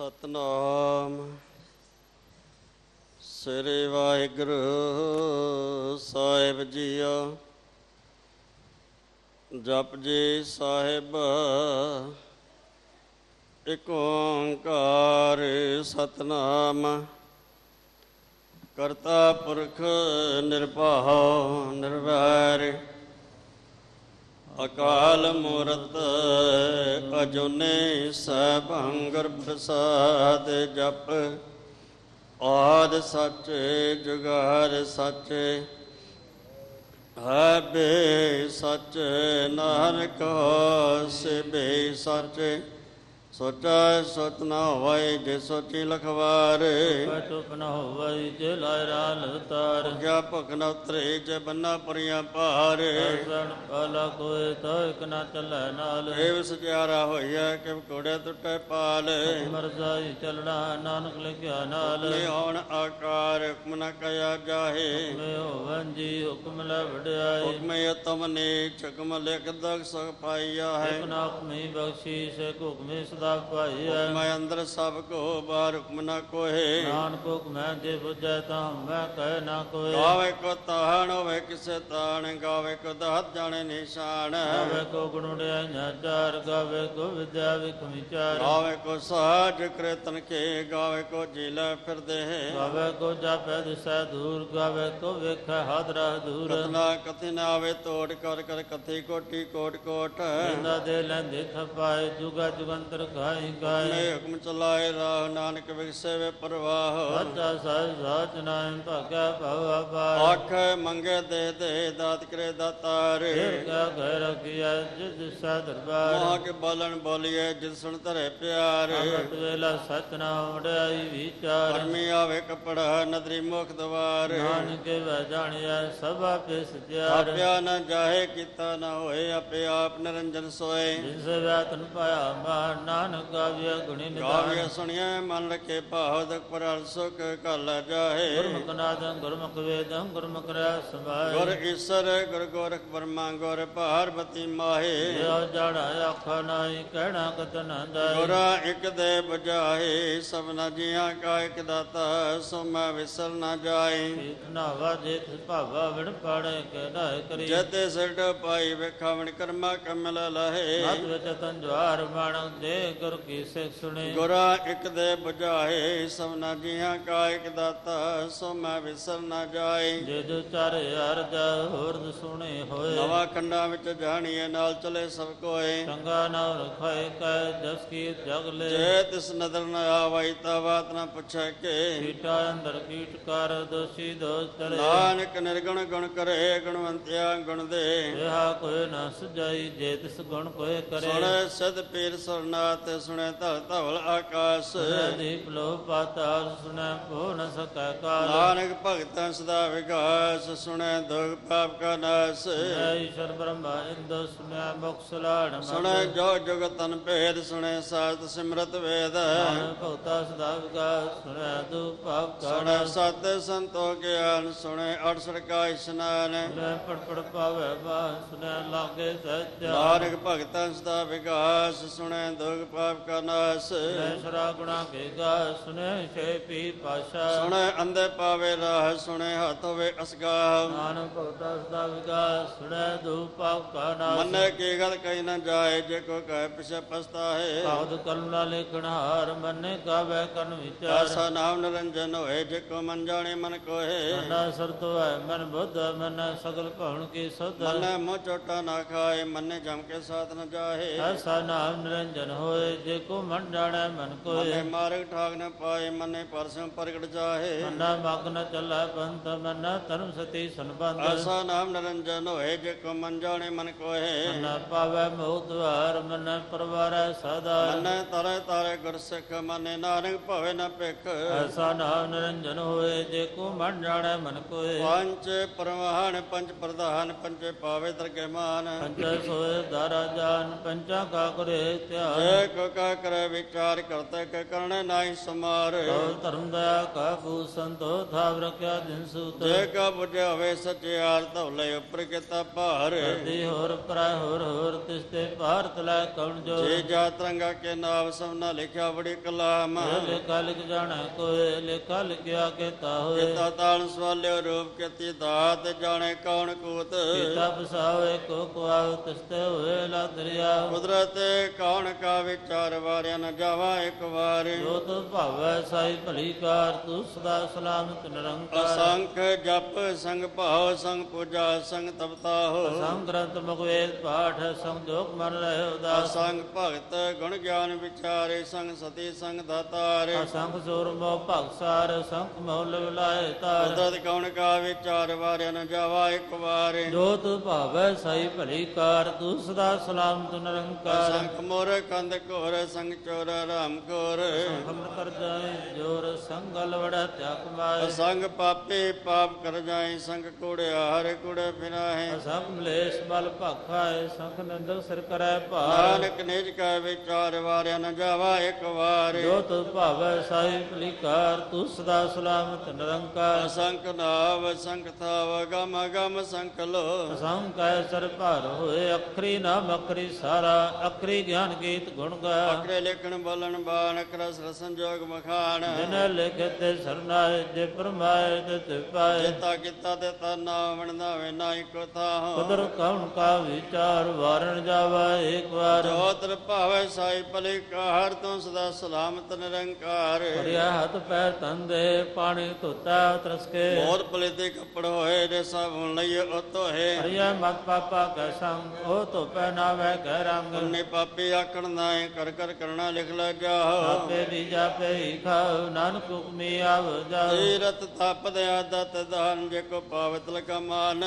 ਸਤਨਾਮ। ਸ੍ਰੀ ਵਾਹਿਗੁਰੂ ਸਾਹਿਬ ਜੀਓ। ਜਪ ਜੀ ਸਾਹਿਬ, ਇਕ ਓੰਕਾਰ ਸਤਨਾਮ। ਕਰਤਾ ਪੁਰਖ ਨਿਰਭਉ ਨਿਰਵੈਰ। ਅਕਾਲ ਮੂਰਤ ਅਜੁਨੇ ਸਭੰਗਰ ਪ੍ਰਸਾਦ ਜਪ। ਆਦ ਸੱਚ ਜੁਗਾਰ ਸੱਚ, ਹੈ ਬੇ ਸੱਚ ਨਾਨਕ ਸਿਬੇ ਸੱਚ ਸੋਚਾ ਸੋਚ ਨਾ ਹੋਏ ਜੇ ਸੋਚੀ ਲਖਵਾਰ। ਚੁਪ ਨ ਹੋਵਈ ਜੇ ਲਾਇ ਰਾਲ ਤਾਰ ਕਿਆ ਭੁਖ ਨ ਉਤਰੇ ਜੇ ਬੰਨਾ ਪਰੀਆਂ ਭਾਰ। ਸਣ ਪਾਲਾ ਕੋਏ ਤੋ ਇਕ ਨ ਚੱਲੈ ਨਾਲ। ਏਵ ਸਚਿਆਰਾ ਹੋਈਐ ਕਿ ਕੋੜੇ ਟੁੱਟੇ ਪਾਲ। ਮਰਜ਼ਾਈ ਚੱਲਣਾ ਨਾਨਕ ਲਿਖਿਆ ਨਾਲ। ਨੇ ਹੋਣ ਆਕਾਰ ਹੁਕਮ ਨ ਕਇਆ ਜਾਹੇ। ਮੇ ਹੋਵਨ ਜੀ ਹੁਕਮ ਲੈ ਵਡਿਆਈ ਹੁਕਮੇ ਤਮ ਨੇ ਹੁਕਮ ਲਿਖ ਦਕ ਸਖ ਪਾਈਆ ਹੈ। ਇਕ ਨਾਕ ਮੇ ਬਖਸ਼ੀਸ਼ ਇਕ ਹੁਕਮੇ ਸਦਾ ਪਾਈਐ ਮੈਂ ਅੰਦਰ ਸਭ ਕੋ ਬਾਹਰ ਹੁਕਮ ਨ ਕੋਏ ਨਾਨਕ ਹੁਕਮੈ ਜੇ ਬੁਝੈ ਤਾਂ ਮੈਂ ਕਹਿ ਨਾ ਕੋਏ ਗਾਵੇ ਕੋ ਤਾਹਣ ਹੋਵੇ ਕਿਸੇ ਤਾਣ ਗਾਵੇ ਕੋ ਦਹਤ ਜਾਣੇ ਨਿਸ਼ਾਨ। ਗਾਵੇ ਕੋ ਗੁਣੜਿਆ ਨਾਚਾਰ ਗਾਵੇ ਕੋ ਵਿਦਿਆ ਵਿਖ ਵਿਚਾਰ। ਗਾਵੇ ਕੋ ਸਾਜ ਕ੍ਰਿਤਨ ਕੇ ਗਾਵੇ ਕੋ ਜੀਲੇ ਫਿਰਦੇ। ਗਾਵੇ ਕੋ ਜਾਪੈ ਦਿਸੈ ਦੂਰ ਗਾਵੇ ਕੋ ਵੇਖੈ ਹਾਦਰਾ ਦੂਰ। ਕਤਨਾ ਕਥਿ ਨਾ ਆਵੇ ਤੋੜ ਕਰ ਕਰ ਕਥੀ ਕੋਟੀ ਕੋਟ ਕੋਟ। ਜਿੰਦਾ ਦੇ ਲੈਂਦੇ ਥਪਾਏ ਜੁਗਾ ਜੁਗੰਤਰ ਖਾਈ ਗਾਏ। ਨੇ ਹੁਕਮ ਚਲਾਏ ਰਾਹ ਨਾਨਕ ਵਿਗਸੇ ਵੇ ਪ੍ਰਵਾਹ। ਸੱਚਾ ਸਹਿ ਸਾਚ ਨਾਮ ਭਾਗਿਆ ਭਵ ਅਪਾਰ ਆਖ ਮੰਗੇ ਦੇ ਦੇ ਦਾਤ ਕਰੇ ਦਾਤਾਰ। ਫਿਰ ਕਾ ਘਰ ਰਖਿਆ ਜਿਸ ਦਿਸਾ ਦਰਬਾਰ। ਮਹਾ ਕੇ ਬਾਲਣ ਬੋਲੀਏ ਜਿਸ ਸੁਣ ਧਰੇ ਪਿਆਰ। ਅੰਮ੍ਰਿਤ ਵੇਲਾ ਸਚ ਨਾਮ ਵਡਿਆਈ ਵਿਚਾਰ। ਪਰਮੀ ਆਵੇ ਕਪੜਾ ਨਦਰੀ ਮੁਖ ਦਵਾਰ। ਨਾਨਕ ਵੈ ਜਾਣਿਆ ਸਭ ਆਪੇ ਸਤਿਆਰ। ਆਪਿਆ ਨ ਜਾਹੇ ਕੀਤਾ ਨ ਹੋਏ ਆਪੇ ਆਪ ਨਿਰੰਜਨ ਸੋਏ। ਜਿਸ ਵਿਆਤਨ ਪਾਇਆ ਮਾਨ ਨਾਨਕ ਗਾਵਿਆ ਗੁਣੀ ਨਿਦਾਨ। ਗਾਵਿਆ ਸੁਣਿਆ ਮਨ ਰਖੇ ਭਾਵ ਦਕ ਪਰਲ ਸੁਖ ਕਲ ਜਾਹੇ। ਗੁਰਮੁਖ ਨਾਦੰ ਗੁਰਮੁਖ ਵੇਦੰ ਗੁਰਮੁਖ ਰਹਿ ਸਮਾਏ ਗੁਰ ਈਸਰ ਗੁਰ ਗੋਰਖ ਬਰਮਾ ਗੁਰ ਪਾਰਬਤੀ ਮਾਹੇ। ਜੋ ਜਾਣਾ ਆਖਾ ਨਾਹੀ ਕਹਿਣਾ ਕਤਨ ਹੰਦਾਈ ਗੁਰਾ ਇੱਕ ਦੇ ਬਜਾਏ ਸਭਨਾ ਜੀਆਂ ਕਾ ਇੱਕ ਦਾਤਾ ਸੋ ਮੈਂ ਵਿਸਰ ਨਾ ਜਾਏ। ਨਾ ਵਾਜੇ ਭਾਵਾ ਵਿਣ ਪਾੜੇ ਕੇ ਨਾਇ ਕਰੀ। ਜਤੇ ਸਿਰਟ ਪਾਈ ਵੇਖਾਵਣ ਕਰਮਾ ਕਮਲ ਲਹੇ। ਹੱਥ ਵਿੱਚ ਤੰਜਵਾਰ ਬਾਣ ਦੇ ਗੁਰ ਕੀ ਸਿੱਖ ਸੁਣੇ। ਗੁਰਾ ਇੱਕ ਦੇ ਬੁਝਾਏ ਸਭਨਾ ਜੀਆਂ ਕਾ ਇੱਕ ਦਾਤਾ ਸੋ ਮੈਂ ਵਿਸਰ ਨਾ ਜਾਏ। ਜੇ ਜੋ ਚਾਰੇ ਅਰਜ ਹੋਰਦ ਸੁਣੇ ਹੋਏ। ਨਵਾ ਖੰਡਾਂ ਵਿੱਚ ਜਾਣੀਏ ਨਾਲ ਚਲੇ ਸਭ ਕੋਏ। ਚੰਗਾ ਨਾਮ ਰਖਾਏ ਕੈ ਜਸ ਕੀ ਜਗ ਲੈ। ਜੇ ਤਿਸ ਨਦਰ ਨ ਆਵਈ ਤਾ ਬਾਤ ਨ ਪੁੱਛੈ ਕੇ। ਕੀਟਾ ਅੰਦਰ ਕੀਟ ਕਰ ਦੋਸ਼ੀ ਦੋਸ਼ ਤਰੇ ਨਾਨਕ ਨਿਰਗੁਣ ਗੁਣ ਕਰੇ ਗੁਣਵੰਤਿਆ ਗੁਣ ਦੇ। ਰਹਾ ਕੋਈ ਨਾ ਸੁਜਾਈ ਜੇ ਤਿਸ ਗੁਣ ਕੋਈ ਕਰੇ। ਸੁਣੇ ਸਦ ਪੀਰ ਸੁਰਨਾਥ ਸੁਣੇ ਧਰ ਧਵਲ ਆਕਾਸ। ਦੀਪ ਲੋ ਪਾਤਾਲ ਸੁਣੈ ਭੋ ਨ ਸਕੈ ਕਾਲ ਨਾਨਕ ਭਗਤਾਂ ਸਦਾ ਵਿਗਾਸ ਸੁਣੇ ਦੁਖ ਪਾਪ ਕਾ ਨਾਸ। ਜੈ ਈਸ਼ਰ ਬ੍ਰਹਮਾ ਇੰਦ ਸੁਣੈ ਮੁਖ ਸੁਲਾੜ ਸੁਣੇ ਜੋ ਜੁਗ ਤਨ ਭੇਦ ਸੁਣੇ ਸਾਸਤ ਸਿਮਰਤ ਵੇਦ। ਭਗਤਾ ਸਦਾ ਵਿਗਾਸ ਸੁਣੈ ਦੂ ਪਾਪ ਕਾੜ ਸੁਣੇ ਸਤ ਸੰਤੋ ਗਿਆਨ ਸੁਣੇ ਅੜਸੜ ਕਾ ਇਸ਼ਨਾਨ ਸੁਣੈ ਪੜ ਪੜ ਪਾਵੇ ਬਾ ਸੁਣੈ ਲਾਗੇ ਸੱਚਾ। ਨਾਨਕ ਭਗਤਾਂ ਸਦਾ ਵਿਗਾਸ ਸੁਣੇ ਦੁਖ ਪਾਪ ਕਾ ਨਾਸ। ਸਰਾ ਗੁਣਾ ਕੇ ਗਾ ਸੁਣੈ ਛੇ ਪੀ ਪਾਸ਼ਾ। ਸੁਣੇ ਅੰਦੇ ਪਾਵੇ ਰਾਹ ਸੁਣੇ ਹੱਥ ਹੋਵੇ ਅਸਗਾਹ। ਨਾਨਕ ਭਗਤਾ ਸਦਾ ਵਿਗਾਸ ਸੁਣੈ ਦੂ ਪਾਪ ਕਾ ਨਾਸ। ਮੰਨੇ ਕੀ ਗੱਲ ਕਹੀ ਨਾ ਜਾਏ ਜੇ ਕੋ ਕਹੇ ਪਿਛੇ ਪਛਤਾਏ ਸਾਧ ਕਰਨਾ ਲੇਖਣ ਹਾਰ ਮੰਨੇ ਗਾਵੇ ਕਰਨ ਵਿਚਾਰ। ਐਸਾ ਨਾਮ ਨਿਰੰਜਨ ਹੋਏ ਜੇ ਕੋ ਮਨ ਜਾਣੇ ਮਨ ਕੋਏ ਮਨਾ ਸਰਤ ਹੈ ਮਨ ਬੁੱਧ ਮਨ ਸਗਲ ਭਵਨ ਕੀ ਸੁਧ। ਮੰਨੇ ਮੂੰਹ ਚੋਟਾ ਨਾ ਖਾਏ ਮੰਨੇ ਜਮ ਕੇ ਸਾਥ ਨ ਜਾਹੇ। ਐਸਾ ਨਾਮ ਨਿਰੰਜਨ ਹੋਏ ਜੇ ਕੋ ਮਨ ਜਾਣੈ ਮਨ ਕੋਏ। ਮੰਨੇ ਮਾਰਗ ਠਾਗ ਨ ਪਾਏ ਮੰਨੇ ਪਰਸੋਂ ਪ੍ਰਗਟ ਜਾਹੇ ਮਨਾ ਮਗਨ ਚੱਲੈ ਪੰਥ ਮਨਾ ਧਰਮ ਸਤੀ ਸੰਬੰਧ। ਐਸਾ ਨਾਮ ਨਿਰੰਜਨ ਹੋਏ ਜੇ ਕੋ ਮਨ ਜਾਣੇ ਮਨ ਕੋਏ। ਮਨਾ ਪਾਵੈ ਮੋਹ ਦੁਆਰ ਮਨ ਪਰਵਾਰੈ ਸਦਾ ਮੰਨੇ ਤਰੇ ਤਾਰੇ ਗੁਰ ਸਿੱਖ ਮੰਨੇ ਨਾਨਕ ਭਵੇ ਨ ਭਿਖ। ਐਸਾ ਨਾਮ ਨਿਰੰਜਨ ਹੋਏ ਜੇ ਕੋ ਮਨ ਜਾਣੈ ਮਨ ਕੋਏ। ਪੰਜ ਪਰਵਾਹਨ ਪੰਜ ਪ੍ਰਧਾਨ ਪੰਜੇ ਪਾਵੇ ਦਰਗੇ ਮਾਨ ਪੰਜ ਸੋਏ ਦਾਰਾ ਜਾਨ ਪੰਚਾ ਕਾ ਕਰੇ ਧਿਆਨ। ਜੇ ਕੋ ਕਾ ਕਰੈ ਵਿਚਾਰ ਕਰਤੇ ਕ ਕਰਣੇ ਨਾਹੀ ਸਮਾਰ। ਧਰਮ ਦਇਆ ਕਾ ਪੂ ਸੰਤੋ ਥਾਵ ਰਖਿਆ ਦਿਨ ਸੂਤ। ਜੇ ਕਾ ਬੁਝਿਆ ਹੋਵੇ ਸਚਿਆਰ ਧੌਲੇ ਉੱਪਰ ਕੀਤਾ ਭਾਰ। ਦੀ ਹੋਰ ਪਰੈ ਹੋਰ ਹੋਰ ਤਿਸ ਤੇ ਭਾਰਤ ਲੈ ਕਉਣ ਜੋ ਜੇ ਜਾ ਤਰੰਗਾ ਕੇ ਨਾਮ ਸਭਨਾ ਲਿਖਿਆ ਬੜੀ ਕਲਾਮ। ਲੇਖਾ ਲਿਖ ਜਾਣਾ ਕੋਏ ਲੇਖਾ ਲਿਖਿਆ ਕੀਤਾ ਹੋਏ। ਕੀਤਾ ਤਾਲ ਸਵਾਲਿਓ ਰੂਪ ਕੀਤੀ ਦਾਤ ਜਾਣੇ ਕੌਣ ਕੂਤ। ਕੀਤਾ ਬਸਾਵੇ ਕੋ ਕੁਆਉ ਤਿਸ ਤੇ ਹੋਏ ਲਾ ਦਰਿਆ। ਕੁਦਰਤ ਕੌਣ ਕਾ ਵਿਚਾਰ ਵਾਰਿਆ ਨ ਜਾਵਾ ਇੱਕ ਵਾਰ। ਜੋ ਤੁ ਭਾਵੈ ਸਾਈ ਭਲੀ ਕਾਰ ਤੂੰ ਸਦਾ ਸਲਾਮਤ ਨਿਰੰਕਾਰ। ਅਸੰਖ ਜਪ ਸੰਗ ਭਾਵ ਸੰਗ ਪੂਜਾ ਸੰਗ ਤਪਤਾ ਹੋ। ਸੰਗ ਗ੍ਰੰਥ ਮੁਖਵੇਦ ਪਾਠ ਸੰਗ ਜੋਗ ਮਨ ਰਹਿ ਉਦਾਸ। ਸੰਗ ਭਗਤ ਗੁਣ ਗਿਆਨ ਵਿਚਾਰੇ ਸੰਗ ਸਤੀ ਸੰਗ ਦਾਤਾਰ। ਸੰਗ ਸੂਰ ਮੋ ਭਗਸਾਰ ਸੰਗ ਮੌਲ ਵਿਲਾਏ ਤਾਰ। ਕੁਦਰਤ ਕੌਣ ਕਾ ਵਿਚਾਰ ਵਾਰਿਆ ਨ ਜਾਵਾ ਇੱਕ ਵਾਰ। ਜੋ ਤੁ ਭਾਵੈ ਸਾਈ ਭਲੀ ਕਾਰ ਤੂੰ ਸਦਾ ਸਲਾਮਤ ਨਿਰੰਕਾਰ। ਸੰਗ ਮੋਰ ਕੰਦ ਘੋਰ ਸੰਗ ਚੋਰ ਰਾਮ ਘੋਰ। ਹਮਨ ਕਰ ਜਾਏ ਜੋਰ ਸੰਗਲ ਵੜਾ ਤਿਆਗ ਮਾਏ ਸੰਗ ਪਾਪੇ ਪਾਪ ਕਰ ਜਾਏ ਸੰਗ ਕੂੜਿਆ ਹਰ ਕੂੜੇ ਫਿਰਾਏ। ਸੰਗ ਮਲੇਸ਼ ਬਲ ਭਾਖਾਏ ਸੰਗ ਨੰਦਕ ਸਿਰ ਕਰੈ ਭਾਰ। ਨਾਨਕ ਨਿਜ ਕਾ ਵਿਚਾਰ ਵਾਰਿਆ ਨ ਜਾਵਾ ਇੱਕ ਵਾਰ। ਜੋ ਤੁ ਭਾਵੈ ਸਾਈ ਭਲੀ ਕਾਰ ਤੂੰ ਸਦਾ ਸਲਾਮਤ ਨਿਰੰਕਾਰ। ਸੰਕ ਨਾਵ ਸੰਕ ਥਾਵ ਗਮ ਗਮ ਸੰਕ ਲੋ। ਸੰਗ ਕੈ ਸਰ ਭਾਰ ਹੋਏ ਅਖਰੀ ਨਾਮ ਅਖਰੀ ਸਾਰਾ। ਅਖਰੀ ਗਿਆਨ ਗੀਤ ਗੁਣ ਗਾ ਅਕਰੇ ਲਿਖਣ ਬੋਲਣ ਬਾਣ ਕਰਸ ਰਸੰਜੋਗ ਮਖਾਣ। ਜਿਨ ਲਿਖੇ ਤੇ ਸਰਨਾਏ ਜੇ ਪਰਮਾਏ ਤੇ ਤੇ ਪਾਏ ਜੇਤਾ ਕੀਤਾ ਤੇ ਤਾ ਨਾਮ ਨਾਵੇਂ ਨਾ ਇੱਕੋ ਥਾਹ। ਕੁਦਰ ਕਉਣ ਕਾ ਵਿਚਾਰ ਵਾਰਨ ਜਾਵਾ ਏਕ ਵਾਰ। ਜੋਤਰ ਭਾਵੇ ਸਾਈ ਭਲੇ ਕਾਹਰ ਤੋਂ ਸਦਾ ਸਲਾਮਤ ਨਿਰੰਕਾਰ। ਹਰਿਆ ਹੱਥ ਪੈਰ ਤੰਦੇ ਪਾਣੀ ਧੋਤਾ ਤਰਸਕੇ। ਬਹੁਤ ਭਲੇ ਦੇ ਕੱਪੜ ਹੋਏ ਦੇ ਸਾਬੁਨ ਲਈਏ ਉਤੋ ਹੈ ਹਰਿਆ ਮਤ ਪਾਪਾ ਕੈ ਸੰਗ ਉਹ ਧੋ ਪਹਿਨਾਵੇ ਕੈ ਰੰਗ। ਪਾਪੀ ਆਕਣ ਨਾਏ ਕਰ ਕਰ ਕਰਣਾ ਲਿਖ ਲ ਜਾਓ ਆਪੇ ਵੀ ਜਾਪੇ ਹੀ ਖਾਉ ਨਾਨਕ ਹੁਕਮੀ ਆਵ ਜਾਉ ਤੀਰਤ ਤਪਦ ਆਦਤ ਦਾਨ ਜੇ ਕੋ ਪਾਵਤ ਲਗਾ ਮਾਨ।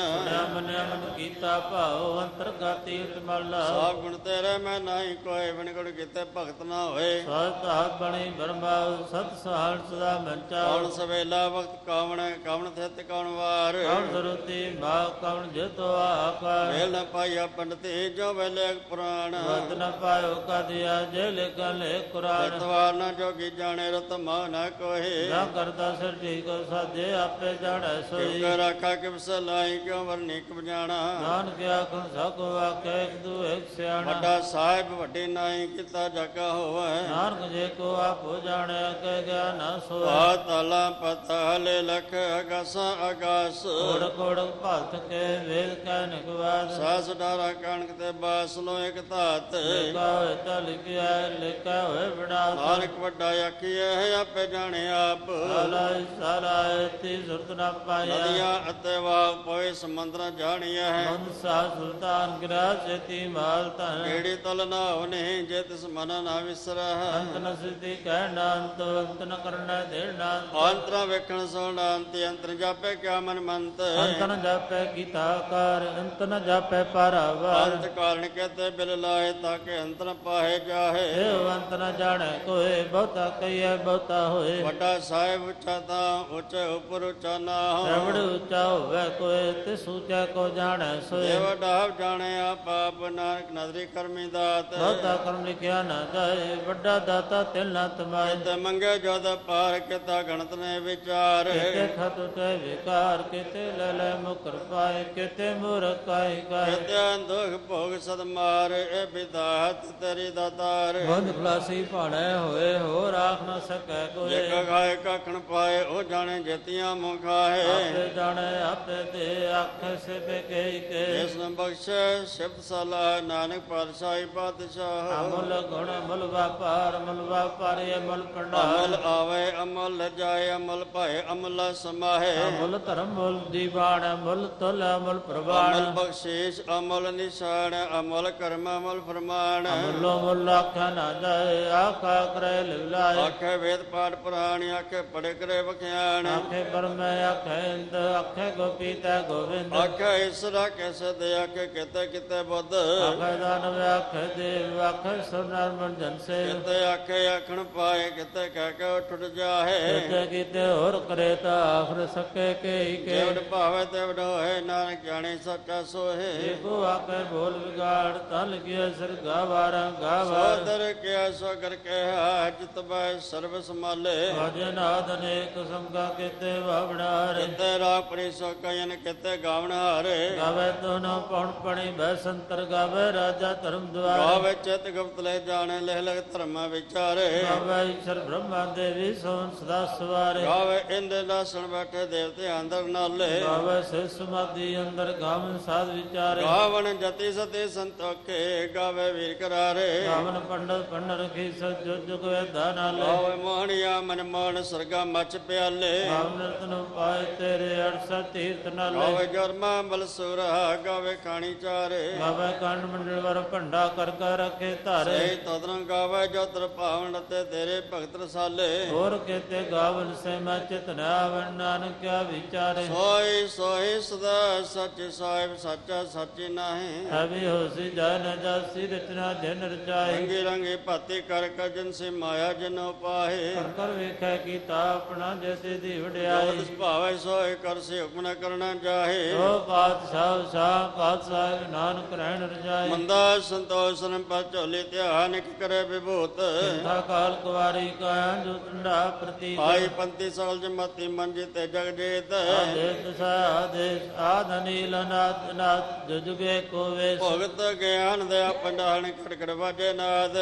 ਮਨ ਮਨ ਕੀਤਾ ਭਾਉ ਅੰਤਰਗਤੀ ਮੱਲਾ ਸਾਬ ਗੁਣ ਤੇਰੇ ਮੈਂ ਨਹੀਂ ਕੋਈ ਬਿਨ ਗੁਣ ਕੀਤੇ ਭਗਤ ਨਾ ਹੋਏ। ਸਤ ਆਪ ਬਣੀ ਬਰਮਾ ਸਤ ਸਹਾਲ ਸਦਾ ਮੰਚਾ ਕੌਣ ਸਵੇਲਾ ਵਕਤ ਕਾਵਣ ਕਾਵਣ ਥਿਤ ਕੌਣ ਵਾਰ। ਕੌਣ ਸਰੂਤੀ ਮਾ ਕੌਣ ਜਿਤੋ ਆਕਾਰ। ਵੇਲ ਨ ਪਾਈਆ ਪੰਡਤੇ ਜੋ ਵੇਲੇ ਪੁਰਾਣ। ਨ ਪਾਇਓ ਕਦਿਆ ਜੇ ਲਿਖਨ ਲੈ ਕੁਰਾਨ। ਤਵਾਰ ਨਾ ਜੋਗੀ ਜਾਣੇ ਰਤ ਮਾ ਨਾ ਕੋਹੇ। ਨਾ ਕਰਦਾ ਸਿਰ ਠੀਕ ਸਾਜੇ ਆਪੇ ਜਾਣੈ ਸੋਈ। ਕਿਉ ਰਾਖਾ ਕਿ ਸਲਾਈ ਕਿਉ ਵਰਨੀ ਕਿਵ ਜਾਣਾ। ਨਾਨਕ ਆਖਣ ਸਕ ਵਾਕੇ ਇੱਕ ਦੂ ਇੱਕ ਸਿਆਣਾ। ਵੱਡਾ ਸਾਹਿਬ ਵੱਡੇ ਨਾਈ ਕੀਤਾ ਜਾਗਾ ਹੋਵੇ। ਨਾਨਕ ਜੇ ਕੋ ਆਪੋ ਜਾਣਿਆ ਕਹਿ ਗਿਆ ਨਾ ਸੋਏ। ਆ ਤਾਲਾ ਪਤਾ ਲੈ ਲਖ ਅਗਾਸਾ ਆਗਾਸ ਕੋੜ ਕੋੜ ਭਗਤ ਕੇ ਵੇਦ ਕਹਿ ਨਿਕਵਾਦ ਸਾਸ ਡਾਰਾ ਕਣਕ ਤੇ ਬਾਸ ਲੋ ਇੱਕ ਧਾਤ। ਹੋਏ ਲਿਖਿਆ ਲਿਖਾ ਹੋਏ ਵਿਨਾਸ਼ ਨਾਨਕ ਵੱਡਾ ਆਖੀਐ ਆਪੇ ਜਾਣੇ ਆਪ। ਸਾਲਾ ਸਾਲਾ ਤੀ ਸੁਰਤ ਨਾ ਪਾਇਆ। ਨਦੀਆਂ ਅਤੇ ਵਾਹ ਪੋਏ ਸਮੁੰਦਰਾਂ ਜਾਣੀਐ ਹੈ। ਮਨ ਸਾ ਸੁਲਤਾਨ ਗਿਰਾ ਸੇਤੀ ਮਾਲ ਤਨ ਕਿਹੜੀ ਤਲ ਨਾ ਹੋਨੇ ਜੇ ਤਿਸ ਮਨ ਨਾ ਵਿਸਰਹ ਅੰਤ ਨ ਸਿੱਧੀ ਕਹਿ ਨਾਨਤ ਅੰਤ ਨ ਕਰਨਾ ਦੇਣਾ ਅੰਤਰਾ ਵੇਖਣ ਸੋਣਾ ਅੰਤ ਅੰਤਰ ਜਾਪੇ ਕਿਆ ਮਨ ਮੰਤ। ਅੰਤ ਨ ਜਾਪੈ ਕੀਤਾ ਕਰ ਅੰਤ ਨ ਜਾਪੈ ਪਾਰਾਵਾਰ। ਅੰਤ ਕਾਰਨ ਕਹਤੇ ਬਿਲ ਲਾਏ ਤਾਂ ਕਿ ਅੰਤ ਨ ਪਾਹੇ ਜਾਹੇ। ਅੰਤ ਨ ਜਾਣੈ ਕੋਏ ਬਹੁਤਾ ਕਈਐ ਬਹੁਤਾ ਹੋਏ। ਵੱਡਾ ਸਾਹਿਬ ਉੱਚਾ ਤਾਂ ਉੱਚੇ ਉੱਪਰ ਉੱਚਾ ਨਾ ਹੋ ਰਵੜ ਉੱਚਾ ਹੋਵੇ ਕੋਏ ਤੇ ਸੂਚਾ ਕੋ ਜਾਣੈ ਸੋਏ। ਦੇਵ ਡਾਬ ਜਾਣੇ ਆ ਪਾਪ ਨਾਨਕ ਨਦਰੀ ਕਰਮੀ ਦਾਤ। ਬਹੁਤਾ ਕਰਮ ਲਿਖਿਆ ਨਾ ਜਾਏ ਵੱਡਾ ਦਾਤਾ ਤਿਲ ਨਾ ਤਮਾਏ। ਤੇ ਮੰਗੇ ਜਦ ਪਾਰ ਕਿਤਾ ਗਣਤ ਨੇ ਵਿਚਾਰ। ਕਿਤੇ ਖਤ ਤੇ ਵਿਕਾਰ ਕਿਤੇ ਲੈ ਲੈ ਮੁਕਰ ਪਾਏ ਕਿਤੇ ਮੁਰਖ ਕਾਇ ਕਾਇ ਕਿਤੇ ਦੁਖ ਭੋਗ ਸਦ ਮਾਰ ਇਹ ਵਿਦਾਤ ਤੇਰੀ ਦਾਤਾਰ ਬੰਦ ਖਲਾਸੀ ਭਾਣੇ ਹੋਏ ਹੋਰ ਆਖ ਨਾ ਸਕੈ ਜੇ ਕੋਏ ਕਗਾਏ ਕਾਖਣ ਪਾਏ ਉਹ ਜਾਣੇ ਜਤੀਆਂ ਮੁਖਾਏ ਆਪੇ ਜਾਣੇ ਆਪੇ ਤੇ ਅੱਖ ਸੇ ਬੇਕੇ ਕੇ। ਇਸ ਨੂੰ ਬਖਸ਼ੇ ਸ਼ਬਦ ਸਲਾਹ ਨਾਨਕ ਪਾਤਸ਼ਾਹੀ ਪਾਤਸ਼ਾਹ। ਅਮਲ ਗੁਣ ਅਮਲ ਵਪਾਰ ਅਮਲ ਵਪਾਰੀ ਅਮਲ ਪੰਡਾਰ ਅਮਲ ਆਵੇ ਅਮਲ ਜਾਏ ਅਮਲ ਭਾਏ ਅਮਲ ਸਮਾਹੇ। ਅਮਲ ਧਰਮ ਮੁਲ ਦੀਵਾਨ ਅਮਲ ਤੁਲ ਅਮਲ ਪ੍ਰਵਾਨ ਅਮਲ ਬਖਸ਼ੀਸ਼ ਅਮਲ ਨਿਸ਼ਾਨ ਅਮਲ ਕਰਮ ਅਮਲ ਫਰਮਾਨ। ਅਮਲੋ ਮੁਲ ਆਖਾ ਨਾ ਜਾਏ ਆਖਾ ਕਰੇ ਲਿਵਲਾਏ। ਆਖੇ ਵੇਦ ਪਾਠ ਪੁਰਾਣੀ ਆਖੇ ਪੜੇ ਕਰੇ ਵਖਿਆਣ। ਆਖੇ ਬਰਮੈ ਆਖੇ ਇੰਦ ਆਖੇ ਗੋਪੀ ਤੈ ਗੋਵਿੰਦ। ਆਖੇ ਇਸਰਾ ਕੈਸੇ ਦੇ ਆਖੇ ਕਿਤੇ ਕਿਤੇ ਬੁੱਧ। ਆਖੇ ਦਾਨਵ ਆਖੇ ਦੇਵ ਆਖੇ ਸੁਨਰ ਮਨ ਜਨ ਸੇ ਕਿਤੇ ਆਖੇ ਆਖਣ ਪਾਏ ਕਿਤੇ ਕਹਿ ਕੇ ਉੱਠ ਜਾਹੇ। ਕਿਤੇ ਕਿਤੇ ਹੋਰ ਕਰੇ ਤਾਂ ਆਖਰ ਸਕੇ ਕੇ ਕੇ ਜੇਵਡ ਭਾਵੇ ਤੇ ਵਡੋਏ ਨਾਨਕ ਜਾਣੇ ਸੱਚਾ ਸੋਹੇ। ਦੇਖੋ ਆਕੇ ਬੋਲ ਵਿਗਾੜ ਤਲ ਗਿਆ ਸਿਰ ਗਾਵਾਰਾ ਗਾ ਸੋਦਰ ਕਿਆ ਸੋ ਕਰ ਕਹਿਆ ਜਿਤ ਬੈ ਸਰਬ ਸਮਾਲੇ ਭਜਨ ਆਦਨੇਕ ਸੰਗਾ ਕੀਤੇ ਬਾਵੜਾਰੇ ਕਿਤੇ ਰਾਪੜੀ ਸੋ ਕਯਨ ਕਿਤੇ ਗਾਵਣ ਹਾਰੇ। ਗਾਵੇ ਦੋਨੋਂ ਪਉਣ ਪਣੀ ਬੈ ਸੰਤਰ ਗਾਵੇ ਰਾਜਾ ਧਰਮ ਦੁਆਰੇ। ਗਾਵੇ ਚਿਤ ਗੁਪਤ ਲੈ ਜਾਣੇ ਲਹਿ ਲਗ ਧਰਮ ਵਿਚਾਰੇ। ਗਾਵੇ ਈਸ਼ਰ ਬ੍ਰਹਮਾ ਦੇਵੀ ਸੋਨ ਸਦਾ ਸਵਾਰੇ। ਗਾਵੇ ਇੰਦੇ ਨਾਸਣ ਬੈਠੇ ਦੇਵਤੇ ਅੰਦਰ ਨਾਲੇ। ਗਾਵੇ ਸੇ ਸਮਾਧੀ ਅੰਦਰ ਗਾਵਨ ਸਾਧ ਵਿਚਾਰੇ। ਗਾਵਣ ਜਤੀ ਸਤੇ ਸੰਤੋਖੇ ਗਾਵੇ ਵੀਰ ਕਰਾਰੇ। ਗਾਵਨ ਪੰਡਤ ਪੰਡਰ ਕੀ ਸਜੁ ਜੁਗ ਵੇਦਾ ਨਾਲੇ ਗਾਵੇ ਮੋਹਣਿਆ ਮਨ ਮੋਹਨ ਸਰਗਾ ਮਚ ਪਿਆਲੇ। ਗਾਵਨ ਰਤਨ ਪਾਏ ਤੇਰੇ ਅਰਸਾ ਤੀਰਥ ਨਾਲੇ। ਗਾਵੇ ਜਰਮਾ ਬਲਸੁਰਾ ਗਾਵੇ ਖਾਣੀ ਚਾਰੇ। ਗਾਵੇ ਕੰਡ ਮੰਡਲ ਵਰ ਭੰਡਾ ਕਰ ਕਰ ਰਖੇ ਧਾਰੇ। ਸੇ ਤਦਨ ਗਾਵੇ ਜੋ ਤਰ ਭਾਵਨ ਤੇ ਤੇਰੇ ਭਗਤ ਰਸਾਲੇ। ਹੋਰ ਕੇਤੇ ਗਾਵਨ ਸੇ ਮੈਂ ਚਿਤ ਨਾਵਨ ਨਾਨਕ ਕਿਆ ਵਿਚਾਰੇ। ਸੋਈ ਸੋਈ ਸਦਾ ਸੱਚ ਸਾਹਿਬ ਸੱਚਾ ਸੱਚ ਨਾਹੀਂ। ਅਭੀ ਹੋਸੀ ਜਨ ਜਾਸੀ ਰਚਨਾ ਜਨ ਰਚਾਈ ਰੰਗੇ ਰੰਗੇ ਭਾਤੇ ਕਰ ਕਰ ਜਨ ਸੇ ਮਾਇਆ ਜਨੋ ਪਾਹੇ ਕਰ ਕਰ ਵੇਖੈ ਕੀਤਾ ਆਪਣਾ ਜੈਸੇ ਦੀ ਵਡਿਆਈ ਜਿਸ ਭਾਵੇ ਸੋਏ ਕਰ ਸੇ ਹੁਕਮ ਨ ਕਰਨਾ ਚਾਹੇ। ਓ ਪਾਤਸ਼ਾਹ ਸਾਹ ਪਾਤਸ਼ਾਹ ਨਾਨਕ ਰਹਿਣ ਰਜਾਈ ਮੰਦਾ ਸੰਤੋષ ਸਨ ਪਰ ਝੋਲੇ ਧਿਆਨ ਕਿ ਕਰੇ ਵਿਭੂਤ। ਥਾ ਕਾਲ ਕੁਵਾਰੀ ਕਾ ਜੋ ਟੰਡਾ ਪ੍ਰਤੀ ਆਈ ਪੰਤੀ ਸਗਲ ਜਮਤੀ ਮੰਜੇ ਤੇ ਜਗ ਜੇਤ। ਆਦੇਸ ਸਾਦੇਸ ਆਦਨੀਲ ਨਾਥ ਨਾਥ ਜੁਜੁਗੇ ਕੋ ਵੇਸ। ਭਗਤ ਗਿਆਨ ਦੇ ਪੰਡਾਣ ਖੜਕੜ ਵਾਜੇ ਨਾਦ।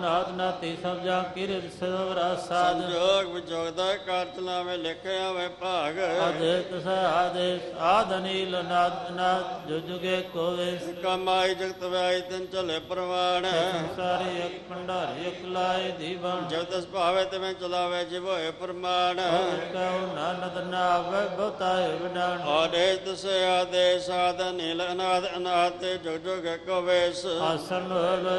ਨਾਥ ਨਾਤੀ ਸਭ ਜਾ ਕਿਰਤ ਸਵਰਾ ਸਾਧ ਸੰਜੋਗ ਵਿਜੋਗ ਦਾ ਕਾਰ ਚਲਾਵੇ ਲਿਖਿਆ ਵੇ ਭਾਗ। ਆਦੇਸ ਆਦੇਸ ਆਦਨੀਲ ਨਾਥ ਨਾਥ ਜੁਜੁਗੇ ਕੋ ਵੇਸ ਕਮਾਈ ਜਗਤ ਵਾਈ ਤਨ ਚਲੇ ਪ੍ਰਵਾਣ। ਸਾਰੀ ਇੱਕ ਭੰਡਾਰੀ ਇੱਕ ਲਾਏ ਦੀਵਾਨ। ਜਬ ਤਸ ਭਾਵੇ ਤੇ ਮੈਂ ਚਲਾਵੇ ਜਿਵ ਹੋਏ ਪ੍ਰਮਾਣ। ਕਉ ਨਾਨਦ ਨਾਵੇ ਬਤਾਏ ਵਿਡਾਣ। ਆਦੇਸ਼ ਦਸੇ ਆਦੇਸ਼ ਆਦ ਨੀਲ ਅਨਾਦ ਅਨਾਦ ਤੇ ਜੁਗ ਜੁਗ ਕੋ ਵੇਸ ਆਸਨ ਹੋਵੇ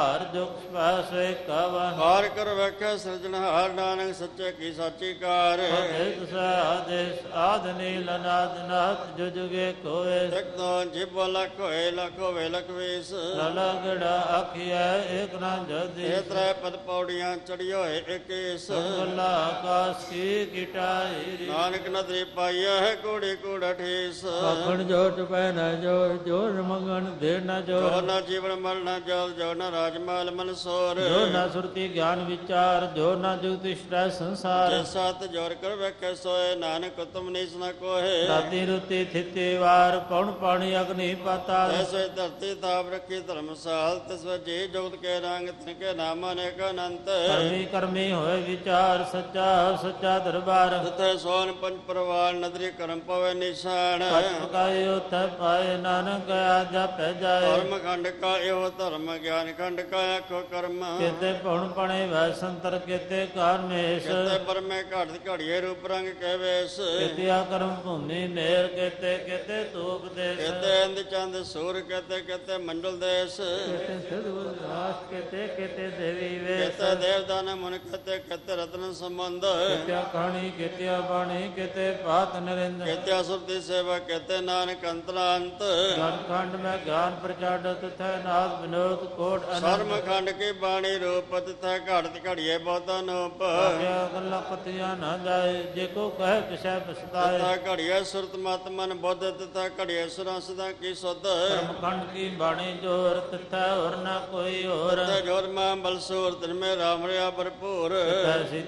ਭੰਡਾਰ ਜੁਗ ਪਾਸੇ ਕਵਨ। ਹਾਰ ਕਰ ਵੇਖੇ ਸਿਰਜਣਹਾਰ ਨਾਨਕ ਸੱਚੇ ਕੀ ਸਾਚੀ ਕਾਰ। ਆਦੇਸ ਆਦੇਸ ਆਦਨੀ ਲਨਾਦ ਨਾਥ ਜੁਜੁਗੇ ਕੋਏ ਇਕ ਦੋ ਜਿਬ ਲਖ ਹੋਏ ਲਖ ਹੋਵੇ ਲਖ ਵੇਸ। ਲਲਗੜਾ ਆਖਿਆ ਏਕ ਨਾ ਜਦੀ। ਇਹ ਤਰੇ ਪਦ ਪੌੜੀਆਂ ਚੜੀ ਹੋਏ ਇਕੇਸ ਸੰਗਲਾ ਆਕਾਸ ਕੀ ਕਿਟਾਈ ਨਾਨਕ ਨਦਰੀ ਪਾਈਆ ਹੈ ਕੋੜੇ ਕੋੜਾ ਠੇਸ ਆਖਣ ਜੋਟ ਪੈ ਨਾ ਜੋਰ ਜੋਰ ਮੰਗਣ ਦੇ ਨਾ ਜੋ। ਨਾ ਜੀਵਨ ਮਰਨ ਜਲ ਜੋ ਨਾ ਰਾਜਮਾਲ ਮਨਸੋਰ ਜੋ ਨਾ ਸੁਰਤੀ ਗਿਆਨ ਵਿਚਾਰ ਜੋ ਨਾ ਜੁਗਤਿਸ਼ਟਾ ਸੰਸਾਰ। ਜੇ ਸਤ ਜੋਰ ਕਰ ਵੇਖੇ ਸੋਏ ਨਾਨਕ ਉਤਮ ਨੀਸ ਨ ਕੋਏ ਰਾਤੀ ਰੁਤੀ ਥਿਤੇ ਵਾਰ ਪਉਣ ਪਾਣੀ ਅਗਨੀ ਪਾਤਾਲ ਐਸੇ ਧਰਤੀ ਤਾਪ ਰੱਖੀ ਧਰਮਸਾਲ ਤਿਸ ਵਜੇ ਜਗਤ ਕੇ ਰੰਗ ਤਿਨਕੇ ਨਾਮ ਅਨੇਕ ਅਨੰਤ। ਕਰਮੀ ਕਰਮੀ ਹੋਏ ਵਿਚਾਰ ਸੱਚਾ ਸੱਚਾ ਦਰਬਾਰ। ਤਥੇ ਸੋਨ ਪੰਜ ਪਰਵਾਰ ਨਦਰੀ ਕਰਮ ਪਵੇ ਨਿਸ਼ਾਨ। ਪਕਾਏ ਉਥੇ ਪਾਏ ਨਾਨਕ ਆਜਾ ਪੈ ਜਾਏ। ਧਰਮ ਖੰਡ ਕਾ ਇਹੋ ਧਰਮ ਗਿਆਨ ਖੰਡ ਕਾ ਆਖੋ ਕਰਮ। ਕਿਤੇ ਪਉਣ ਪਣੇ ਵੈ ਸੰਤਰ ਕਿਤੇ ਕਾਰਮੇਸ਼ ਕਿਤੇ ਪਰਮੇ ਘਟ ਘੜੀਏ ਰੂਪ ਰੰਗ ਕੇ ਵੇਸ। ਕਿਤੇ ਆ ਕਰਮ ਭੂਮੀ ਨੇਰ ਕਿਤੇ ਕਿਤੇ ਤੂਪ ਦੇਸ। ਕਿਤੇ ਇੰਦ ਚੰਦ ਸੂਰ ਕਿਤੇ ਕਿਤੇ ਮੰਡਲ ਦੇਸ। ਕਿਤੇ ਸਿਧ ਰਾਸ ਕਿਤੇ ਕਿਤੇ ਦੇਵੀ ਵੇਸ। ਕਿਤੇ ਦੇਵਦਾਨ ਮਨ ਕਿਤੇ ਕਿਤੇ ਰਤਨ ਸੰਬੰਧ। ਕਿਤੇ ਕਹਾਣੀ ਕਿਤੇ ਬਾਣੀ ਕਿਤੇ ਪਾਤ ਨਰਿੰਦ ਕਿਤੇ ਅਸੁਰ ਦੀ ਸੇਵਾ ਕਿਤੇ ਨਾਨਕ ਅੰਤਰਾੰਤ। ਖੰਡ ਮੈਂ ਗਿਆਨ ਪ੍ਰਚਾਰਤ ਤਥੈ ਨਾਦ ਵਿਨੋਦ ਕੋਟ ਅਨੰਦ। ਸਰਮ ਖੰਡ ਕੀ ਬਾਣੀ ਰੂਪ ਤਥਾ ਘੜਤ ਘੜੀਏ ਬਹੁਤਾ ਨੂਪ ਆਗਿਆ ਗੱਲਾਂ ਪਤੀਆਂ ਨਾ ਜਾਏ ਜੇ ਕੋ ਕਹੇ ਪਿਛੈ ਪਛਤਾਏ। ਤਥਾ ਘੜੀਏ ਸੁਰਤ ਮਤ ਮਨ ਬੁੱਧ ਤਥਾ ਘੜੀਏ ਸੁਰਾਂ ਸਦਾ ਕੀ ਸੁਧ। ਧਰਮ ਖੰਡ ਕੀ ਬਾਣੀ ਜੋਰ ਤਥੈ ਹੋਰ ਨਾ ਕੋਈ ਹੋਰ। ਤੇ ਜੋਰ ਮਾਂ ਬਲਸੂਰ ਤਿਨ ਮੇ ਰਾਮ ਰਿਆ ਭਰਪੂਰ।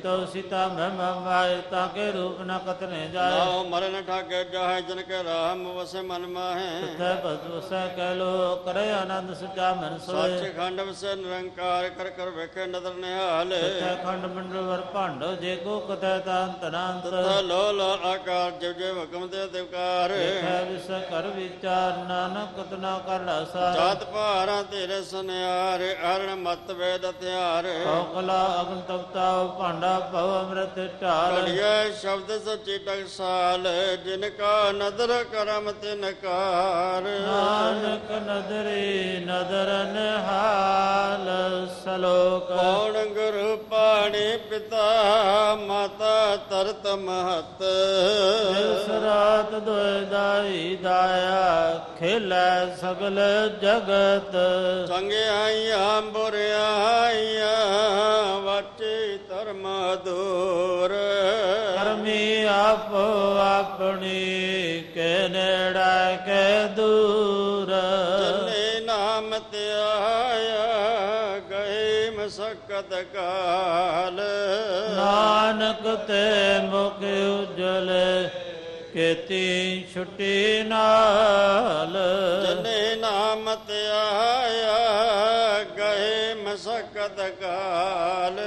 ਤੋ ਸੀਤਾ ਮੈਂ ਮਾਏ ਤਾਂ ਕੇ ਰੂਪ ਨ ਕਤਨੇ ਜਾਏ। ਨਾਉ ਮਰਨ ਠਾਕੇ ਜਾਹੇ ਜਨ ਕੇ ਰਾਮ ਵਸੇ ਮਨ ਮਾਹੇ। ਤਥੈ ਬਦਵਸੈ ਕਹਿ ਲੋ ਕਰੇ ਆਨੰਦ ਸਚਾ ਮਨ ਸੋਏ। ਸੱਚ ਖੰਡ ਵਸੇ ਨਿਰੰਕਾਰ ਕਰ ਕਰ ਵੇਖੇ ਨਦਰ ਨਿਹਾਲ। ਤਥੈ ਖੰਡ ਮੰਡਲ ਵਰ ਭਾਂਡੋ ਜੇ ਕੋ ਕਥੈ ਤਾਂ ਤਨਾੰਤ ਤਥਾ ਲੋ ਲੋ ਆਕਾਰ ਜਿਵ ਜਿਵ ਹੁਕਮ ਦੇ ਦਿਵਕਾਰ ਤਥੈ ਵਿਸ ਕਰ ਵਿਚਾਰ ਨਾਨਕ ਕਤਨਾ ਕਰ ਲਾਸਾ ਜਾਤ ਭਾਰਾਂ ਤੇਰੇ ਸੁਨਿਆਰ ਅਰਣ ਮਤ ਵੇਦ ਹਥਿਆਰ। ਕਉ ਕਲਾ ਅਗਨ ਤਪਤਾ ਭਾਂਡਾ ਭਵ ਅੰਮ੍ਰਿਤ ਢਾਲ। ਘੜੀਏ ਸ਼ਬਦ ਸੱਚੀ ਟਕਸਾਲ ਜਿਨ ਕਾ ਨਦਰ ਕਰਮ ਤਿਨਕਾਰ ਨਾਨਕ ਨਦਰੀ ਨਦਰਨ ਹਾਲ ਸਲੋਕ। ਕੌਣ ਗੁਰੂ ਪਾਣੀ ਪਿਤਾ ਮਾਤਾ ਤਰਤ ਮਹਤ। ਇਸ ਰਾਤ ਦੁਇ ਦਾਈ ਦਾਇਆ ਖੇਲੇ ਸਗਲ ਜਗਤ। ਸੰਗਿਆਈਆਂ ਬੁਰਿਆਈਆਂ ਵਾਚੇ ਧਰਮ ਦੂਰ ਕਰਮੀ ਆਪੋ ਆਪਣੀ ਕੇ ਨੇੜਾ ਕੇ ਦੂਰ। ਮਸਕਤ ਕਾਲ ਨਾਨਕ ਤੇ ਮੁਖ ਉਜਲ ਕੀਤੀ ਛੁੱਟੀ ਨਾਲ। ਜਨੇ ਨਾਮ ਤੇ ਆਇਆ ਗਏ ਮਸਕਤ ਕਾਲ।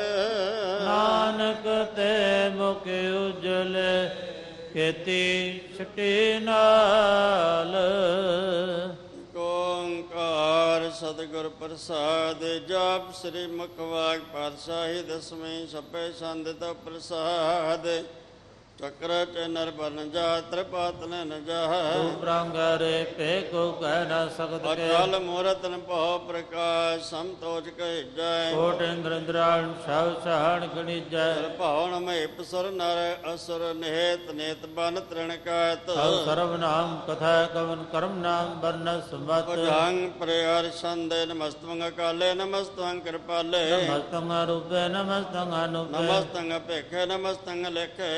ਨਾਨਕ ਤੇ ਮੁਖ ਉਜਲ ਕੀਤੀ ਛੁੱਟੀ ਨਾਲ। ਸਤਿਗੁਰ ਪ੍ਰਸਾਦ ਜਪ ਸ੍ਰੀ ਮੁਖਵਾਕ ਪਾਤਸ਼ਾਹੀ ਦਸਵੇਂ ਸਭੇ ਸੰਦਿਤ ਪ੍ਰਸਾਦ। ਚਕਰ ਚ ਨਰਬਨ ਜਾ ਤ੍ਰਿਪਾਤਨ ਨ ਜਾ। ਤੂੰ ਪ੍ਰੰਗਰੇ ਪੇ ਕੋ ਕਹਿ ਨ ਸਕਤ ਕੇ। ਅਕਾਲ ਮੂਰਤ ਨ ਭਉ ਪ੍ਰਕਾਸ਼ ਸੰਤੋਜ ਕਹਿ ਜੈ। ਕੋਟ ਇੰਦ੍ਰਿੰਦਰਾਨ ਸਭ ਸਹਣ ਗਣਿਜੈ। ਭਵਨ ਮੇ ਪਸਰ ਨਰ ਅਸੁਰ ਨਿਹਤ ਨੇਤ ਬਨ ਤ੍ਰਿਣ ਸਭ ਸਰਬ ਨਾਮ ਕਥਾ ਕਵਨ ਕਰਮ ਨਾਮ ਵਰਨ ਸਮਤ ਭਜੰਗ ਪ੍ਰਿਯਰ ਸੰਦੇ ਨਮਸਤਵੰਗ ਕਾਲੇ ਨਮਸਤਵੰਗ ਕਿਰਪਾਲੇ। ਨਮਸਤੰਗ ਰੂਪੇ ਨਮਸਤੰਗ ਅਨੂਪੇ। ਨਮਸਤੰਗ ਭੇਖੇ ਨਮਸਤੰਗ ਲੇਖੇ।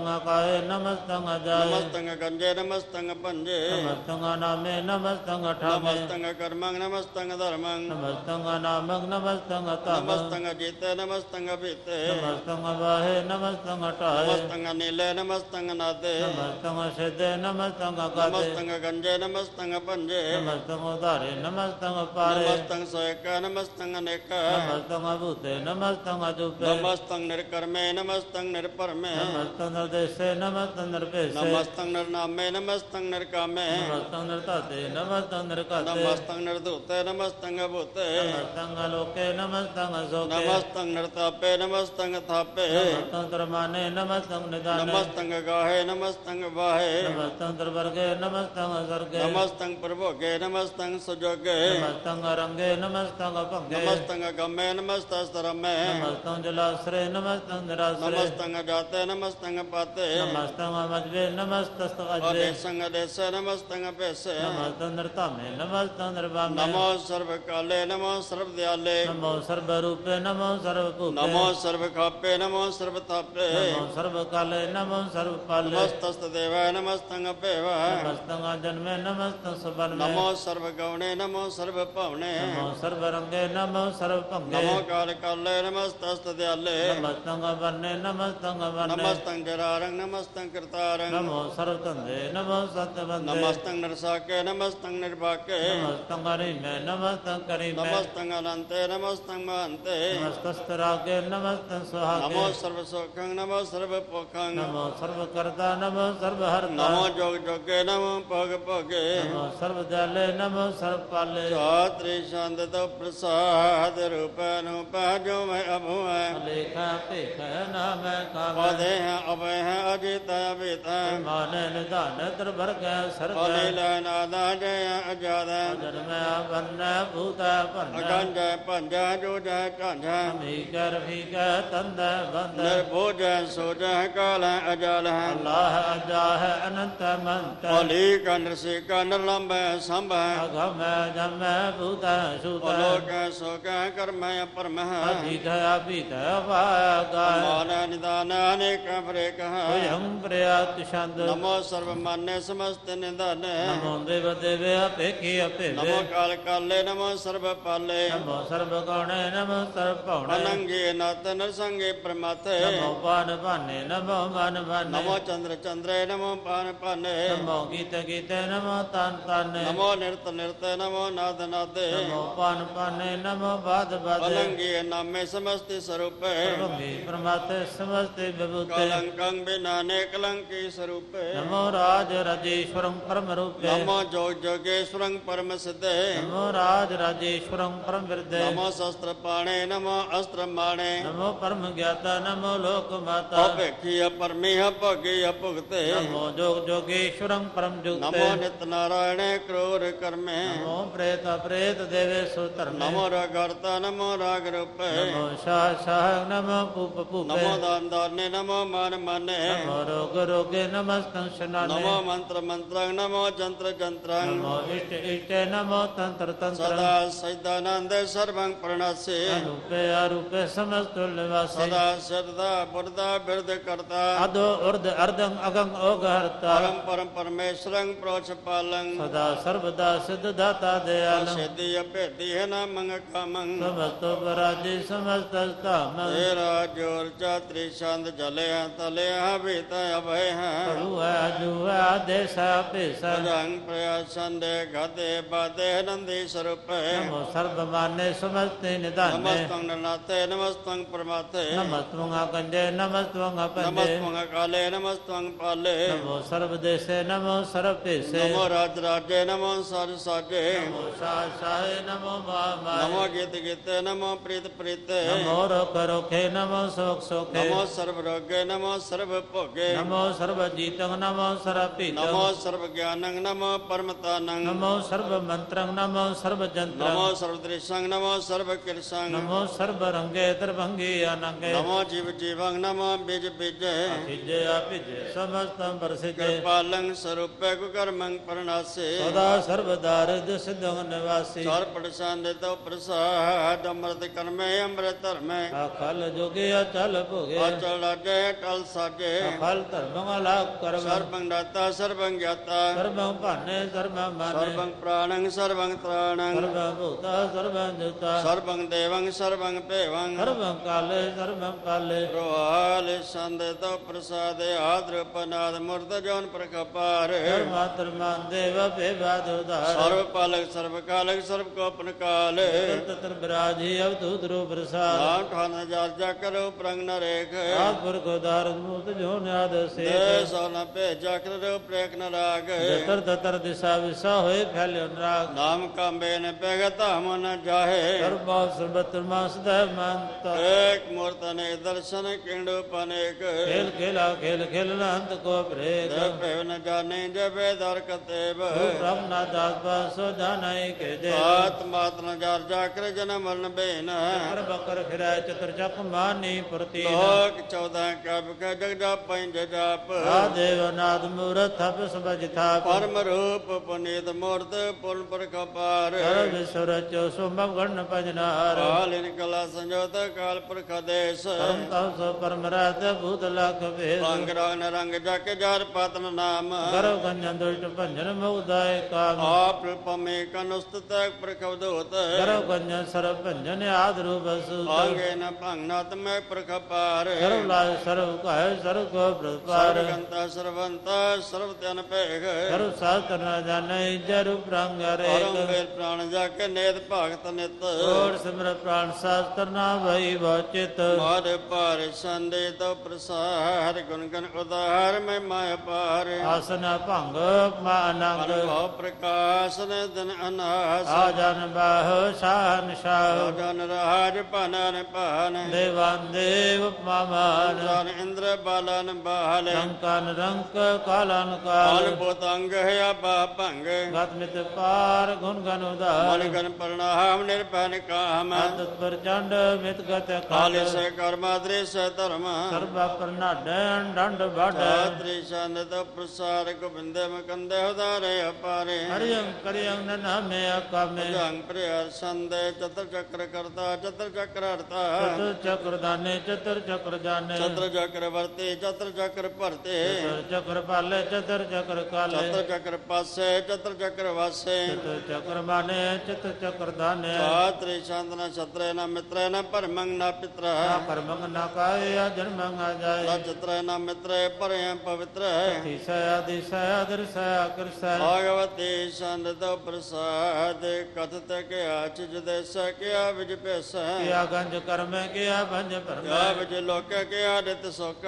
ਨਮਸਤੰਗ ਕਾਏ ਨਮਸਤੰਗ ਜਾਏ ਨਮਸਤੰਗ ਗੰਜੇ ਨਮਸਤੰਗ ਪੰਜੇ ਨਮਸਤੰਗ ਨਾਮੇ ਨਮਸਤੰਗ ਠਾਮੇ। ਨਮਸਤੰਗ ਕਰਮੰਗ ਨਮਸਤੰਗ ਧਰਮੰਗ। ਨਮਸਤੰਗ ਨਾਮਕ ਨਮਸਤੰਗ ਤਮ ਨਮਸਤੰਗ ਜੀਤੇ ਨਮਸਤੰਗ ਭੀਤੇ। ਨਮਸਤੰਗ ਵਾਹੇ ਨਮਸਤੰਗ ਟਾਏ ਨਮਸਤੰਗ ਨੀਲੇ ਨਮਸਤੰਗ ਨਾਦੇ। ਨਮਸਤੰਗ ਸਿੱਧੇ ਨਮਸਤੰਗ ਗਾਦੇ। ਨਮਸਤੰਗ ਗੰਜੇ ਨਮਸਤੰਗ ਪੰਜੇ ਨਮਸਤੰਗ ਉਧਾਰੇ ਨਮਸਤੰਗ ਪਾਰੇ। ਨਮਸਤੰਗ ਸੋਇਕ ਨਮਸਤੰਗ ਅਨੇਕ ਨਮਸਤੰਗ ਭੂਤੇ ਨਮਸਤੰਗ ਅਜੂਪੇ ਨਮਸਤੰਗ ਨਿਰਕਰਮੇ ਨਮਸਤੰਗ ਨਿਰਪਰਮੇ ਨਮਸਤੰਗ ਨਿਰਦੇਸੇ ਨਮਸਤੰਗ ਨਿਰਭੇਸੇ ਨਮਸਤੰਗ ਨਿਰਨਾਮੇ ਨਮਸਤੰਗ ਨਿਰਕਾਮੇ ਨਮਸਤੰਗ ਨਿਰਧਾਤੇ ਨਮਸਤੰਗ ਨਿਰਕਾਤੇ ਨਮਸਤੰਗ ਨਿਰਧੂਤੇ ਨਮਸਤੰਗ ਭੂਤੇ ਨਮਸਤੰਗ ਲੋਕੇ ਨਮਸਤੰਗ ਸੋਕੇ ਨਮਸਤੰਗ ਨਿਰਤਾਪੇ ਨਮਸਤੰਗ ਥਾਪੇ ਨਮਸਤੰਗ ਦਰਮਾਨੇ ਨਮਸਤੰਗ ਨਿਦਾਨੇ ਨਮਸਤੰਗ ਗਾਹੇ ਨਮਸਤੰਗ ਵਾਹੇ ਨਮਸਤੰਗ ਦਰਵਰਗੇ ਨਮਸਤੰਗ ਸਰਗੇ ਨਮਸਤੰਗ ਪ੍ਰਭੋਗੇ ਨਮਸਤੰਗ ਸੁਜੋਗੇ ਨਮਸਤੰਗ ਰੰਗੇ ਨਮਸਤੰਗ ਭੰਗੇ ਨਮਸਤੰਗ ਗਮੇ ਨਮਸਤਸਤਰਮੇ ਨਮਸਤੰਗ ਜਲਾਸਰੇ ਨਮਸਤੰਗ ਨਿਰਾਸਰੇ ਨਮਸਤੰਗ ਜਾਤੇ ਨਮਸਤੰਗ ਪਾਤੇ ਨਮਸਤੰਗ ਮਜਵੇ ਨਮਸਤਸਤ ਅਜਵੇ ਅਬੇਸੰਗ ਦੇਸੇ ਨਮਸਤੰਗ ਭੇਸੇ ਨਮਸਤੰਗ ਨਿਰਤਾਮੇ ਨਮਸਤੰਗ ਨਿਰਵਾਮੇ ਨਮੋ ਸਰਬ ਕਾਲੇ ਨਮੋ ਸਰਬ ਦਿਆਲੇ ਨਮੋ ਸਰਬ ਰੂਪੇ ਨਮੋ ਸਰਬ ਭੂਪੇ ਨਮੋ ਸਰਬ ਖਾਪੇ ਨਮੋ ਸਰਬ ਤਾਪੇ ਨਮੋ ਸਰਬ ਕਾਲੇ ਨਮੋ ਸਰਬ ਪਾਲੇ ਨਮਸਤਸਤ ਦੇਵੈ ਨਮਸਤੰਗ ਭੇਵੈ ਨਮਸਤੰਗ ਜਨਮੇ ਨਮਸਤੰਗ ਸਬਨਮੇ ਨਮੋ ਸਰਬ ਗਉਣੇ ਨਮੋ ਸਰਬ ਭਵਨੇ ਨਮੋ ਸਰਬ ਰੰਗੇ ਨਮੋ ਸਰਬ ਭੰਗੇ ਨਮੋ ਕਾਲ ਕਾਲੇ ਨਮਸਤਸਤ ਦਿਆਲੇ ਨਮਸਤੰਗ ਵਰਨੇ ਨਮਸਤੰਗ ਵਰਨੇ ਨਮਸਤੰਗ ਜਰਾਰੰਗ ਨਮਸਤੰਗ ਕਰਤਾਰੰਗ। ਨਮੋ ਸਰਬ ਧੰਦੇ ਨਮੋ ਸਤ ਬੰਦੇ ਨਮਸਤੰਗ ਨਰਸਾਕੇ ਨਮਸਤੰਗ ਨਿਰਭਾਕੇ। ਨਮਸਤੰਗ ਹਰੀ ਮੈਂ ਨਮਸਤੰਗ ਕਰੀ ਮੈਂ ਨਮਸਤੰਗ ਅਨੰਤੇ ਨਮਸਤੰਗ ਮਹੰਤੇ। ਨਮਸਤਸਤ ਰਾਗੇ ਨਮਸਤੰਗ ਸੁਹਾਗੇ। ਨਮੋ ਸਰਬ ਸੁਖੰ ਨਮੋ ਸਰਬ ਭੁਖੰ ਨਮੋ ਸਰਬ ਕਰਤਾ ਨਮੋ ਸਰਬ ਹਰਤਾ ਨਮੋ ਜੋਗ ਜੋਗੇ ਨਮੋ ਭਗ ਭਗੇ। ਨਮੋ ਸਰਬ ਜਾਲੇ ਨਮੋ ਸਰਬ ਪਾਲੇ ਸਾਤਰੀ ਛੰਦ ਤੋ ਪ੍ਰਸਾਦ ਰੂਪ ਅਨੂਪ ਜੋ ਮੈਂ ਅਭੁਐ। ਲੇਖਾ ਭੇਖ ਨਾਮੈ ਕਾਮੈ। ਪਦੇ ਹੈ ਅਭੈ ਹੈ ਅਜਿਤ ਅਭਿਤ ਮਾਨ ਨਿਧਾਨ ਦਰਬਰ ਗੈ ਸਰਗ। ਅਨੀਲ ਨਾਦਾ ਜੈ ਅਜਾਦ। ਜਨਮੈ ਵਰਨੈ ਭੂਤ ਭੰਨ ਅਗੰਜ ਭੰਜ ਜੋ ਜੈ ਝੰਝ ਮੀ ਕਰ ਫੀ ਕੈ ਤੰਦ ਬੰਦ। ਨਿਰਭੋਜ ਸੋਜ ਕਾਲ ਅਜਲ ਹੈ ਅੱਲਾਹ ਅਜਾਹ ਅਨੰਤ ਮੰਤ। ਅਲੀ ਕੰਨ ਸੇ ਕੰਨ ਲੰਬੈ ਸੰਭ। ਅਗਮੈ ਜਮੈ ਭੂਤ ਸੂਤ। ਅਲੋਕ ਸੋਕ ਕਰਮ ਪਰਮ ਅਧਿਕ ਅਭਿਤ ਵਾਗਾਇ ਮਾਨ ਨਿਦਾਨ ਅਨੇਕ ਫਰੇ ਕਹ। ਭੁਜੰ ਪ੍ਰਿਆਤ ਛੰਦ। ਨਮੋ ਸਰਬ ਮਾਨੇ ਸਮਸਤ ਨਿਦਾਨ ਨਮੋ ਦੇਵ ਦੇਵੇ ਅਪੇਖੀ ਅਪੇਵੇ ਨਮੋ ਕਾਲ ਕਾਲੇ ਨਮੋ ਸਰਬ ਪਾਲੇ। ਨਮੋ ਸਰਬ ਗਉਣੇ ਨਮੋ ਸਰਬ ਭਉਣੇ ਅਨੰਗੇ ਨਤ ਨਰਸੰਗੇ ਪ੍ਰਮਾਤੇ। ਨਮੋ ਪਾਨ ਭਾਨੇ ਨਮੋ ਮਨ ਭਾਨੇ। ਨਮੋ ਚੰਦਰ ਚੰਦਰੇ ਨਮੋ ਪਾਨ ਪਾਨੇ ਨਮੋ ਗੀਤ ਗੀਤੇ ਨਮੋ ਤਨ ਤਾਨੇ। ਨਮੋ ਨਿਰਤ ਨਿਰਤ ਨਮੋ ਨਾਦ ਨਾਦੇ। ਨਮੋ ਪਾਨ ਪਾਨੇ ਨਮੋ ਬਾਦ ਬਾਦੇ। ਅਨੰਗੇ ਨਾਮੇ ਸਮਸਤ ਸਰੂਪੇ। ਪ੍ਰਭੇ ਪ੍ਰਮਾਤੇ ਸਮਸਤੇ ਵਿਭੂਤੇ। ਕਲੰਕੰ ਬਿਨਾਨੇ ਕਲੰਕੀ ਸਰੂਪੇ ਨਮੋ ਰਾਜ ਰਾਜੇਸ਼ਵਰੰ ਪਰਮ ਰੂਪੇ ਨਮੋ ਜੋਗ ਜੋਗੇਸ਼ਵਰੰ ਪਰਮ ਸਿੱਧੇ ਨਮੋ ਰਾਜ ਰਾਜੇਸ਼ਵਰੰ ਪਰਮ ਵਿਰਦੇ ਨਮੋ ਸ਼ਸਤਰ ਪਾਣੇ ਨਮੋ ਅਸਤਰ ਮਾਣੇ ਨਮੋ ਪਰਮ ਗਿਆਤਾ ਨਮੋ ਲੋਕ ਮਾਤਾ ਅਭੇਖੀ ਪਰਮੇ ਭੋਗੇ ਭੁਗਤੇ ਨਮੋ ਜੋਗ ਜੋਗੇਸ਼ਵਰੰ ਪਰਮ ਜੁਗਤੇ ਨਮੋ ਨਿਤ ਨਾਰਾਇਣੇ ਕ੍ਰੋਰ ਕਰਮੇ ਨਮੋ ਪ੍ਰੇਤ ਪ੍ਰੇਤ ਦੇਵੇ ਸੁਤਰਮੇ ਨਮੋ ਰਗਰਤਾ ਨਮੋ ਰਾਗ ਰੂਪੇ ਨਮੋ ਸ਼ਾਹ ਸ਼ਾਹ ਨਮੋ ਭੂਪ ਭੂਪੇ ਨਮੋ ਦਾਨ ਦਾਨੇ ਨਮੋ ਮਾਨ ਮਾਨੇ ਮਾਨੇ ਨਮੋ ਰੋਗ ਰੋਗੇ ਨਮਸਤੰ ਸ਼ਨਾਨੇ ਨਮੋ ਮੰਤਰ ਮੰਤਰੰ ਨਮੋ ਜੰਤਰ ਜੰਤਰੰ ਨਮੋ ਇਸ਼ਟ ਇਸ਼ਟੇ ਨਮੋ ਤੰਤਰ ਤੰਤਰ ਸਦਾ ਸੈਦਾਨੰਦ ਸਰਵੰ ਪ੍ਰਣਾਸੇ ਅਨੂਪੇ ਅਰੂਪੇ ਸਮਸਤ ਨਿਵਾਸੇ ਸਦਾ ਸਰਦਾ ਬੁਰਦਾ ਬਿਰਦ ਕਰਤਾ ਅਦੋ ਉਰਦ ਅਰਦੰ ਅਗੰ ਓਗਹਰਤਾ ਪਰਮ ਪਰਮ ਪਰਮੇਸ਼ਰੰ ਪ੍ਰੋਚ ਪਾਲੰ ਸਦਾ ਸਰਬਦਾ ਸਿਧ ਦਾਤਾ ਦਿਆਲੰ ਸਿੱਧੀ ਅਭੇਦੀ ਹੈ ਨਾ ਮੰਗ ਕਾਮੰ ਸਮਸਤ ਬਰਾਜੀ ਸਮਸਤ ਧਾਮ ਤੇਰਾ ਜੋਰ ਚਾਤਰੀ ਛੰਦ ਜਲਿਆ ਤਲਿਆ ਭੀਤ ਅਭੈ ਹੈ ਪੜੂ ਹੈ। ਜੂ ਹੈ ਆਦੇਸ ਭੇਸ। ਰੰਗ ਪ੍ਰਯਾਸੰਦੇ ਗਦੇ ਬਾਦੇ ਨੰਦੀ ਸਰੂਪੇ। ਨਮੋ ਸਰਬ ਮਾਨੇ ਸਮਸਤੇ ਨਿਦਾਨੇ ਨਮਸਤੰ ਨਨਾਤੇ ਨਮਸਤੰ ਪਰਮਾਤੇ। ਨਮਸਤਵੰ ਕੰਜੇ ਨਮਸਤਵੰ ਪੰਜੇ ਨਮਸਤੰ ਕਾਲੇ ਨਮਸਤੰ ਪਾਲੇ। ਨਮੋ ਸਰਬ ਦੇਸੇ ਨਮੋ ਸਰਬ ਭੇਸੇ। ਨਮੋ ਰਾਜ ਰਾਜੇ ਨਮੋ ਸਰ ਸਾਜੇ ਨਮੋ ਸਾਹ ਸਾਹੇ ਨਮੋ ਮਾਏ। ਨਮੋ ਗੀਤ ਗੀਤੇ ਨਮੋ ਪ੍ਰੀਤ ਪ੍ਰੀਤੇ। ਨਮੋ ਰੋਖੇ ਨਮੋ ਸੋਖ ਸੋਖੇ। ਨਮੋ ਸਰਬ ਰੋਗੇ ਨਮੋ ਸਰਬ ਭੋਗੇ। ਨਮੋ ਸਰਬ ਜੀਤੰ ਨਮੋ ਸਰਬ ਪੀਤੰ ਨਮੋ ਸਰਬ ਗਿਆਨੰ ਨਮੋ ਪਰਮਤਾਨੰ। ਨਮੋ ਸਰਬ ਮੰਤਰੰ ਨਮੋ ਸਰਬ ਜੰਤਰੰ। ਨਮੋ ਸਰਬ ਦ੍ਰਿਸ਼ੰ ਨਮੋ ਸਰਬ ਕਿਰਸੰ। ਨਮੋ ਸਰਬ ਰੰਗੇ ਦਰਭੰਗੀ ਅਨੰਗੇ। ਨਮੋ ਜੀਵ ਜੀਵੰ ਨਮੋ ਬਿਜ ਬਿਜੈ। ਭਿਜੇ ਆਪਿਜੇ ਸਮਸਤੰ ਬਰਸਿਜੇ ਕਿਰਪਾਲੰ ਸਰੂਪੇ ਕੁਕਰਮੰ ਪਰਨਾਸੇ ਸਦਾ ਸਰਬਦਾਰਿਦ ਸਿਧੰ ਨਿਵਾਸੀ। ਸਰ ਪਰਸੰਦਿਤ ਪ੍ਰਸਾਦ ਅੰਮ੍ਰਿਤ ਕਰਮੇ ਅੰਮ੍ਰਿਤ ਧਰਮੇ। ਅਖਲ ਜੋਗੇ ਅਚਲ ਭੋਗੇ ਅਚਲ ਰਾਜੇ ਟਲ ਸਾਜੇ ਅਖਲ ਧਰਮੰ ਅਲਾਪ ਕਰਮ। ਸਰਬੰ ਦਾਤਾ ਸਰਬੰ ਗਿਆਤਾ। ਸਰਬੰ ਭਾਨੇ ਸਰਬੰ ਮਾਨੇ। ਸਰਬੰ ਪ੍ਰਾਣੰ ਸਰਬੰ ਤ੍ਰਾਣੰ। ਸਰਬੰ ਭੂਤਾ ਸਰਬੰ ਜੁਤਾ। ਸਰਬੰ ਦੇਵੰ ਸਰਬੰ ਭੇਵੰ। ਸਰਬੰ ਕਾਲੇ ਸਰਬੰ ਕਾਲੇ। ਰੋਹਾਲ ਸੰਦਿਤ ਪ੍ਰਸਾਦ ਆਦਰ ਪਨਾਦ ਮੁਰਦ ਜੋਨ ਪ੍ਰਕਪਾਰ ਸਰਮਾਤਰ ਮਾਨ ਦੇਵ ਬੇਬਾਦ ਉਧਾਰ ਸਰਬ ਪਾਲਕ ਸਰਬ ਕਾਲਕ ਸਰਬ ਕੋਪਨ ਕਾਲ। ਤਤਰ ਬਰਾਜੀ ਅਵਧੂਤ ਰੂਪ ਪ੍ਰਸਾਦ ਜਲ ਜਾ ਕਰੋ ਪ੍ਰੰਗ ਨ ਰੇਖ। ਆਤਪੁਰ ਕੋ ਦਾਰਦ ਮੂਰਤ ਜੋ ਨਿਆਦ ਸੇ। ਦੇ ਸੋ ਨ ਭੇਜਾ ਕਰ ਰੋ ਪ੍ਰੇਖ ਨ ਰਾਗ। ਤਤਰ ਤਤਰ ਦਿਸ਼ਾ ਵਿਸਾ ਹੋਏ ਫੈਲਿਓ ਨਰਾਗ ਨਾਮ ਕੰਬੇ ਨ ਪੈਗ ਧਾਮ ਨ ਜਾਹੇ। ਸਰਬਾ ਸਰਬਤਰ ਮਾ ਸਦਾ ਮੰਤ। ਏਕ ਮੂਰਤ ਨੇ ਦਰਸ਼ਨ ਕਿੰਡੂ ਪਨੇਕ। ਖੇਲ ਖੇਲਾ ਖੇਲ ਖੇਲਣਾ ਅੰਤ ਕੋ ਬ੍ਰੇਕ। ਦੇ ਭੇਵ ਨ ਜਾਣੇ ਜਬੇ ਦਰ ਕਤੇਬ ਬ੍ਰਹਮ ਨਾ ਦਾਸ ਬਾਸੋ ਜਾਣੈ ਕੇ ਦੇ ਆਤ ਮਾਤ ਨ ਜਰ ਜਾ ਕਰ ਜਨਮ ਮਰਨ ਬੇਨ। ਹਰ ਬਕਰ ਫਿਰੈ ਚਤੁਰ ਚੱਕ ਮਾਨੀ ਪ੍ਰਤੀ ਲੋਕ 14 ਕਬ ਕੈ ਜਗ ਜਾ ਪੈਂਜ ਜਾਪ। ਆ ਦੇਵ ਨਾਦ ਮੂਰਤ ਥਪ ਸਬਜ ਥਾਪ। ਪਰਮ ਰੂਪ ਪੁਨੀਤ ਮੂਰਤ ਪੁਰਨ ਪ੍ਰਕਪਾਰ ਹਰ ਵਿਸੁਰ ਚੋ ਸੁਭਮ ਗਣ ਭਜਨਾਰ ਕਾਲਿਨ ਕਲਾ ਸੰਜੋਤ ਕਾਲ ਪੁਰਖ ਦੇਸ। ਤਉ ਸੋ ਪਰਮ ਰਾਤ ਭੂਤ ਲਖ ਵੇਦ ਰੰਗ ਰੰਗ ਰੰਗ ਜਕ ਜਰ ਪਤਨ ਨਾਮ। ਗਰਵ ਗੰਜਨ ਦੁਸ਼ਟ ਭੰਜਨ ਮੁਗਦਾਇ ਕਾਮ। ਆਪ ਪਮੇ ਕਨੁਸਤਤ ਪ੍ਰਖਵਦੋਤ ਗਰਵ ਗੰਜਨ ਸਰਬ ਭੰਜਨ ਆਦ ਰੂਪ ਸੂਤ। ਆਗੇ ਨ ਭੰਗਨਤ ਮੈਂ ਪ੍ਰਖਪਾਰ ਸਰਵ ਲਾਇ ਸਰਵ ਕਾਇ ਸਰਵ ਕੋ ਪ੍ਰਪਾਰ ਸਰਗੰਤਾ ਸਰਵੰਤਾ ਸਰਵ ਤਨ ਭੇਖ ਸਰਵ ਸਾਸਤਰ ਨ ਜਾਣੈ ਜਰੂ ਪ੍ਰੰਗ ਪਰਮ ਰੇਕ। ਵੇਲ ਪ੍ਰਾਣ ਜਾ ਕੇ ਨੇਤ ਭਗਤ ਨਿਤ। ਓੜ ਸਿਮਰ ਪ੍ਰਾਨ ਸ਼ਾਸਤਰ ਨਾ ਭਈ ਬਚਿਤ ਮਾਰ ਪਾਰ ਸੰਦੇ ਤੋ ਪ੍ਰਸਾਰ ਗੁਣ ਗਨ ਉਦਾਰ ਮੈਂ ਮਾਇਆ ਪਾਰ ਆਸਨ ਭੰਗ ਮਾਨੰਗ ਅਨੁਭਵ ਪ੍ਰਕਾਸ਼ ਨੇ ਦਿਨ ਅਨਾਸ। ਆ ਜਨ ਬਾਹ ਸ਼ਾਹਨ ਸ਼ਾਹ। ਜਨ ਰਾਜ ਪਨਨ ਪਨ ਦੇਵਾਨ ਦੇਵ ਮਾਮਾਨ ਜਨ ਇੰਦਰ ਬਾਲਨ ਬਾਲ ਰੰਕਨ ਰੰਕ ਕਾਲਨ ਕਾਲ ਮਨ ਬੋਤੰਗ ਹੈ ਬਾ ਭੰਗ। ਗਤ ਮਿਤ ਪਾਰ ਗੁਣ ਗਨ ਉਦਾਰ ਮਨ ਗਨ ਪ੍ਰਣਾਮ ਨਿਰਪਨ ਕਾਮ। ਤਤ ਪ੍ਰਚੰਡ ਮਿਤ ਗਤ ਕਾਲੇ। ਸੇ ਕਰਮਾ ਦ੍ਰਿਸ਼ ਧਰਮ। ਸਰਬਾ ਪ੍ਰਨਾਡਨ ਡੰਡ ਬੜ ਸਾਤਰੀ ਸੰਤ ਪ੍ਰਸਾਰ ਗੋਬਿੰਦੇ ਮਕੰਦੇ ਉਦਾਰੇ ਅਪਾਰੇ। ਹਰਿਯੰ ਕਰਿਯੰ ਨਨਾਮੇ ਅਕਾਮੇ ਜੰਗ ਪ੍ਰਿਯ ਸੰਦੇ ਚਤਰ ਚੱਕਰ ਕਰਤਾ ਚਤਰ ਚੱਕਰ ਹਰਤਾ। ਚਤੁਰ ਚਕਰ ਦਾਨੇ ਚਤੁਰ ਚਕਰ ਜਾਣੇ। ਚਤਰ ਚੱਕਰ ਵਰਤੇ ਚਤਰ ਚੱਕਰ ਭਰਤੇ। ਚਤੁਰ ਚਕਰ ਪਾਲੇ ਚਤੁਰ ਚਕਰ ਕਾਲੇ। ਚਤਰ ਚੱਕਰ ਪਾਸੇ ਚਤਰ ਚੱਕਰ ਵਾਸੇ। ਚਤੁਰ ਚਕਰ ਮਾਨੇ ਚਤੁਰ ਚਕਰ ਦਾਨੇ। ਸਾਤਰੀ ਸੰਤ ਨ ਛਤਰੇ ਨ ਮਿਤਰੇ ਨ ਭਰਮੰਗ ਨ ਪਿਤਰਾ। ਨਾ ਨਾ ਕਾਏ ਆ ਜਨਮੰਗ ਆ ਨ ਜਾਏ ਚਤਰੇ ਨ ਮਿਤਰੇ ਭਰਿਆ ਪਵਿੱਤਰ। ਤੀਸਾ ਆਦਿਸਾ ਅਦਰਸਾ ਅਕਰਸਾ ਭਾਗਵਤੀ ਸੰਤ ਪ੍ਰਸਾਦ ਕਥਤ ਕਿਆ ਚਿਜ ਦੇਸ ਕਿਆ ਵਿਜ ਪੈਸਾ ਕਿਆ ਗੰਜ ਕਰਮੇ ਕਿਆ ਭੰਜ ਕਿਆ ਪਰਮੇ ਵਿਜ ਲੋਕ ਕਿਆ ਨਿਤ ਸੁਖ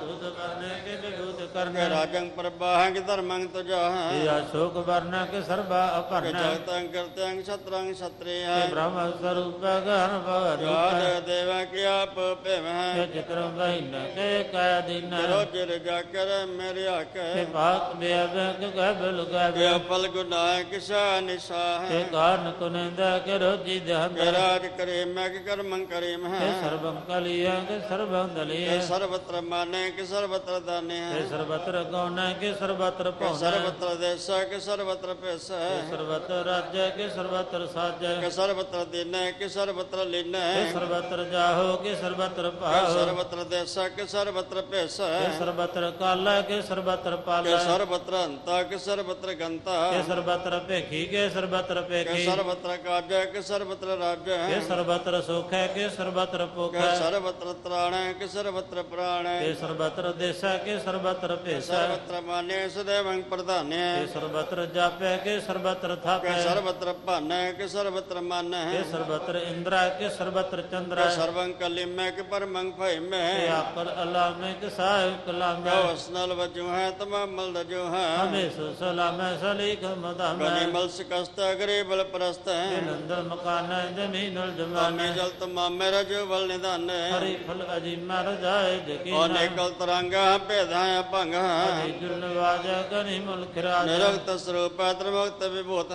ਦੂਤ ਕਰਨੇ ਕੇ ਵਿਦੂਤ ਕਿ ਕਰਨੇ ਰਾਜੰ ਪ੍ਰਭਾਹੰ ਧਰਮੰ ਤੁਜਾ ਕਿਆ ਸ਼ੋਕ ਵਰਨਾ ਕੇ ਸਰਬਾ ਕਿ ਅਪਰਨਾ। ਜਗਤੰ ਕਰਤੰ ਛਤਰੰ ਛਤਰਿਆ ਕਿ ਬ੍ਰਹਮ ਸਰੂਪ ਗਨ ਜਾਦ ਦੇਵ ਕਿਆ ਪੇਵ ਕੇ ਚਿਤਰੰ ਵਹਿਨ ਕੇ ਕਾਇ ਦਿਨ। ਰੋ ਜਿਰ ਜਾ ਕਰ ਮੇਰੇ ਆਕੇ ਕੇ ਭਾਤ ਬੇਅਬ ਕੇ ਗਬਲ ਗਬ ਕਿ ਫਲ ਗੁਨਾਹ ਕਿਸਾ ਨਿਸ਼ਾ ਕੇ ਕਾਰਨ ਕੁਨੰਦਾ ਕੇ ਰੋਜੀ ਦਹੰਦ ਕਿ ਰਾਜ ਕਰੇ ਮੈਂ ਕਿ ਕਰਮੰ ਕਰੇ ਕੇ ਮਹ ਸਰਬੰ ਕਲਿਯੰ ਕੇ ਸਰਬੰ ਦਲਿਯ ਸਰਬਤਰ ਮਾਨੇ ਕਿ ਸਰਬਤਰ ਦਾਨੇ ਕੇ ਹੈ ਸਰਬਤਰ ਗਉਨੈ ਕੇ ਸਰਬਤਰ ਕਿ ਭਉਨੈ ਸਰਬਤਰ ਦੇਸਾ ਕਿ ਸਰਬਤਰ ਪੈਸਾ ਕੇ ਸਰਬਤਰ ਰਾਜੈ ਕੇ ਸਰਬਤਰ ਸਾਜੈ ਕਿ ਸਰਬਤਰ ਦੀਨੈ ਕਿ ਸਰਬਤਰ ਲੀਨੈ ਕੇ ਸਰਬਤਰ ਜਾਹੋ ਕੇ ਸਰਬਤਰ ਕਿ ਭਾਉ ਸਰਬਤਰ ਦੇਸਾ ਕਿ ਸਰਬਤਰ ਪੈਸਾ ਕੇ ਸਰਬਤਰ ਕਾਲੈ ਕੇ ਸਰਬਤਰ ਕਿ ਪਾਲੈ ਸਰਬਤਰ ਅੰਤਾ ਕਿ ਸਰਬਤਰ ਗੰਤਾ ਕੇ ਸਰਬਤਰ ਭੇਖੀ ਕੇ ਸਰਬਤਰ ਕਿ ਭੇਖੀ ਸਰਬਤਰ ਕਾਜੈ ਕਿ ਸਰਬਤਰ ਰਾਜੈ ਕੇ ਸਰਬਤਰ ਸੁਖੈ ਕੇ ਸਰਬਤਰ ਕਿ ਭੁਖੈ ਸਰਬਤਰ ਤ੍ਰਾਣੈ ਕਿ ਸਰਬਤਰ ਪ੍ਰਾਣੈ ਕੇ ਸਰਬਤਰ ਦੇਸੈ ਕੇ ਸਰਬਤਰ ਭੇਸੈ। ਸਰਬਤਰ ਮਾਨੇ ਸਦੈਵੰ ਪ੍ਰਧਾਨੈ। ਕੇ ਸਰਬਤਰ ਜਾਪੈ ਕੇ ਸਰਬਤਰ ਕਿ ਥਾਪੈ ਸਰਬਤਰ ਭਾਨੈ ਕਿ ਸਰਬਤਰ ਮਾਨੈ। ਕੇ ਸਰਬਤਰ ਇੰਦਰਾ ਕੇ ਸਰਬਤਰ ਚੰਦਰਾ। ਕਿ ਸਰਵੰ ਕਲਿਮੈ ਕਿ ਪਰਮੰ ਕੇ ਭਇਮੈ ਆਕਲ ਅਲਾਮੈ ਕੇ ਸਾਹਿਬ ਕਲਾਮੈ ਕਿ ਵਸਨਲ ਵਜੂ ਹੈ ਤਮਾਮਲ ਦਜੂ ਹੈ। ਹਮੇ ਸੁਸਲਾਮੈ ਸਲੀਕ ਮਦਾਮੈ। ਗਨੀ ਮਲ ਸਿਕਸਤ ਗਰੀਬਲ ਪ੍ਰਸਤ ਕੇ ਨੰਦਰ ਮਕਾਨੈ ਜ਼ਮੀਨਲ ਜਮਾਨੈ। ਜਲ ਤਮਾਮੇ ਰਜੂ ਬਲ ਨਿਦਾਨੇ ਹਰੀ ਫਲ ਅਜੀ ਮਰ ਜਾਏ ਜਕੀ ਆਨੇ ਕਲ ਤਰੰਗਾ ਭੇਦਾਂ ਭੰਗ? ਅਜੀ ਜੁਨ ਵਾਜਾ ਗਨੀ ਮੁਲਕ ਰਾਜ। ਨਿਰਗਤ ਸਰੂਪ ਤ੍ਰਿਮੁਕਤ ਵਿਭੂਤ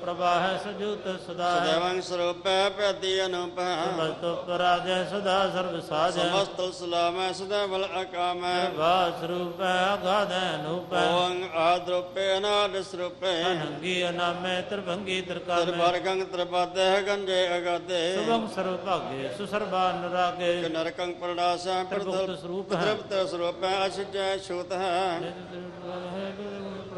ਪ੍ਰਵਾਹ ਸਜੂਤ ਸਦਾ ਸਦੈਵੰ ਸਰੂਪ ਭੇਦੀ ਅਨੂਪ ਸਦਾ ਸਰਬ ਸਾਜੈ ਸਮਸਤ ਸਲਾਮੈ ਸਦੈਵਲ ਅਕਾਮੈ ਵਾਸ ਰੂਪੈ ਅਗਾਧੈ ਨੂਪੈ ਓੰ ਆਦਰੂਪੇ ਅਨਾਦ ਸਰੂਪੇ। ਅਨੰਗੀ ਅਨਾਮੈ ਤਰਭੰਗੀ ਤਰਕਾਮੈ। ਤਰਬਰ ਗੰਗ ਤਰਪਾਦੇ ਗੰਜੇ ਅਗਾਦੇ। ਸੁਭੰ ਸਰਬ ਭਾਗੇ ਸੁਸਰਬਾ ਨਰਾਗੇ ਨਰਕੰ ਪ੍ਰਣਾਸਾ ਤ੍ਰਿਭੁਕਤ ਸਰੂਪ ਹੈ। ਤ੍ਰਿਪਤ ਸਰੂਪ ਅਸ਼ਜੈ ਛੂਤ ਹੈ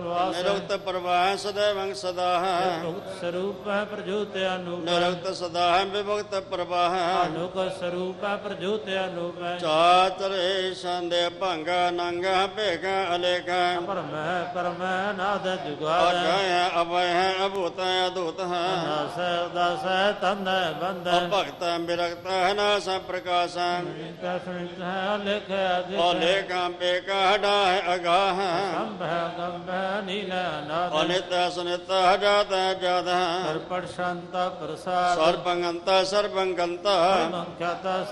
ਪ੍ਰਵਾਸ ਨਿਰੁਕਤ ਪ੍ਰਵਾਹ ਸਦੈਵੰ ਸਦਾ। ਹੈ ਭੁਗਤ ਸਰੂਪ ਹੈ ਪ੍ਰਜੋਤ ਅਨੂਪ। ਨਿਰੁਕਤ ਸਦਾ ਹੈ ਵਿਭੁਕਤ ਪ੍ਰਵਾਹ। ਅਨੂਕ ਸਰੂਪ ਹੈ ਪ੍ਰਜੋਤ ਅਨੂਪ। ਹੈ ਚਾਤਰੇ ਸੰਦੇ ਭੰਗਾ ਨੰਗਾ ਭੇਗਾ ਅਲੇਖਾ। ਪਰਮੈ ਪਰਮੈ ਨਾਦ ਜੁਗਾਦ ਅਜੈ ਹੈ ਅਭੈ ਹੈ ਅਭੂਤ ਹੈ ਅਦੂਤ ਹੈ। ਨਾਸੈ ਉਦਾਸੈ ਤੰਦੈ ਬੰਦੈ ਭਗਤ ਬਿਰਗਤ ਹੈ ਨਾਸ ਪ੍ਰਕਾਸ਼ ਕਸਨਿਤ ਹੈ ਲਿਖਿਆ ਦਿਖ ਅਲੇਖਾਂ ਬੇਕਾ ਹਡਾ ਹੈ। ਅਗਾਹ ਸੰਭੈ ਗੰਭੈ ਨੀਲ ਨਾਦ ਅਨਿਤ ਸੁਨਿਤ ਹਜਾਤ ਜਦ ਸਰਪੜ ਸ਼ਾਂਤਾ ਪ੍ਰਸਾਦ। ਸਰਬੰਗੰਤ। ਸਰਬੰਗੰਤ ਮੰਖਿਆਤਾ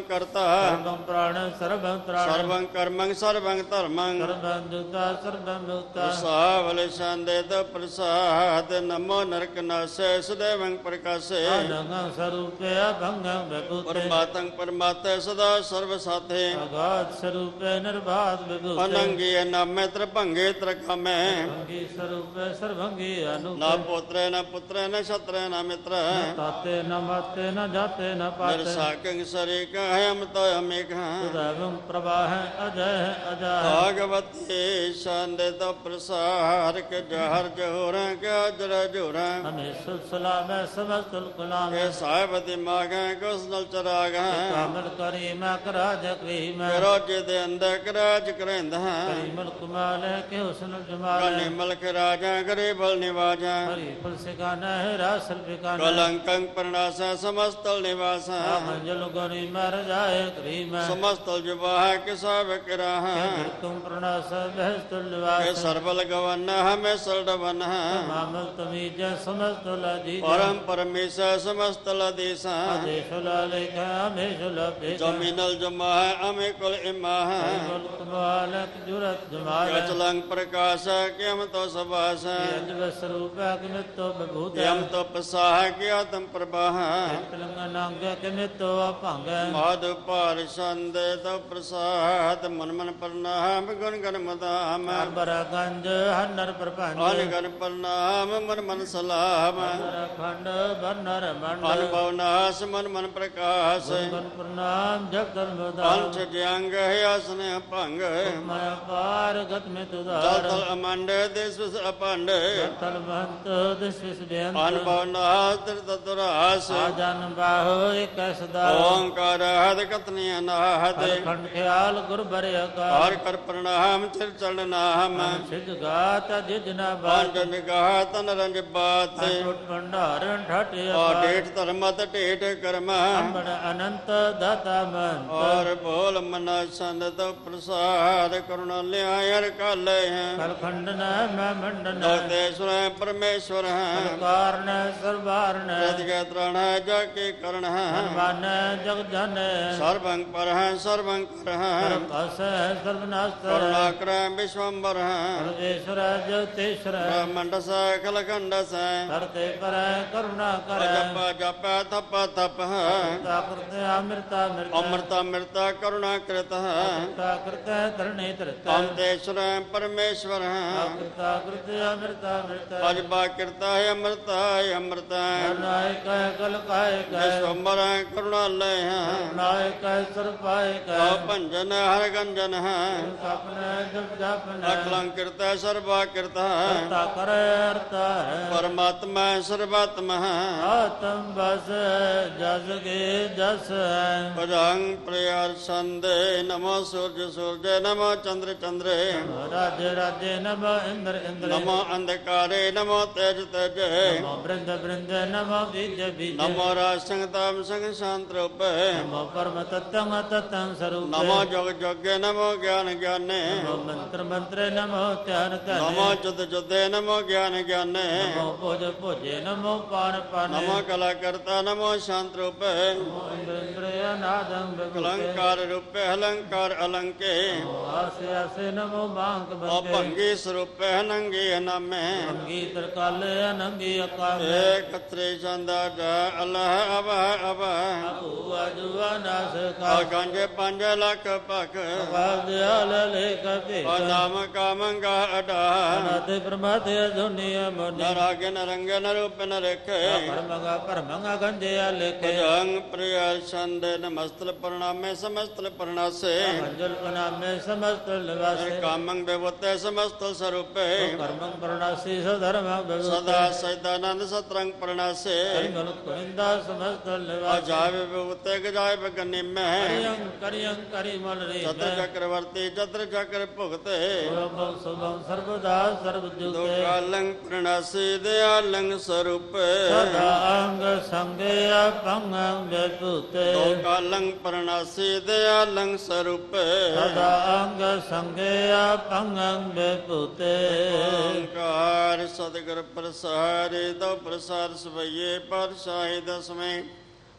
ਕਰਤਾ। ਸਰਬੰ ਪ੍ਰਾਣ ਸਰਬੰ ਤ੍ਰਾਣ ਸਰਬੰ ਕਰਮੰ ਸਰਬੰ ਧਰਮੰ। ਦੁਤਾ ਮੁਕਤਾ ਸਾਵਲ ਤ ਪ੍ਰਸਾਦ। ਨਮੋ ਨਰਕ ਨਾਸੈ ਸਦੈਵੰ ਪ੍ਰਕਾਸ਼ੇ। ਅਨੰਗ ਸਰੂਪੇ ਅਭੰਗੰ ਵਿਭੂਤੇ। ਪਰਮਾਤੰ ਪਰਮਾਤੈ ਸਦਾ ਸਰਬ ਸਾਥੇ। ਅਗਾਧ ਸਰੂਪੇ ਨਿਰਬਾਧ ਵਿਭੂਤੇ। ਅਨੰਗੀ ਨਾਮੇ ਤ੍ਰਿਭੰਗੇ ਤ੍ਰਕਾਮੈ ਭੰਗੀ ਸਰੂਪੇ ਸਰਭੰਗੀ ਅਨੂਪ ਨਾ ਪੁੱਤਰੇ ਨਾ ਪੁੱਤਰੇ ਨਾ ਛਤਰੇ ਨਾ ਮਿੱਤਰ। ਤਾਤੇ ਨ ਮਾਤੇ ਨ ਜਾਤੇ ਨ ਪਾਤੇ। ਨਿਰਸਾਕੰ ਸਰੀਕ ਹੈ ਅਮਤ ਅਮੇਕ ਸੁਦੈਵੰ ਪ੍ਰਵਾਹ ਅਜੈ ਅਜਾ ਭਾਗਵਤੀ ਸੰਦੇ ਤ ਪ੍ਰਸਾਰ ਕੇ ਜਹਰ ਜੋਰਾਂ ਕੇ ਅਜਰ ਜੋਰਾਂ ਹਮੇ ਸੁਸਲਾ ਮੈਂ ਸਮਸਤੁਲ ਗੁਲਾਮ ਇਹ ਸਾਹਿਬ ਦੀ ਮਾਗਾਂ ਕੁਸ ਨਲ ਚਰਾਗਾਂ। ਕਾਮਲ ਕਰੀ ਮੈਂ ਕਰਾ ਜਕਰੀ ਮੈਂ ਰੋਜੇ ਦੇ ਅੰਦਰ ਕਰਾਜ ਕਰੈਂਦਾ। ਕਰੀ ਮਲਕ ਮਾਲ ਕੇ ਹੁਸਨ ਜਮਾਲ। ਕਨੇ ਮਲਕ ਰਾਜਾ ਗਰੀਬਲ ਨਿਵਾਜਾ। ਹਰੀ ਫਲ ਸਿਕਾਨਾ ਹੈ ਰਾਸਲ ਬਿਕਾਨਾ ਕਲੰਕੰ ਪ੍ਰਣਾਸਾ ਸਮਸਤਲ ਨਿਵਾਸਾ। ਮੰਜਲ ਗਰੀ ਮਰ ਜਾਏ ਕਰੀ ਮੈਂ ਸਮਸਤਲ ਜਵਾਹ ਕੇ ਸਭ ਕਰਾਹ ਤੁਮ ਪ੍ਰਣਾਸ ਬਹਿਸਤੁਲ ਕੇ ਨਿਵਾਸ ਸਰਬਲ ਗਵਨ ਹਮੇ ਸਲਡਵਨ ਮਾਮਲ ਤਮੀਜ ਸਮਸਤੁਲ ਅਜੀਤ ਪਰਮ ਪਰਮੇਸ਼ਰ ਸਮਸਤਲ ਦੇਸਾ ਦੇਸ਼ੁਲ ਲੇਖ ਹਮੇਸ਼ੁਲ ਭੇਜ। ਜਮੀਨਲ ਜਮਾਹ ਅਮੇ ਕੁਲ ਇਮਾਹ। ਮਲਕ ਮਾਲਕ ਜੁਰਤ ਜਮਾਲ ਕਚਲੰਗ ਪ੍ਰਕਾਸ਼ ਕਿਮ ਤੋ ਸਬਾਸ ਅੰਜਵ ਸਰੂਪ ਅਗਨਿਤੋ ਬਭੂਤ ਯਮ ਤੋ ਪਸਾਹ ਕਿ ਆਤਮ ਪ੍ਰਵਾਹ ਤਲੰਗ ਨੰਗ ਕਿਮਿਤੋ ਅਭੰਗ ਮਾਦ ਭਾਰ ਸੰਦੇ ਤ ਪ੍ਰਸਾਦ ਮਨ ਮਨ ਪ੍ਰਣਾਮ ਗੁਣ ਗਨ ਮਦਾਮ। ਅੰਬਰ ਗੰਜ ਹਨਰ ਪ੍ਰਪੰਚ ਅਨ ਗਨ ਪ੍ਰਣਾਮ ਮਨ ਮਨ ਸਲਾਮ। ਖੰਡ ਬਨਰ ਮੰਡ। ਅਨਭਵ ਨਾਸ ਮਨ ਮਨ ਪ੍ਰਕਾਸ਼। ਗਨ ਪ੍ਰਣਾਮ ਜਗਤ ਮਦਾਨ ਅੰਸ਼ ਜੰਗ ਹੈ ਆਸਨ ਭੰਗ ਮੈਂ ਪਾਰ ਗਤ ਮੇ ਤੁਦਾਰ ਤਲ ਅਮੰਡ ਦੇਸ ਵਿਸ ਅਪੰਡ। ਤਲ ਬੰਤ ਦਿਸ ਵਿਸ ਬੇਅੰਤ। ਤਰ ਤਤਰਾਸ ਆਜਨ ਬਾਹੋ ਇਕ ਸਦਾ। ਓੰਕਾਰ ਹਦ ਕਤਨੀ ਅਨਾਹਦ ਖੰਡ ਖਿਆਲ ਗੁਰ ਬਰੇ ਅਕਾਰ ਹਰ ਕਰ ਪ੍ਰਣਾਮ ਚਿਰ ਚਰਨ ਨਾਮ। ਸਿਧ ਗਾਤ ਜਿਜਨਾ ਬਾਤ। ਪੰਜ ਨਿਗਾਹ ਤਨ ਰੰਜ ਬਾਤ। ਟੁੱਟ ਭੰਡਾਰਨ ਠਟ ਆ ਡੇਟ ਧਰਮਤ ਢੇਟ ਕਰਮ। ਅੰਬੜ ਅਨੰਤ ਦਾਤਾ ਮਨ ਔਰ ਬੋਲ ਮਨ ਸੰਦ ਤੋ ਪ੍ਰਸਾਦ ਕਰੁਣ ਲਿਆ ਹਰ ਕਾਲੇ ਹੈ। ਕਲ ਖੰਡਨ ਮੈਂ ਮੰਡਨ ਲੋਕੇਸ਼ਵਰ ਪਰਮੇਸ਼ਵਰ ਹੈ। ਕਾਰਨ ਸਰਵਾਰਨ ਪ੍ਰਤਿਗੈ ਤ੍ਰਣ ਹੈ ਜਾ ਕੇ ਕਰਨ ਹੈ। ਮਨ ਜਗ ਜਨ ਸਰਬੰ ਪਰ ਹੈ ਸਰਬੰ ਕਰ ਹੈ। ਕਸ ਸਰਬਨਾਸਤਰ ਕਰੁਣਾ ਕਰੈ ਵਿਸ਼ਵੰਬਰ ਹੈ। ਸਰਵੇਸ਼ਵਰ ਜਗਤੇਸ਼ਵਰ ਬ੍ਰਹਮੰਡ ਸੈ ਖੰਡ ਸੈ। ਕਰਤੇ ਪਰ ਕਰੁਣਾ ਕਰ ਜਪ ਜਪ ਤਪ ਤਪ ਹੈ। ਕਰਤੇ ਅਮਰਤਾ ਅਮਰਤਾ ਅੰਮ੍ਰਿਤ ਅੰਮ੍ਰਿਤਾ ਕਰੁਣਾ ਕ੍ਰਿਤ ਹੈ। ਤਾ ਕਰਤੇ ਧਰਣੇ ਧਰਤਾ ਅੰਤੇਸ਼ਵਰ ਪਰਮੇਸ਼ਵਰ। ਹੈ ਕਰਤਾ ਕਰਤੇ ਅਮਰਤਾ ਅਮਰਤਾ ਅਜ ਬਾ ਕਿਰਤਾ ਹੈ ਅੰਮ੍ਰਿਤ। ਹੈ ਅੰਮ੍ਰਿਤ ਹੈ ਨਾਇਕ ਕਲ ਕਾਇਕ। ਵਿਸ਼ਵੰਬਰ ਹੈ ਕਰੁਣਾਲੈ ਹੈ ਨਾਇਕ ਸਰਪਾਇਕ ਆ ਭੰਜਨ ਹਰ ਗੰਜਨ। ਹੈ ਆਪਣਾ ਜਪ ਜਪਨ। ਅਕਲੰ ਕਿਰਤਾ ਸਰਬਾ ਕਿਰਤਾ। ਹੈ ਤਾ ਕਰੇ ਅਰਤਾ ਪਰਮਾਤਮਾ ਸਰਬਾਤਮਾ। ਹੈ ਆਤਮ ਬਸ ਜਸ ਕੇ ਜਸ ਹੈ। ਭਜੰ ਪ੍ਰਿਯਰ ਸੰਦੇ ਨਮੋ ਸੂਰਜ ਸੂਰਜੇ। ਨਮੋ ਚੰਦਰ ਚੰਦਰੇ ਰਾਜੇ ਰਾਜੇ ਨਮ ਇੰਦਰ ਇੰਦਰ। ਨਮੋ ਅੰਧਕਾਰੇ ਨਮੋ ਤੇਜ ਤੇਜੇ। ਨਮੋ ਬ੍ਰਿੰਦ ਬ੍ਰਿੰਦ ਨਮੋ ਬੀਜ ਬੀਜ। ਨਮੋ ਰਾਜ ਸੰਗ ਤਾਮ ਸੰਗ ਸ਼ਾਂਤ ਰੂਪੇ। ਨਮੋ ਪਰਮ ਤਤੰ ਤਤੰ ਸਰੂਪ। ਨਮੋ ਜਗ ਜੋਗੇ ਨਮੋ ਗਿਆਨ ਗਿਆਨੇ। ਨਮੋ ਮੰਤਰ ਮੰਤਰੇ ਨਮੋ ਧਿਆਨ ਧਿਆਨੇ ਨਮੋ ਜੁਦ ਜੁਦੇ ਨਮੋ ਗਿਆਨ ਗਿਆਨੇ। ਨਮੋ ਭੋਜ ਭੋਜੇ ਨਮੋ ਪਾਨ ਪਾਨੇ। ਨਮੋ ਕਲਾ ਕਰਤਾ ਨਮੋ ਸ਼ਾਂਤ ਰੂਪੇ। ਨਮੋ ਇੰਦਰ ਇੰਦਰੇ ਅਨਾਦੰ ਬਗੁਤੇ ਅਲੰਕਾਰ ਰੂਪੇ ਅਲੰਕਾਰ ਅਲੰਕੇ। ਆਸੇ ਆਸੇ ਨਮੋ ਬਾਂਕ ਆ ਬੰਗੇ ਭੰਗੀ ਸਰੂਪੇ ਨੰਗੇ ਨਾਮੇ ਅੰਗੀ ਤਰਕਾਲੇ ਅਨੰਗੀ ਅਕਾਮੇ ਏ ਕਤਰੇ ਚੰਦਾ ਜਾ ਅਲਹ ਅਬ ਅਬ ਅਬੂ ਅਜਵਾ ਨਾਸ ਕਾ। ਗੰਜੇ ਪੰਜ ਲੱਖ ਭਖ। ਵਾਦਿਆਲ ਲੇ ਕਪੇ ਆ ਨਾਮ ਕਾਮੰਗਾ ਅਡਾ। ਅਨਾਦੇ ਪ੍ਰਮਾਤੇ ਅਧੁਨੀਆ ਮੋਨੀ ਨਰਾਗੇ ਨਰੰਗੇ ਨਰੂਪ ਨਰਖੇ ਪਰਮਗਾ ਪਰਮਗਾ ਗੰਜਿਆ ਲੇਖੇ ਭਜੰ ਪ੍ਰਿਯ ਛੰਦੇ ਨਮਸਤਲ ਪ੍ਰਣਾਮੇ ਸਮਸਤਲ ਪ੍ਰਣਾਸੇ। ਅੰਜਲ ਪਨਾਮੇ ਸਮਸਤ ਨਿਵਾਸੇ ਕਾਮੰ ਬੇਵਤੇ ਸਮਸਤਲ ਸਰੂਪੇ ਕਰਮੰ ਪਰਣਾਸੀ ਸਧਰਮੰ ਬਗੁਤੇ ਸਦਾ ਸੈਦਾਨੰਦ ਸਤਰੰਗ ਪ੍ਰਣਾਸੇ ਸਮਸਤ ਅਜਾਇ ਬੇਵਤੇ ਗਜਾਇ ਬਗਨੀ ਮਹਿ ਕਰਿਯੰ ਕਰਿਯੰ ਕਰਿਮਲ ਰੇ ਚਤੁਰ ਚੱਕਰਵਰਤੀ ਚਤੁਰ ਚੱਕਰ ਭੁਗਤੇ ਸਰਬਦਾ ਸਰਬ ਦੋ ਜੁਗਤੇ ਕਾਲੰ ਪ੍ਰਣਾਸੀ ਦਿਆਲੰ ਸਰੂਪੇ ਸਦਾ ਅੰਗ ਦੋ ਕਾਲੰ ਪ੍ਰਣਾਸੀ ਦਿਆਲੰ ਸਰੂਪੇ ਸਦਾ ਓੰਕਾਰ ਸਤਿਗੁਰ ਪ੍ਰਸਾਰਿ ਦੋ ਪ੍ਰਸਾਰ ਸਵਈਏ ਪਰ ਸ਼ਾਹੀ ਦਸਵੇਂ।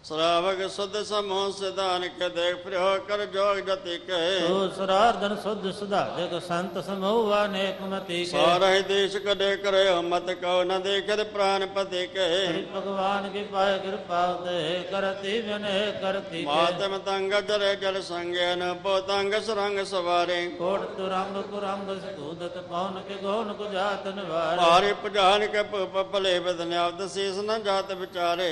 ਸਰਾਵਗ ਸੁਧ ਸਮੋ ਸਿਧਾਨ ਕੇ ਦੇਖ ਪ੍ਰਿਓ ਕਰ ਜੋਗ ਜਤੀ ਕਹੇ ਸੋ ਸਰਾਰਦਨ ਸੁਧ ਸੁਧਾਜਕ ਸੰਤ ਸਮੂਹ ਅਨੇਕ ਮਤੀ ਕੇ। ਸਾਰਹਿ ਦੇਸ਼ ਕਦੇ ਕਰਿਓ ਮਤ ਕਉ ਨ ਦੇਖਤ ਪ੍ਰਾਨ ਪਤੇ ਹਰਿ ਭਗਵਾਨ ਕੀ ਪਾਏ ਕਿਰਪਾ ਤੇ ਕਰਤੀ ਵਿਨੇ ਕਰਤੀ ਕੇ। ਮਾਤਮ ਤੰਗ ਜਰੇ ਜਲ ਸੰਗਿਆਨ ਪੋਤੰਗ ਸਰੰਗ ਸਵਾਰੇ। ਕੋਟ ਤੁਰੰਗ ਕੁਰੰਗ ਸਕੂਦਤ ਪੌਨ ਕੇ ਗੋਨ ਕੁ ਜਾਤ ਨਿਵਾਰ। ਭਾਰੇ ਭਜਾਨ ਕੇ ਭੁਪ ਭਲੇ ਬਦਨਿਆਵ ਸੀਸ ਨ ਜਾਤ ਵਿਚਾਰੇ।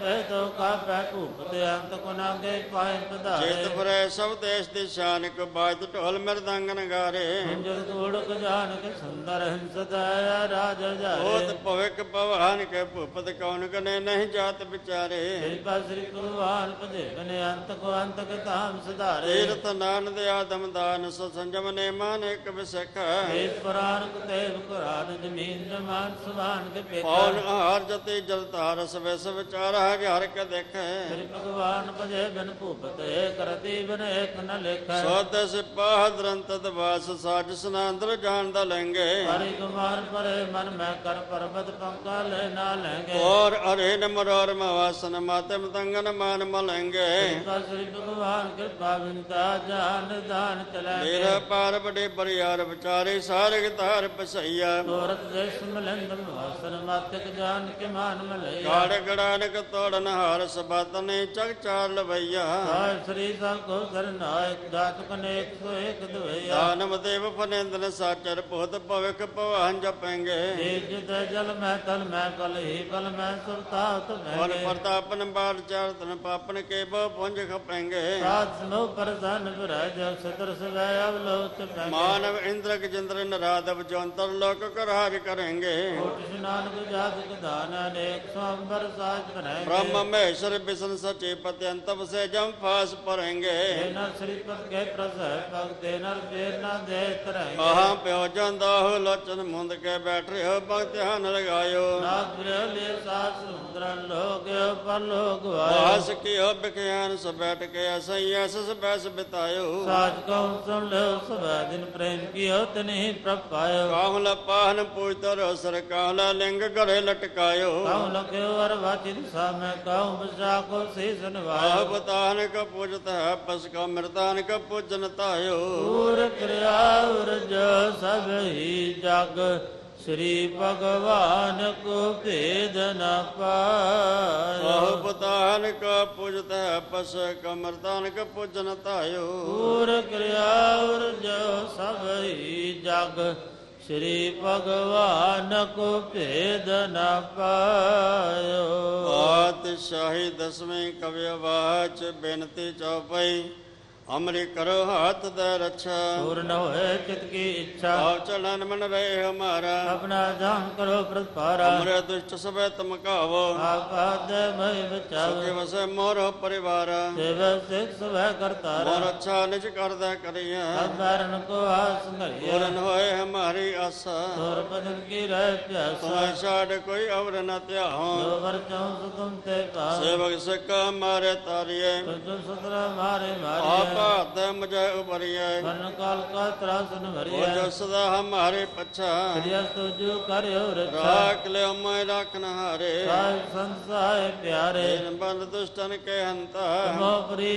ਪੈ ਤੋ ਕਾ ਪੈ ਭੂਪ ਤੇ ਅੰਤ ਕੋ ਨਾਗੇ ਪਾਏ ਪਧਾਰੇ। ਚੇਤ ਫਰੇ ਸਭ ਦੇਸ਼ ਦੀ ਸ਼ਾਨ ਕੋ ਬਾਜ ਢੋਲ ਮਿਰਦੰਗ ਨਗਾਰੇ। ਜਗ ਤੋੜ ਕ ਜਾਨ ਕੇ ਸੁੰਦਰ ਹੰਸ ਦਾਇਆ ਰਾਜ ਜਾਰੇ ਹੋਤ ਭਵਿਕ ਭਵਾਨ ਕੇ ਭੂਪਤ ਕੌਣ ਕਨੇ ਨਹੀਂ ਜਾਤ ਵਿਚਾਰੇ। ਕਿਰਪਾ ਸ੍ਰੀ ਭਗਵਾਨ ਪਦੇ ਬਨੇ ਅੰਤ ਕੋ ਅੰਤ ਕੇ ਧਾਮ ਸੁਧਾਰੇ। ਤੀਰਥ ਨਾਨ ਦੇ ਆਦਮ ਦਾਨ ਸੋ ਸੰਜਮ ਨੇ ਮਾਨ ਇੱਕ ਵਿਸਖ। ਏ ਪੁਰਾਨ ਕੁ ਤੇਵ ਕੁਰਾਨ ਜ਼ਮੀਨ ਜਮਾਨ ਸੁਭਾਨ ਕੇ ਪੇਤਾ ਪੌਨ ਆਹਾਰ ਜਤੇ ਜਲ ਧਾਰ ਸਵੇ ਸ ਵਿਚਾਰ ਹਰਿ ਹਰਿ ਕੇ ਦੇਖੈ ਸ੍ਰੀ ਭਗਵਾਨ ਭਜੇ ਬਿਨ ਭੂਪਤ ਕਰਤੀ ਬਿਨ ਏਕ ਨ ਲੇਖੈ। ਸੋਦ ਸਿਪਾਹ ਦਰੰਤ ਦਵਾਸ ਸਾਜ ਸਨਾਂਦਰ ਜਾਣ ਦਾ ਲੰਗੇ ਹਰਿ ਕੁਮਾਰ ਪਰੇ ਮਨ ਮੈਂ ਕਰ ਪਰਬਤ ਪੰਕਾ ਲੈ ਨਾ ਲੈਂਗੇ ਔਰ ਅਰੇ ਨਮਰੋਰ ਮਵਾਸਨ ਮਾਤੇ ਮਤੰਗਨ ਮਾਨ ਮਲੰਗੇ ਕਿਰਪਾ ਸ੍ਰੀ ਭਗਵਾਨ ਕਿਰਪਾ ਬਿਨਤਾ ਜਾਨ ਦਾਨ ਚਲੈਂਗੇ ਮੇਰਾ ਪਾਰ ਬੜੇ ਬਰਿਆਰ ਵਿਚਾਰੇ ਸਾਰਗ ਧਾਰ ਪਸਈਆ। ਤੋਰਤ ਦੇਸ ਮਲੰਦ ਵਾਸਨ ਮਾਤਕ ਜਾਨ ਕੇ ਮਾਨ ਮਲਈਆ ਗਾੜ ਗੜਾਨਕ ਤੋੜਨ ਹਾਰ ਸਬਤਨੇ ਚੱਕ ਚਾਰ ਲਵਈਆ। ਸਾਹਿਬ ਸ੍ਰੀ ਕੋ ਸਰਨਾਇਕ ਦਾਤ ਕਨੇਕ ਸੋ ਦੁਇਆ ਦਾਨਮ ਦੇਵ ਫਨੇਂਦਨ ਸਾਚਰ ਭੂਤ ਭਵਿਕ ਭਵਾਨ ਜਪੈਂਗੇ। ਦੇਵ ਜਿਤ ਜਲ ਮੈਂ ਤਲ ਮੈਂ ਕਲ ਹੀ ਬਲ ਮੈਂ ਸੁਰਤਾਤ ਵਨ ਮੈਂ ਪ੍ਰਤਾਪਨ ਬਾਲ ਚਰਤਨ ਪਾਪਨ ਕੇ ਬਹੁ ਪੁੰਜ ਖਪੈਂਗੇ। ਸਾਧ ਸਮੋ ਪਰਦਨ ਬਰਜ ਸਤਰ ਸਵੈ ਅਵਲੋਤ ਪੈਂਗੇ। ਮਾਨਵ ਇੰਦਰਕ ਜਿੰਦਰ ਨਰਾਦਵ ਜੰਤਰ ਲੋਕ ਕਰਹਾਰ ਕਰੇਂਗੇ। ਕੋਟ ਇਸ਼ਨਾਨ ਗੁਜਾਤ ਕਦਾਨ ਅਨੇਕ ਸਵੰਬਰ ਸਾਜ ਬਣਾਏਗੇ ਬ੍ਰਹਮ ਮਹੇਸ਼ सर बिसन सचे पत्यंतप से जम फास परेंगे अहां प्यो जन दाहु लोचन मुंद के बैठ हो भक्त हन लगायो हस की हो बिखयान सब बैठ के असई असस बैस बितायो साज को सुन लो सब दिन प्रेम की हो तने प्रभ पायो काहला पाहन पूजतर सर काहला लिंग करे लटकायो काहला के वर वाचित सामे काहु ਜਾ ਕੋ ਸੇ ਜਨਵਾਇ ਆਪ ਤਾਨਕ ਪੁਜਤ ਹੈ ਪਸ ਕਾ ਮਿਰਤਾਨਕ ਪੁਜਨ ਤਾਇਓ। ਕਰਿਆ ਕਿਰਿਆ ਉਰਜ ਸਭ ਹੀ ਜਗ ਸ੍ਰੀ ਭਗਵਾਨ ਕੋ ਭੇਦ ਨ ਪਾਇ ਸਭ ਤਾਨ ਕਾ ਪੁਜਤ ਪਸ ਕਮਰ ਤਾਨ ਕ ਪੂਜਨ ਤਾਇਓ। ਪੂਰ ਕਿਰਿਆ ਉਰਜ ਸਭ ਹੀ ਜਗ ਸ੍ਰੀ ਭਗਵਾਨ ਕੋ ਭੇਦ ਨ ਪਾਇਓ। ਬਾਤ ਸ਼ਾਹੀ ਦਸਵੇਂ ਕਵਿਵਾਚ ਬੇਨਤੀ ਚੌਪਈ। ਹਮਰੀ ਕਰੋ ਹਾਥ ਦਾ ਰੱਛਾ ਪੂਰਨ ਹੋਏ ਚਿਤ ਕੀ ਇੱਛਾ। ਆਉ ਚਲਨ ਮਨ ਵੇ ਹਮਾਰਾ। ਆਪਣਾ ਜਾਨ ਕਰੋ ਪ੍ਰਤਪਾਰਾ। ਹਮਰੇ ਦੁਸ਼ਟ ਸਭੇ ਤਮ ਕਾਵੋ। ਆਪਦ ਮੈ ਬਚਾਵੋ ਸੁਖੇ ਵਸੇ ਮੋਰ ਪਰਿਵਾਰ। ਸੇਵ ਸਿਖ ਸਭੇ ਕਰਤਾਰ। ਮੋਰ ਅੱਛਾ ਨਿਜ ਕਰਦਾ ਕਰਿਆ ਸਭਰਨ ਕੋ ਆਸ ਨਰਿਆ ਪੂਰਨ ਹੋਏ ਹਮਾਰੀ ਆਸਾ। ਸੁਰ ਬਦਨ ਕੀ ਰਹਿ ਪਿਆਸਾ। ਸੋਇ ਕੋਈ ਅਵਰ ਨ ਧਿਆਉ ਜੋ ਵਰ ਚਾਹੁ ਸੁ ਸੇਵਕ ਸਿਕਾ ਮਾਰੇ ਤਾਰਿਏ ਤੁਮ ਸੁਤਰਾ ਮਾਰੇ ਮਾਰੇ ਭਾਤ ਮਜੈ ਉਪਰਿਐ ਵਰਨ ਕਾਲ ਕਾ ਤਰਾਸਨ ਭਰਿਐ ਹੋ ਜਸ ਦਾ ਹਮ ਹਰੇ ਪਛਾ। ਸ੍ਰਿਯਸ ਤੁਜੂ ਕਰਿਓ ਰਛਾ। ਰਾਖ ਲਿਓ ਮੈਂ ਰਾਖਨ ਹਾਰੇ। ਸਾਹਿਬ ਸੰਤ ਪਿਆਰੇ। ਜਿਨ ਬੰਦ ਦੁਸ਼ਟਨ ਕੇ ਹੰਤਾ। ਮੋ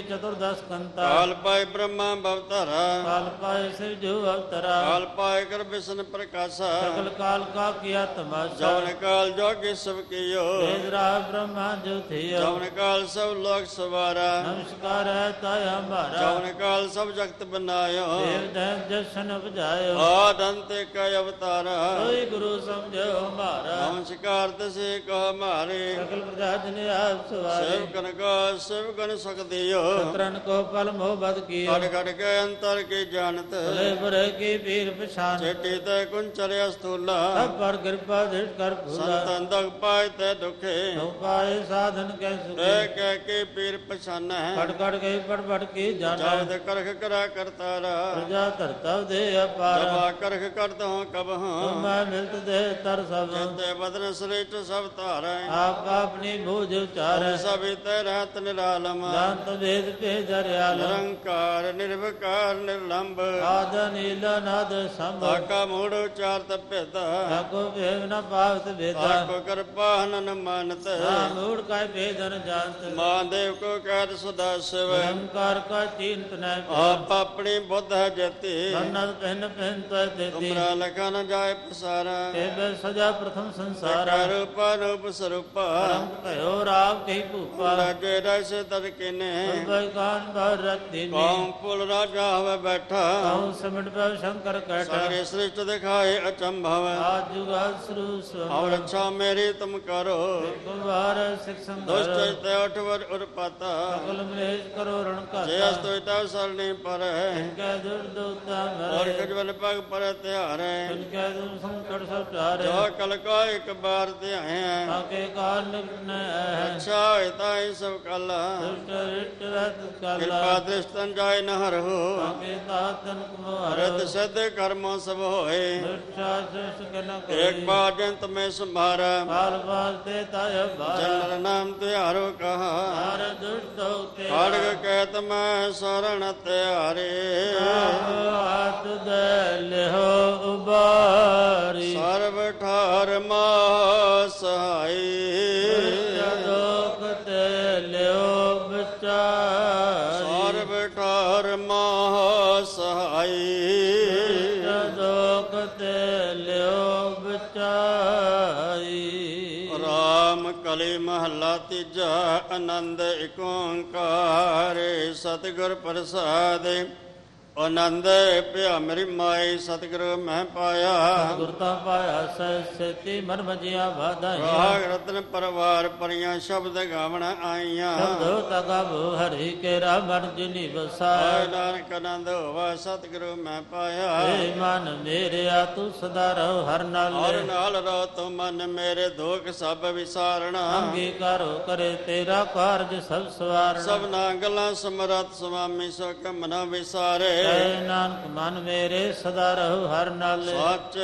ਚਤੁਰਦਸ ਕੰਤਾ। ਕਾਲ ਪਾਇ ਬ੍ਰਹਮਾ ਭਵਤਰਾ ਕਾਲ ਪਾਇ ਸਿਰ ਜੋ ਅਵਤਰਾ। ਕਾਲ ਪਾਇ ਕਰ ਬਿਸਨ ਪ੍ਰਕਾਸ਼ਾ। ਸਕਲ ਕਾਲ ਕਾ ਕੀਆ ਤਮਾਸ਼ਾ। ਜਵਨ ਕਾਲ ਜੋਗੇ ਸਭ ਕੀਓ। ਤੇਜ ਰਾ ਬ੍ਰਹਮਾ ਜੋ ਥਿਓ। ਜਵਨ ਕਾਲ ਸਭ ਲੋਕ ਸਵਾਰਾ। ਨਮਸਕਾਰ ਹੈ ਤਾਇਆ ਮਾਰਾ ਪਵਨ ਕਾਲ ਸਭ ਜਗਤ ਬਨਾਇਓ ਦੇਵ ਦਰਸ਼ਨ ਬੁਝਾਇਓ ਆਦ ਅੰਤੇ ਕਾ ਅਵਤਾਰ। ਸੋਈ ਗੁਰੂ ਸਮਝੋ ਹਮਾਰਾ ਨਮਸਕਾਰ ਤਸੇ ਕਹ ਹਮਾਰੇ ਸਕਲ ਪ੍ਰਜਾ ਜਨ ਆਪ ਸਵਾਰੇ। ਸੇਵ ਕਨ ਕੋ ਸੇਵ ਕਨ ਸਕਦਿਓ ਸਤਰਨ ਕੋ ਫਲ ਮੋਹ ਬਦ ਕੀ ਕੜ ਕੜ ਕੇ ਅੰਤਰ ਕੀ ਜਾਣਤ। ਲੈ ਪਰ ਕੀ ਪੀਰ ਪਛਾਨ ਛੇਟੀ ਤੇ ਕੁੰਚਰ ਅਸਤੂਲਾ ਸਭ ਪਰ ਕਿਰਪਾ ਦੇਟ ਕਰ ਭੂਲਾ। ਸੰਤਨ ਦਗ ਪਾਇ ਤੇ ਦੁਖੇ। ਤੋ ਪਾਏ ਸਾਧਨ ਕੈ ਸੁਖੇ। ਕਹਿ ਕੇ ਪੀਰ ਪਛਾਨੈ। ਕੜ ਕੜ ਕੇ ਪੜ ਪੜ ਕੇ ਜਾਣ। ਦਰਦ ਕਰਖ ਕਰਾ ਕਰਤਾਰਾ ਪ੍ਰਜਾ ਧਰਤਵ ਦੇ ਅਪਾਰ। ਤਬਾ ਕਰਖ ਕਰਤ ਕਬ ਹਾਂ। ਮੈਂ ਮਿਲਤ ਦੇ ਤਰ ਸਭ। ਜਿਤੇ ਬਦਨ ਸ੍ਰੇਸ਼ਟ ਸਭ ਧਾਰੈ। ਆਪ ਆਪਣੀ ਬੋਝ ਉਚਾਰੈ। ਸਭੇ ਤੈ ਰਤ ਨਿਰਾਲਮ। ਜੰਤ ਵੇਦ ਪੇ ਜਰਿਆਲ ਨਿਰੰਕਾਰ ਨਿਰਵਕਾਰ ਨਿਰਲੰਬ। ਆਦ ਨੀਲ ਨਾਦ ਸੰਭ। ਆਕਾ ਮੂੜ ਉਚਾਰ ਤਪਿਤ ਆਕੋ ਭੇਵ ਨ ਪਾਵਤ ਵੇਦਾ। ਆਕੋ ਕਿਰਪਾ ਹਨਨ ਮਾਨਤ। ਮੂੜ ਕੈ ਭੇਦਨ ਜਾਣਤ ਮਾਂ ਦੇਵ ਕੋ ਕਹਿ ਸਦਾ ਸਿਵ। ਨਿਰੰਕਾਰ ਕਾ तीन तनय आप अपने बुद्ध जते धनत पहन पहन तो ते तुमरा लगा न जाए पसारा ते बे सजा प्रथम संसार रूप रूप स्वरूप परम भयो राव कही भूपा लगे रस तद किने भय कान भर रत दीने कौन पुल राजा हवे बैठा कौन समट पर शंकर कट सारे सृष्ट दिखाए अचंभव आज जुगाल श्रु स्व और अच्छा मेरी तुम करो दुष्ट ते उठवर उर पाता सकल मृज करो रण का जय अस्त ਦੁਇਤਾ ਸਲਨੀ ਪਰੈ। ਕਾ ਦੁਰ ਦੁਤਾ ਮਰੈ। ਔਰ ਕਜਵਲ ਪਗ ਪਰ ਧਿਆਰੈ। ਕਾ ਦੁਰ ਸੰਕਟ ਸਭ ਧਾਰੈ। ਜੋ ਕਲ ਕਾ ਇੱਕ ਬਾਰ ਧਿਆਇਐ ਆਕੇ ਕਾਲ ਨਿਕਨੈ ਅੱਛਾ ਹੋਇ ਤਾਈ ਸਭ ਕਲ। ਦੁਸ਼ਟ ਰਿਟ ਰਤ ਕਲ। ਕਿਰਪਾ ਦ੍ਰਿਸ਼ਤਨ ਜਾਇ ਨਹਰ ਹੋ। ਆਕੇ ਤਾਤਨ ਕੋ ਹਰਤ ਸਦ ਕਰਮ ਸਭ ਹੋਏ। ਦੁਸ਼ਟਾ ਸਸ ਕਨ ਕਰੇ ਇੱਕ ਬਾਰ ਜੰਤ ਮੈਂ ਸੰਭਾਰ। ਬਾਲ ਬਾਲ ਤੇ ਤਾਇ ਬਾਰ ਜਨ ਨਾਮ ਧਿਆਰੋ ਕਹਾ। ਹਰ ਦੁਸ਼ਟ ਹੋਤੇ। ਹੜ ਕਹਿਤ ਮੈਂ ਸਰਣ ਤਿਆਰੇ। ਹੱਥ ਦੇ ਲਿਹੋ ਉਬਾਰੀ। ਸਰਬ ਠਾਰ ਮਾ ਸਹਾਈ ਮਹੱਲਾ ਤੀਜਾ ਆਨੰਦ ਏਕ ਓੰਕਾਰ ਸਤਿਗੁਰ ਪ੍ਰਸਾਦਿ। ਆਨੰਦ ਭਿਆ ਮੇਰੀ ਮਾਈ ਸਤਿਗੁਰੂ ਮੈਂ ਪਾਇਆ। ਗੁਰਤਾ ਪਾਇਆ ਸਹਿ ਸੇਤੀ ਮਨ ਵਜਿਆ ਵਾਧਾਈਆਂ। ਰਾਗ ਰਤਨ ਪਰਵਾਰ ਪਰੀਆਂ ਸ਼ਬਦ ਗਾਵਣ ਆਈਆਂ। ਸ਼ਬਦੋ ਤਗਬ ਹਰੀ ਕੇ ਮਨ ਜਿਨੀ ਆਏ ਨਾਨਕ ਆਨੰਦ ਹੋਵਾ ਸਤਿਗੁਰੂ ਮੈਂ ਪਾਇਆ। ਏ ਮਨ ਮੇਰਿਆ ਤੂੰ ਸਦਾ ਰਹੋ ਹਰ ਨਾਲੇ। ਨਾਲ ਰੋ ਤੂੰ ਮਨ ਮੇਰੇ ਦੁੱਖ ਸਭ ਵਿਸਾਰਣਾ। ਅੰਗੀਕਾਰੋ ਕਰੇ ਤੇਰਾ ਕਾਰਜ ਸਭ ਸਵਾਰਣਾ। ਸਭਨਾ ਗੱਲਾਂ ਸਮਰਤ ਸੁਆਮੀ ਸੋ ਕਮਨਾ ਵਿਸਾਰੇ। ਐ ਨਾਨਕ ਮਨ ਮੇਰੇ ਸਦਾ ਰਹੋ ਹਰ ਨਾਲੇ। ਸੱਚ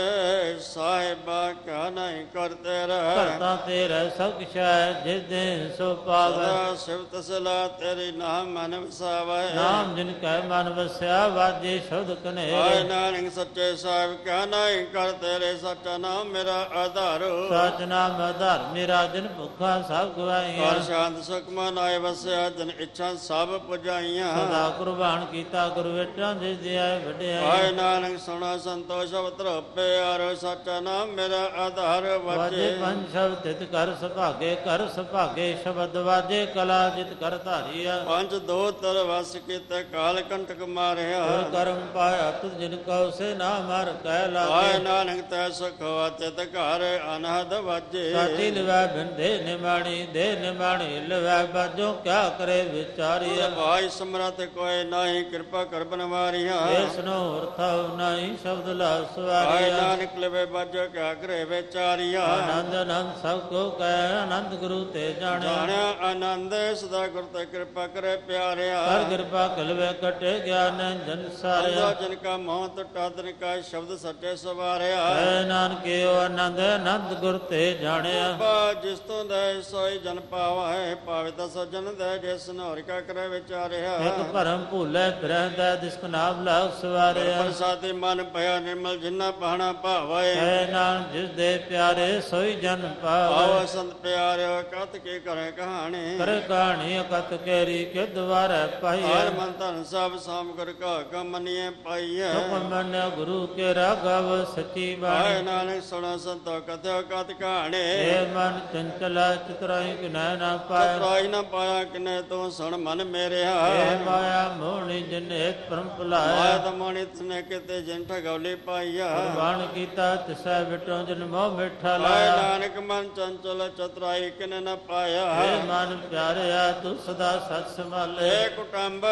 ਸਾਹਿਬਾ ਕਾ ਨਹੀਂ ਕਰਤੇ ਰਹਿ। ਕਰਤਾ ਤੇਰਾ ਸਭ ਕਿਛ ਹੈ ਜਿਸ ਦਿਨ ਸੋ ਪਾਵੈ। ਸਦਾ ਸਲਾ ਤੇਰੀ ਨਾਮ ਮਨ ਵਸਾਵੇ। ਨਾਮ ਜਿਨ ਕੈ ਮਨ ਵਸਿਆ ਵਾਜੇ ਸ਼ਬਦ ਕਨੇ ਆਏ ਨਾਨਕ ਸੱਚੇ ਸਾਹਿਬ ਕਾ ਨਹੀਂ ਕਰ ਤੇਰੇ ਸੱਚਾ ਨਾਮ ਮੇਰਾ ਆਧਾਰ। ਸਚ ਨਾਮ ਆਧਾਰ ਮੇਰਾ ਜਨ ਭੁੱਖਾ ਸਭ ਗਵਾਈਆਂ ਹਰ ਸ਼ਾਂਤ ਸੁਖ ਮਨ ਆਏ ਵਸਿਆ ਜਨ ਇੱਛਾ ਸਭ ਪੁਜਾਈਆਂ। ਸਦਾ ਕੁਰਬਾਨ ਕੀਤਾ ਗੁਰੂ ਵੇਟਾਂ। ਦੇ ਦਿਆਏ ਵਡਿਆਈ ਆਏ ਨਾਨਕ ਸੁਣਾ ਸੰਤੋਸ਼ ਅਵਤਰ ਪਿਆਰੋ ਸੱਚਾ ਨਾਮ ਮੇਰਾ ਆਧਾਰ ਵਾਜੇ ਵਾਜੇ ਪੰਜ ਸ਼ਬਦ ਤਿਤ ਕਰ ਸੁਭਾਗੇ ਕਰ ਸੁਭਾਗੇ ਸ਼ਬਦ ਵਾਜੇ ਕਲਾ ਜਿਤ ਕਰ ਧਾਰੀਆ। ਪੰਜ ਦੋ ਤਰ ਵਸ ਕੀਤੇ ਕਾਲ ਕੰਟਕ ਮਾਰਿਆ। ਕਰਮ ਪਾਇਆ ਤੁਧ ਜਿਨ ਕਉ ਸੇ ਨਾ ਮਰ ਕਹਿ ਆਏ ਲਾਗੇ ਨਾਨਕ ਤੈ ਸੁਖ ਵਾਤੇ ਤੇ ਘਰ ਅਨਹਦ ਵਾਜੇ। ਸਾਚੀ ਲਵੈ ਬਿੰਦੇ ਨਿਮਾਣੀ ਦੇ ਨਿਮਾਣੀ ਲਵੈ ਬਾਜੋ ਕਿਆ ਕਰੇ ਵਿਚਾਰੀਆ। ਭਾਈ ਸਮਰਤ ਕੋਈ ਨਹੀਂ ਕਿਰਪਾ ਕਰ ਬਨਵਾਰੀਆਂ ਇਸਨੋ ਅਰਥਉ ਨਹੀਂ ਸ਼ਬਦ ਲਾ ਸਵਾਰੀਆ। ਨਾਨਕ ਲਵੇ ਬਾਜੋ ਕਿਆ ਕਰੇ ਵਿਚਾਰੀਆ ਆਨੰਦ ਆਨੰਦ ਸਭ ਕੋ ਕਹਿ ਆਨੰਦ ਗੁਰੂ ਤੇ ਜਾਣਿਆ। ਜਾਣਿਆ ਆਨੰਦ ਸਦਾ ਗੁਰ ਤੇ ਕਿਰਪਾ ਕਰੇ ਪਿਆਰਿਆ। ਕਰ ਕਿਰਪਾ ਕਲਵੇ ਕਟੇ ਗਿਆਨ ਜਨ ਸਾਰਿਆ। ਅੰਦਾ ਜਨ ਕਾ ਮੋਹ ਟਟਾ ਤਨ ਕਾ ਸ਼ਬਦ ਸੱਚੇ ਸਵਾਰਿਆ। ਐ ਨਾਨਕਿਓ ਆਨੰਦ ਆਨੰਦ ਗੁਰ ਤੇ ਜਾਣਿਆ। ਬਾ ਜਿਸ ਤੋਂ ਦੇ ਸੋਈ ਜਨ ਪਾਵਾ ਹੈ ਪਾਵੇ ਤਾਂ ਸੋ ਜਨ ਦੇ ਜਿਸ ਨੋਰ ਕਾ ਕਰੇ ਵਿਚਾਰਿਆ। ਇਕ ਭਰਮ ਭੁੱਲੇ ਫਿਰਹਿੰਦਾ ਦਿਸਕ ਨਾਮ ਲਾਗ ਸਵਾਰਿਆ। ਪ੍ਰਸਾਦਿ ਮਨ ਭਇਆ ਨਿਰਮਲ ਜਿਨਾ ਪਾਣਾ ਭਾਵੇ ਐ ਨਾਨ ਜਿਸ ਦੇ ਪਿਆਰੇ ਸੋਈ ਜਨ ਪਾਵੈ ਆਵ ਸੰਤ ਪਿਆਰਿਓ ਕਤ ਕੀ ਕਰੇ ਕਹਾਣੀ। ਕਰ ਕਹਾਣੀ ਅਕਤ ਕੇਰੀ ਕਿ ਦੁਆਰੇ ਪਾਈਐ ਹਰ ਮਨ ਧਨ ਸਭ ਸਾਮ ਕਰ ਕਾ ਕਮਨੀਏ ਪਾਈਐ ਹੁਕਮ ਮੰਨਿਆ ਗੁਰੂ ਕੇ ਰਾਗਵ ਸਚੀ ਬਾਣੀ। ਆਏ ਨਾਨਕ ਸੁਣੋ ਸੰਤੋ ਕਥਿਓ ਕਤ ਕਹਾਣੀ। ਏ ਮਨ ਚੰਚਲਾ ਚਤਰਾਈ ਕਿਨੈ ਨਾ ਪਾਇਆ ਤਰਾਈ ਨਾ ਪਾਇਆ ਕਿਨੇ ਤੂੰ ਸੁਣ ਮਨ ਮੇਰਿਆ। ਏ ਮਾਇਆ ਮੋਹਣੀ ਜਿਨੇ ਪਰਮ ਭੁਲਾਇਆ ਤਮਣੀ ਤਨੇ ਕਿਤੇ ਜਿਨ ਠਗੌਲੀ ਪਾਈਆ। ਕੁਰਬਾਨ ਕੀਤਾ ਤਿਸੈ ਵਿਟੋ ਜਨ ਮੋਹ ਮਿੱਠਾ ਲਾਇਆ। ਨਾਨਕ ਮਨ ਚੰਚਲ ਚਤਰਾਈ ਕਿਨੇ ਨ ਪਾਇਆ। ਏ ਮਨ ਪਿਆਰਿਆ ਤੂੰ ਸਦਾ ਸਤ ਸੰਭਾਲੇ। ਏ ਕੁਟੰਬ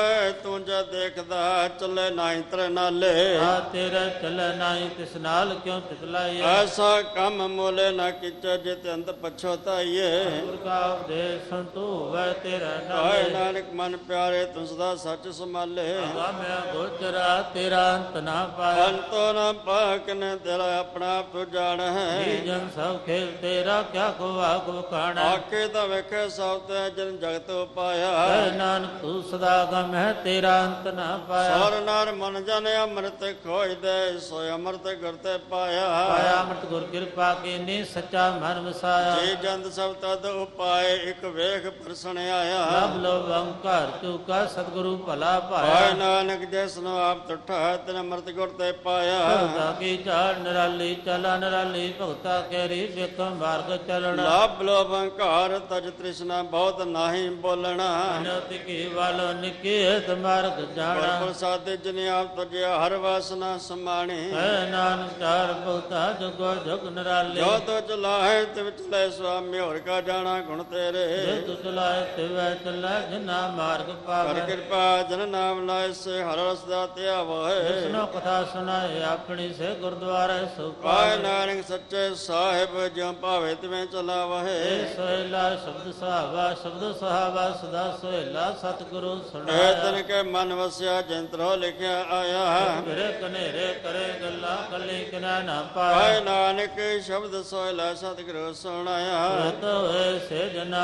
ਤੂੰ ਜੇ ਦੇਖਦਾ ਚੱਲੇ ਨਾਈ ਤਰ ਨਾਲੇ। ਆ ਤੇਰਾ ਚੱਲ ਨਾਹੀ ਤਿਸ ਨਾਲ ਕਿਉ ਤਿਤਲਾਈਐ ਐਸਾ ਕੰਮ ਮੋਲੇ ਨਾ ਕਿਚ ਜਿਤ ਅੰਤ ਪਛੋਤਾਈਏ ਗੁਰ ਕਾ ਉਪਦੇਸ਼ ਸੰਤੋ ਹੋਵੇ ਤੇਰਾ ਨਾਮ ਨਾਨਕ ਮਨ ਪਿਆਰੇ ਤੂੰ ਸਦਾ ਸੱਚ ਸੰਭਾਲੇ। ਗਾਮਿਆ ਗੋਚਰਾ ਤੇਰਾ ਅੰਤ ਨਾ ਪਾਇਆ ਅੰਤੋ ਨ ਪਾਕ ਨੇ ਤੇਰਾ ਆਪਣਾ ਆਪ ਤੂੰ ਜਾਣ ਜੀ ਹੈ। ਜਨ ਸਭ ਖੇਲ ਤੇਰਾ ਕਿਆ ਕੋ ਆਗੋ ਕਾਣਾ ਆਕੇ ਤਾਂ ਵੇਖੇ ਸਭ ਤੇ ਜਨ ਜਗਤ ਪਾਇਆ। ਐ ਨਾਨਕ ਤੂੰ ਸਦਾ ਗਮ ਹੈ ਤੇਰਾ ਅੰਤ ਨਾ ਪਾਇਆ। ਸਰ ਨਰ ਮਨ ਜਨ ਅੰਮ੍ਰਿਤ ਖੋਜਦੇ ਸੋ ਅੰਮ੍ਰਿਤ ਗੁਰਤੇ ਪਾਇਆ। ਪਾਇਆ ਅੰਮ੍ਰਿਤ ਗੁਰ ਕਿਰਪਾ ਕੀਨੀ ਸੱਚਾ ਮਨ ਵਸਾਇਆ ਜੀ ਜੰਦ ਸਭ ਤਦ ਉਪਾਏ ਇੱਕ ਵੇਖ ਪਰਸਣ ਆਇਆ। ਲਬ ਲੋ ਅੰਕਾਰ ਚੁਕਾ ਸਤਿਗੁਰੂ ਭਲਾ ਆਏ ਪਾਇਆ ਨਾਨਕ ਜਿਸ ਨੂੰ ਆਪ ਤੁਠਾ ਤਨ ਅੰਮ੍ਰਿਤ ਗੁਰ ਤੇ ਪਾਇਆ। ਭਗਤਾ ਕੀ ਚਾਲ ਨਰਾਲੀ ਚਲਾ ਨਰਾਲੀ ਭਗਤਾ ਕੇਰੀ ਵੇਖ ਮਾਰਗ ਚੱਲਣਾ। ਲਾਭ ਲੋਭ ਹੰਕਾਰ ਤਜ ਤ੍ਰਿਸ਼ਨਾ ਬਹੁਤ ਨਾਹੀ ਬੋਲਣਾ। ਅਨਤ ਕੀ ਵਾਲੋ ਨਿਕੇਤ ਮਾਰਗ ਪਰ ਜਾਣਾ ਪ੍ਰਸਾਦਿ ਜਿਨ ਆਪ ਤੁਜਿਆ ਹਰ ਵਾਸਨਾ ਸਮਾਣੀ। ਹੈ ਨਾਨਕ ਚਾਰ ਭਗਤਾ ਜੁਗੋ ਜੁਗ ਨਰਾਲੀ। ਜੋ ਤੋ ਚਲਾਹੇ ਤਿਵ ਚਲੇ ਸੁਆਮੀ ਹੋਰ ਕਾ ਜਾਣਾ ਗੁਣ ਤੇਰੇ। ਜੇ ਤੁ ਚਲਾਏ ਤਿਵੈ ਚੱਲੈ ਜਿਨਾ ਮਾਰਗ ਕਰ ਪਾਵੈ ਕਿਰਪਾ ਜਨ ਨਾਮ ਲਾਇ ਸੇ ਹਰ ਰਸ ਦਾ ਧਿਆਵੈ ਜਿਸਨੋ ਕਥਾ ਸੁਨਾਏ ਆਪਣੀ ਸੇ ਗੁਰਦੁਆਰੇ ਸੁਪਾਏ ਨਾਨਕ ਸੱਚੇ ਸਾਹਿਬ ਜਿਉ ਭਾਵੇ ਤਿਵੇਂ ਚਲਾਵਹਿ। ਸੋਹਿਲਾ ਸ਼ਬਦ ਸਹਾਵਾ ਸ਼ਬਦ ਸਹਾਵਾ ਸਦਾ ਸੋਹਿਲਾ ਸਤਿਗੁਰੂ ਸੁਣਾਇਆ। ਤਨ ਕੇ ਮਨ ਵਸਿਆ ਜੰਤਰੋ ਲਿਖਿਆ ਆਇਆ। ਮੇਰੇ ਕਨੇਰੇ ਕਰੇ ਗੱਲਾਂ ਕੱਲੀ ਕਿਨਾ ਨਾ ਪਾਏ ਆਏ ਨਾਨਕ ਸ਼ਬਦ ਸੋਇਲਾ ਸਤਿਗੁਰੂ ਸੁਣਾਇਆ। ਰਤ ਹੋਏ ਸੇ ਜਨਾ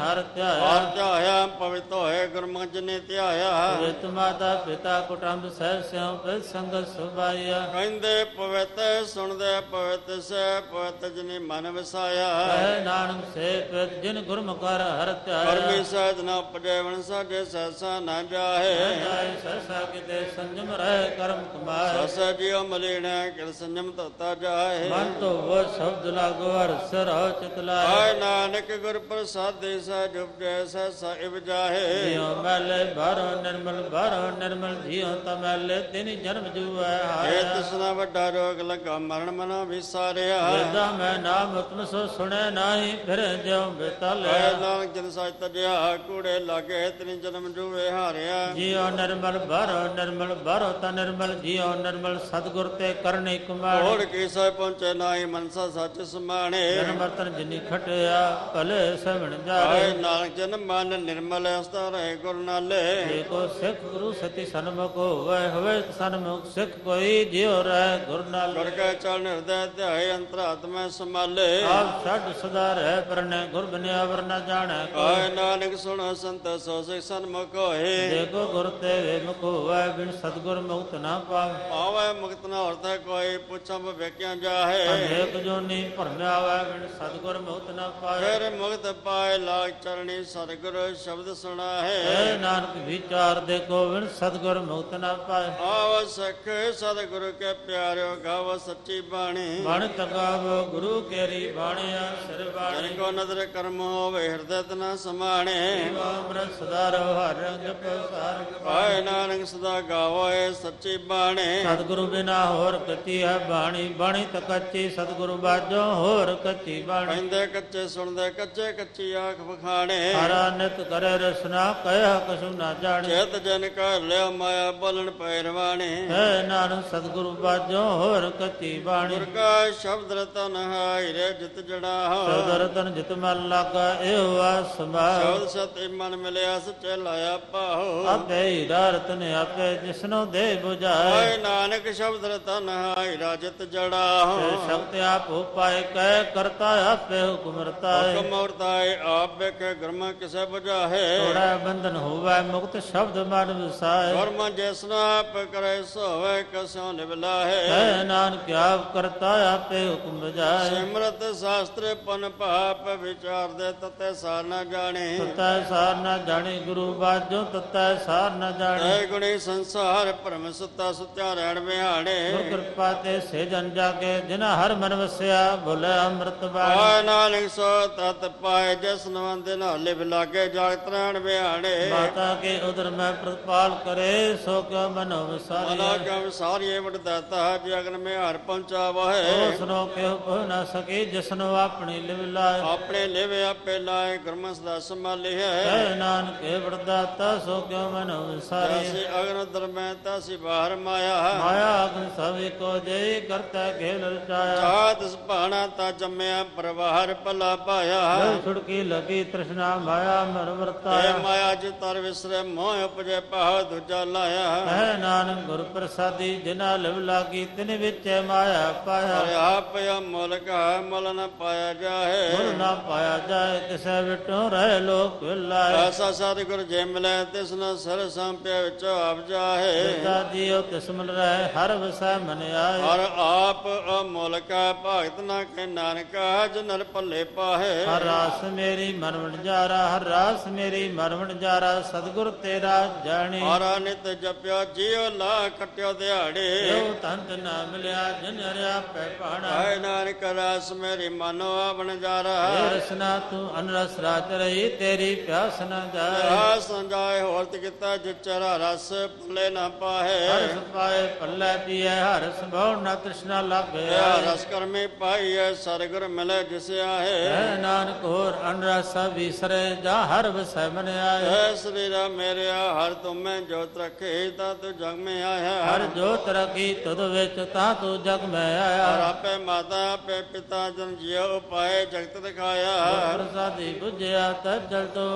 ਹਰ ਧਿਆਇਆ। ਆਰ ਧਿਆਇਆ ਪਵਿੱਤ ਹੋਏ ਗੁਰਮੁਖ ਜਨੇ ਧਿਆਇਆ। ਵਿਤ ਮਾਤਾ ਪਿਤਾ ਕੁਟੰਬ ਸਹਿ ਸਿਉ ਪ੍ਰਿਤ ਸੰਗਤ ਸੁਭਾਇਆ। ਕਹਿੰਦੇ ਪਵਿੱਤ ਸੁਣਦੇ ਪਵਿੱਤ ਸੇ ਪਵਿੱਤ ਜਨੇ ਮਨ ਵਸਾਇਆ। ਹੈ ਨਾਨਕ ਸੇ ਪ੍ਰਿਤ ਜਿਨ ਗੁਰਮੁਖਰ ਹਰ ਧਿਆਇਆ। ਪਰਮੇ ਸਹਿਜ ਨਾ ਉਪਜੈਵਨ ਸਾਡੇ ਸਹਸਾ ਨਾ ਜਾਹੇ। ਜਾਇ ਸਸਾ ਕਿਤੇ ਸੰਜਮ ਰਹਿ ਕਰਮ ਕਮਾਏ ਸਸ ਜਿਉ ਮਲੀਣਾ ਕਿਲ ਸੰਜਮ ਤੋਤਾ ਜਾਹੇ। ਮਨ ਤੋਂ ਉਹ ਸ਼ਬਦ ਲਾਗੋ ਹਰ ਸਰਹੁ ਚਿਤ ਲਾਏ। ਆਏ ਨਾਨਕ ਗੁਰ ਪ੍ਰਸਾਦੇ ਸਹਿਜ ਉਪਜੈ ਸਹਸਾ ਇਵ ਜਾਹੇ। ਜਿਉ ਮੈਲੇ ਬਾਹਰੋਂ ਨਿਰਮਲ ਬਾਹਰੋਂ ਨਿਰਮਲ ਜੀਉ ਤਮੈਲੇ ਤਿਨ ਜਨਮ ਜੂਐ ਇਹ ਹਾਇਆ ਤਿਸਨਾ ਵੱਡਾ ਰੋਗ ਲੱਗਾ ਮਰਨ ਮਨਾ ਵਿਸਾਰਿਆ ਵੇਦਾ ਮੈਂ ਨਾਮ ਤੁਮ ਸੋ ਸੁਣੈ ਨਾਹੀ ਫਿਰ ਜਿਉ ਬਿਤਲਿਆ। ਆਏ ਨਾਨਕ ਜਨ ਸਚ ਤਜਿਆ ਕੂੜੇ ਲਾਗੇ ਤਿਨ ਜਨਮ ਜੂਵੇ ਹਾਰਿਆ। ਜੀਉ ਨਿਰਮਲ ਬਾਰੋ ਨਿਰਮਲ ਬਾਰੋ ਤਾ ਨਿਰਮਲ ਜੀਉ ਨਿਰਮਲ ਸਤਗੁਰ ਤੇ ਕਰਨੇ ਕੁਮਾਰ। ਹੋੜ ਕੀ ਸਹਿ ਪਹੁੰਚੇ ਨਾਹੀ ਮਨਸਾ ਸੱਚ ਸਮਾਣੇ। ਜਨਮ ਵਰਤਨ ਜਿਨੀ ਖਟਿਆ ਭਲੇ ਸਵਣ ਜਾਰੇ। ਨਾਨਕ ਜਨ ਮਨ ਨਿਰਮਲ ਅਸਤਾ ਰਹੇ ਗੁਰ ਨਾਲੇ। ਜੇ ਕੋ ਸਿੱਖ ਗੁਰੂ ਸਤੀ ਸਨਮੁਖ ਹੋਵੇ ਹੋਵੇ ਸਨਮੁਖ ਸਿੱਖ ਕੋਈ ਜਿਉ ਰਹਿ ਗੁਰ ਨਾਲ। ਗੁਰ ਕੈ ਚਰਨ ਹਿਰਦੈ ਧਿਆਏ ਅੰਤਰਾਤਮੈ ਸਮਾਲੇ ਆਪ ਛੱਡ ਸਦਾ ਰਹਿ ਪਰਨੇ ਗੁਰ ਬਿਨਿਆ ਵਰ ਨ ਜਾਣੈ ਕੋਈ। ਨਾਨਕ ਸੁਣੋ ਸੰਤ ਸੋ ਸਿਖ ਸਨਮੁਖ ਹੋਏ। ਦੇਖੋ ਗੁਰ ਤੇ ਵਿਮੁਖ ਹੋਵੇ ਬਿਨ ਸਤਗੁਰ ਮੁਕਤ ਨਾ ਪਾਵੇ। ਪਾਵੈ ਮੁਕਤ ਨਾ ਹੋਰਤਾ ਕੋਈ ਪੁੱਛਮ ਵੇਖਿਆ ਜਾਹੇ। ਅਨੇਕ ਜੋਨੀ ਹੋਵੇ ਬਿਨ ਸਤਗੁਰ ਮੁਕਤ ਨਾ ਪਾਵੇ ਫਿਰ ਮੁਕਤ ਪਾਏ ਲਾਗ ਚਰਣੀ ਸਤਿਗੁਰ ਸ਼ਬਦ ਸੁਣਾਹੇ। ਏ ਨਾਨਕ ਵਿਚਾਰ ਦੇਖੋ ਬਿਨ ਸਤਗੁਰ ਮੁਕਤ ਨਾ ਪਾਵੇ ਆਵ ਸਖ ਸਤਿਗੁਰ ਕੇ ਪਿਆਰਿਓ ਗਾਵ ਸੱਚੀ ਬਾਣੀ। ਬਣ ਤਗਾਵ ਗੁਰੂ ਕੇਰੀ ਬਾਣਿਆ ਸਿਰ ਬਾਣੀ। ਜਨ ਕੋ ਨਦਰ ਕਰਮ ਹੋਵੇ ਹਿਰਦੈ ਤਨਾ ਸਮਾਣੇ। ਅੰਮ੍ਰਿਤ ਸਦਾ ਰਹੁ ਹਰ ਰੰਗ ਜਪ ਸਾਰ ਆਏ ਨਾਨਕ ਸਦਾ ਗਾਵੋ ਸੱਚੀ ਬਾਣੀ। ਸਤਿਗੁਰੂ ਬਿਨਾ ਹੋਰ ਕੱਚੀ ਹੈ ਬਾਣੀ ਬਾਣੀ ਤਾਂ ਕੱਚੀ ਸਤਿਗੁਰੂ ਬਾਝੋਂ ਹੋਰ ਕੱਚੀ ਬਾਣੀ। ਕਹਿੰਦੇ ਕੱਚੇ ਸੁਣਦੇ ਕੱਚੇ ਕੱਚੀ ਆਖ ਵਖਾਣੇ। ਹਰਾ ਨਿਤ ਕਰੇ ਰਸਨਾ ਕਹਿਆ ਕਛੂ ਨਾ ਜਾਣੇ। ਚੇਤ ਜਨ ਕਰ ਲਿਓ ਮਾਇਆ ਬੋਲਣ ਪੈਰਵਾਣੇ ਹੈ ਨਾਨਕ ਸਤਿਗੁਰੂ ਬਾਝੋਂ ਹੋਰ ਕੱਚੀ ਬਾਣੀ। ਗੁਰ ਕਾ ਸ਼ਬਦ ਰਤਨ ਹਾਇ ਰੇ ਜਿਤ ਜੜਾ ਸਦਰ ਤਨ ਜਿਤ ਮਨ ਲਾਗਾ ਇਹੋ ਆਸਮਾ ਸ਼ਬਦ ਸਤਿ ਮਨ ਮਿਲਿਆ ਸਚੇ ਲਾਇਆ ਪਾਹੋ ਆਪੇ ਹੀ ਰਤਨ ਆਪੇ ਜਿਸਨੋ ਦੇ 부ਝਾਏ ਹਾਏ ਨਾਨਕ ਸ਼ਬਦ ਰਤਨ ਹਾਇ ਰਾਜਤ ਜੜਾ ਸ਼ਕਤ ਆਪ ਉਪਾਇ ਕਹਿ ਕਰਤਾ ਆਪੇ ਹੁਕਮ ਰਤਾਏ ਹੁਕਮ ਔਰਤਾਏ ਆਪ ਵੇਖੇ ਗਰਮਾ ਕਿਸੇ ਬੁਝਾਹੇ ਥੋੜਾ ਬੰਧਨ ਹੋਵੇ ਮੁਕਤ ਸ਼ਬਦ ਮਨ ਵਿਸਾਏ। ਗਰਮਾ ਜਿਸਨਾ ਆਪ ਕਰੇ ਸੋਵੇ ਕਸਿਓ ਨਿਵਲਾਹੇ। ਹੈ ਨਾਨਕ ਆਪ ਕਰਤਾ ਆਪੇ ਹੁਕਮ ਬਜਾਏ ਸਿਮਰਤ ਸ਼ਾਸਤਰ ਪਨ ਭਾਪ ਵਿਚਾਰ ਦੇ ਤਤੇ ਸਾਰ ਨਾ ਜਾਣੇ। ਤਤੈ ਸਾਰ ਨਾ ਜਾਣੇ ਗੁਰੂ ਬਾਝੋਂ ਤਤੈ ਸਾਰ ਨਾ ਜਾਣੇ। ਗੁਣੀ ਸੰਸਾਰ ਭਰਮ ਸੁਤਾ ਸੁਤਿਆ ਰਹਿਣ ਵਿਹਾੜੇ ਗੁਰ ਕਿਰਪਾ ਤੇ ਸੇ ਜਨ ਜਾਗੇ ਜਿਨਾ ਹਰ ਮਨ ਵਸਿਆ ਬੋਲੇ ਅੰਮ੍ਰਿਤ ਬਾਣੀ ਆ ਨਾਨਕ ਸੋ ਤਤ ਪਾਏ ਜਿਸ ਨਵੰਦੇ ਨਾਲ ਲਿਵ ਲਾਗੇ ਜਾਗਤ ਰਹਿਣ ਵਿਹਾੜੇ ਮਾਤਾ ਕੇ ਉਦਰ ਮੈਂ ਪ੍ਰਤਪਾਲ ਕਰੇ ਸੋ ਕਿਉ ਮਨੋ ਵਿਸਾਰੀ ਮਨਾ ਕਮ ਸਾਰੀਏ ਵਡ ਦਾਤਾ ਜਗਨ ਮੇ ਹਰ ਪਹੁੰਚਾ ਵਾਹੇ ਉਸਨੋ ਕਿਉ ਕੋ ਨਾ ਸਕੇ ਜਿਸਨੋ ਆਪਣੀ ਲਿਵ ਲਾਏ। ਆਪਣੇ ਲਿਵ ਆਪੇ ਲਾਏ ਗੁਰਮਸ ਦਾ ਸੰਭਾਲਿਆ ਹੈ ਨਾਨਕ ਏ ਵਰਦਾਤਾ ਸੋ ਕਿਉ ਮਨੋ ਵਿਸਾਰੀ ਤਾਸੀ ਅਗਨ ਦਰਮੈ ਤਾਸੀ ਬਾਹਰ ਮਾਇਆ। ਮਾਇਆ ਅਗਨ ਸਭੇ ਕੋ ਜੈ ਕਰਤਾ ਖੇਲ ਰਚਾਇਆ ਜਾਤ ਸੁਭਾਣਾ ਤਾ ਜੰਮਿਆ ਪਰਵਾਰ ਭਲਾ ਪਾਇਆ ਛੁੜਕੀ ਲਗੀ ਤ੍ਰਿਸ਼ਨਾ ਮਾਇਆ ਮਰ ਵਰਤਾਇਆ। ਮਾਇਆ ਜਿ ਤਰ ਵਿਸਰੇ ਮੋਹ ਉਪਜੇ ਪਾਹ ਦੂਜਾ ਲਾਇਆ। ਹੈ ਨਾਨਕ ਗੁਰ ਪ੍ਰਸਾਦੀ ਜਿਨਾ ਲਿਵ ਲਾਗੀ ਤਿਨ ਵਿੱਚ ਮਾਇਆ ਪਾਇਆ। ਹਰਿ ਆਪ ਮੁਲ ਕਾ ਮੁਲ ਨ ਪਾਇਆ ਜਾਹੇ ਗੁਰ ਨਾ ਪਾਇਆ ਜਾਏ ਤਿਸੈ ਵਿਟੋ ਰਹਿ ਲੋਕ ਵਿਲਾਏ ਐਸਾ ਸਤਿਗੁਰ ਜੇ ਮਿਲੈ ਤਿਸ ਨ ਸਰ ਸੰਪਿਆ ਵਿੱਚ ਆਪ ਜਾਹੇ ਪਿਤਾ ਜੀਉ ਤਿਸਮਲ ਰਹਿ ਹਰ ਵਸੈ ਮਨ ਆਏ। ਹਰ ਆਪ ਅਮੁਲ ਕਾ ਭਗਤ ਨਾ ਕੈ ਨਾਨਕਾ ਜਨਰ ਭੱਲੇ ਪਾਹੇ। ਹਰ ਰਾਸ ਮੇਰੀ ਮਨ ਵਣਜਾਰਾ ਹਰ ਰਾਸ ਮੇਰੀ ਮਨ ਵਣਜਾਰਾ ਸਤਿਗੁਰ ਤੇਰਾ ਜਾਣੇ। ਹਾਰਾ ਨਿਤ ਜਪਿਆ ਜਿਉ ਲਾ ਕਟਿਓ ਦਿਹਾੜੇ। ਜੋ ਤੰਤ ਨਾ ਮਿਲਿਆ ਜਨ ਹਰਿਆ ਪੈ ਪਾਣਾ। ਹਾਏ ਨਾਨਕ ਰਸ ਮੇਰੀ ਮਨੋ ਆਵਣ ਜਾਰਾ। ਰਸਨਾ ਤੂੰ ਅਨਰਸ ਰਾਤ ਰਹੀ ਤੇਰੀ ਪਿਆਸ ਨਾ ਜਾਏ। ਆ ਸੰਜਾਏ ਹੋਰਤ ਕੀਤਾ ਜਿਚਰਾ ਰਸ ਭੁੱਲੇ ਨਾ ਪਾਹੇ। ਹਰ ਸਪਾਏ ਪੱਲੇ ਪੀਏ ਹਰ ਸੰਭਉ ਨਾ ਤ੍ਰਿਸ਼ਨਾ ਲਾਗੇ ਆ ਰਸ ਕਰਮੇ ਪਾਈਐ ਸਰਗੁਰ ਮਿਲੇ ਜਿਸ ਆਹੇ। ਹੈ ਨਾਨਕ ਹੋਰ ਅਨਰਸ ਵਿਸਰੇ ਜਾ ਹਰ ਵਸੈ ਮਨ ਆਏ। ਐ ਸਰੀਰਾ ਮੇਰਿਆ ਹਰ ਤੁਮੈ ਜੋਤ ਰਖੇ ਤਾ ਤੂੰ ਜਗ ਮੇ ਆਇਆ। ਹਰ ਜੋਤ ਰਖੀ ਤੁਧ ਵਿੱਚ ਤਾਂ ਤੂੰ ਜਗ ਮੈਂ ਆਇਆ। ਆਪੇ ਮਾਤਾ ਆਪੇ ਪਿਤਾ ਜਨ ਜਿਉ ਪਾਏ ਜਗਤ ਦਿਖਾਇਆ। ਪ੍ਰਸਾਦੀ 부ਝਿਆ ਤਾ ਜਲ ਤੋ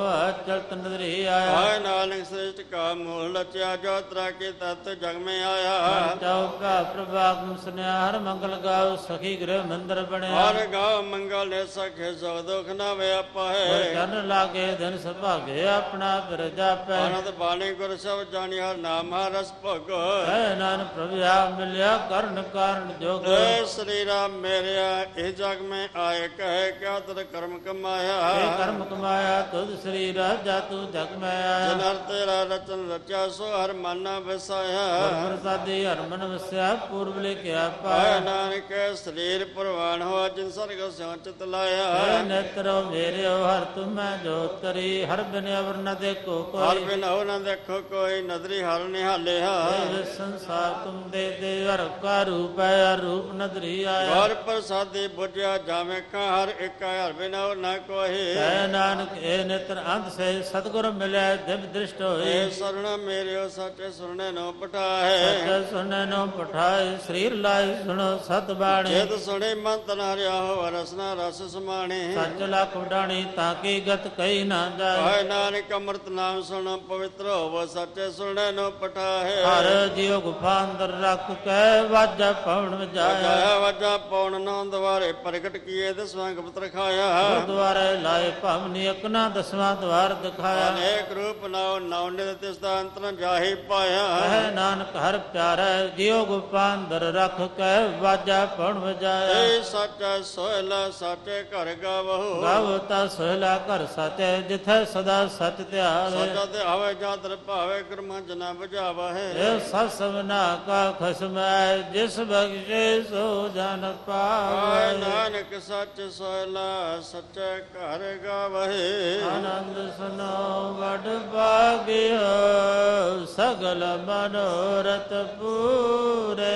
ਚਲਤ ਨਦਰੀ ਆਇਆ। ਹਾਏ ਨਾਨਕ ਸ੍ਰਿਸ਼ਟ ਕਾ ਮੂਲ ਰਚਿਆ ਜੋਤ ਰਖੇ ਤਤ ਜਗ ਮੇ ਆਇਆ। ਚੌਕਾ ਪ੍ਰਭਾਗਮ ਸੁਨਿਆ ਹਰ ਮੰਗਲ ਗਾਉ ਸਖੀ ਗ੍ਰਹਿ ਮੰਦਰ ਬਣਿਆ। ਹਰ ਗਾ ਮੰਗਲ ਸਖੇ ਸੋ ਦੁਖ ਨਾ ਵੇ ਗੁਰ ਚਰਨ ਲਾਗੇ ਦਿਨ ਸੁਭਾਗੇ ਆਪਣਾ ਬਿਰ ਜਾਪੈ। ਆਨੰਦ ਬਾਣੀ ਗੁਰ ਸਭ ਜਾਣੀ ਹਰ ਨਾਮ ਹਰ ਰਸ ਭਗੋ। ਹੈ ਨਾਨਕ ਪ੍ਰਭੂ ਆ ਮਿਲਿਆ ਕਰਨ ਕਾਰਨ ਜੋਗ। ਏ ਸ੍ਰੀ ਰਾਮ ਮੇਰਿਆ ਇਹ ਜਗ ਮੈਂ ਆਏ ਕਹੇ ਕਿਆ ਤਰ ਕਰਮ ਇਹ ਕਮਾਇਆ ਕਰਮ ਕਮਾਇਆ ਤੁਧ ਸ੍ਰੀ ਰਾਜਾ ਤੂੰ ਜਗ ਮੈਂ ਆਇਆ। ਜਨਰ ਤੇਰਾ ਰਚਨ ਰਚਿਆ ਸੋ ਹਰ ਮਨ ਵਸਾਇਆ। ਗੁਰ ਪ੍ਰਸਾਦੀ ਹਰ ਮਨ ਵਸਿਆ ਪੂਰਬ ਲਿਖਿਆ ਪਾਇਆ। ਨਾਨਕ ਸਰੀਰ ਪ੍ਰਵਾਨ ਹੋ ਜਿਨ ਸਰਗ ਸਿਉ ਚਿਤ ਲਾਇਆ। ਹੈ ਨੇਤਰੋ ਮੇਰਿਓ ਹਰ ਤੁਮੈ ਜੋ ਤਰੀ ਹਰ ਬਿਨ ਅਵਰ ਨ ਦੇਖੋ ਹਰ ਕੋਈ ਬਿਨ ਹੋ ਨਾ ਦੇਖੋ ਕੋਈ ਨਦਰੀ ਹਰ ਨਿਹਾਲਿਆ ਇਹ ਸੰਸਾਰ ਤੁਮ ਦੇ ਦੇ ਹਰ ਕਾ ਰੂਪ ਹੈ ਹਰ ਰੂਪ ਨਦਰੀ ਆਇਆ। ਗੌਰ ਪ੍ਰਸਾਦੀ ਬੁਝਿਆ ਜਾਵੇਂ ਕਾ ਹਰ ਇੱਕ ਹਰ ਬਿਨਾ ਹੋਰ ਨਾ ਕੋਈ। ਕਹਿ ਨਾਨਕ ਇਹ ਨਿਤਰ ਅੰਤ ਸੇ ਸਤਿਗੁਰ ਮਿਲਿਆ ਦਿਵ ਦ੍ਰਿਸ਼ਟ ਹੋਏ। ਏ ਸਰਣ ਮੇਰਿਓ ਸੱਚੇ ਸੁਣਨੇ ਨੂੰ ਪਠਾਏ। ਸੱਚ ਸੁਣੈ ਨੋ ਪਠਾਏ ਸਰੀਰ ਲਾਇ ਸੁਣੋ ਸਤ ਬਾਣੀ। ਜੇਤ ਸੁਣੇ ਮੰਤ ਨਾ ਰਿਆ ਹੋ ਰਸਨਾ ਰਸ ਸਮਾਣੇ। ਸੱਚ ਲਖ ਉਡਾਣੀ ਤਾਂ ਕੀ ਗਤ ਕਹੀ ਨਾ ਜਾਏ। ਹਾਏ ਨਾਨਕ ਅੰਮ੍ਰਿਤ ਨਾਮ ਸੁਣ ਪਵਿੱਤਰ ਹੋਵ ਸੱਚੇ ਸੁਣਨੇ ਨੂੰ ਪਠਾਏ ਹਰ ਜਿਉ ਗੁਫਾ ਅੰਦਰ ਰੱਖ ਕੇ ਵਾਜਾ ਵਜਾਇਆ। ਜਾਇਆ ਵਾਜਾ ਪੌਣ ਨੌ ਦਵਾਰੇ ਪ੍ਰਗਟ ਕੀਏ ਦਸਵਾਂ ਗੁਪਤ ਰਖਾਇਆ ਗੁਰਦੁਆਰੇ ਲਾਏ ਭਵਨੀ ਅਕਨਾ ਦਸਵਾਂ ਦਵਾਰ ਦਿਖਾਇਆ। ਅਨੇਕ ਰੂਪ ਨਾਉ ਨੌ ਨਿਤ ਤਿਸ ਦਾ ਅੰਤਰ ਜਾਹੀ ਪਾਇਆ। ਕਹਿ ਨਾਨਕ ਹਰ ਪਿਆਰਾ ਜਿਉ ਗੁਫਾ ਅੰਦਰ ਰੱਖ ਕੇ ਵਾਜਾ ਪਵਨ ਵਜਾਇਆ। ਏ ਸੱਚਾ ਸੋਹਲਾ ਸੱਚੇ ਘਰ ਗਾਵਹੁ। ਗਾਵ ਤਾ ਸਹਿਲਾ ਘਰ ਸਤਿ ਜਿਥੈ ਸਦਾ ਸਚ ਧਿਆਵੇ। ਸੱਚਾ ਤੇ ਆਵੇ ਜਾਂ ਦਰ ਭਾਵੇ ਕਰਮਾਂ ਜਨਾ ਬੁਝਾਵਾ ਹੈ ਇਹ ਸਸਵਨਾ ਕਾ ਖਸਮ ਜਿਸ ਬਖਸ਼ੇ ਸੋ ਜਨ ਪਾਵੇ। ਨਾਨਕ ਸੱਚ ਸੋਹਲਾ ਸੱਚੇ ਘਰ ਗਾਵਹਿ। ਆਨੰਦ ਸੁਨੋ ਵਡ ਭਾਗਿਓ ਸਗਲ ਮਨੋਰਥ ਪੂਰੇ।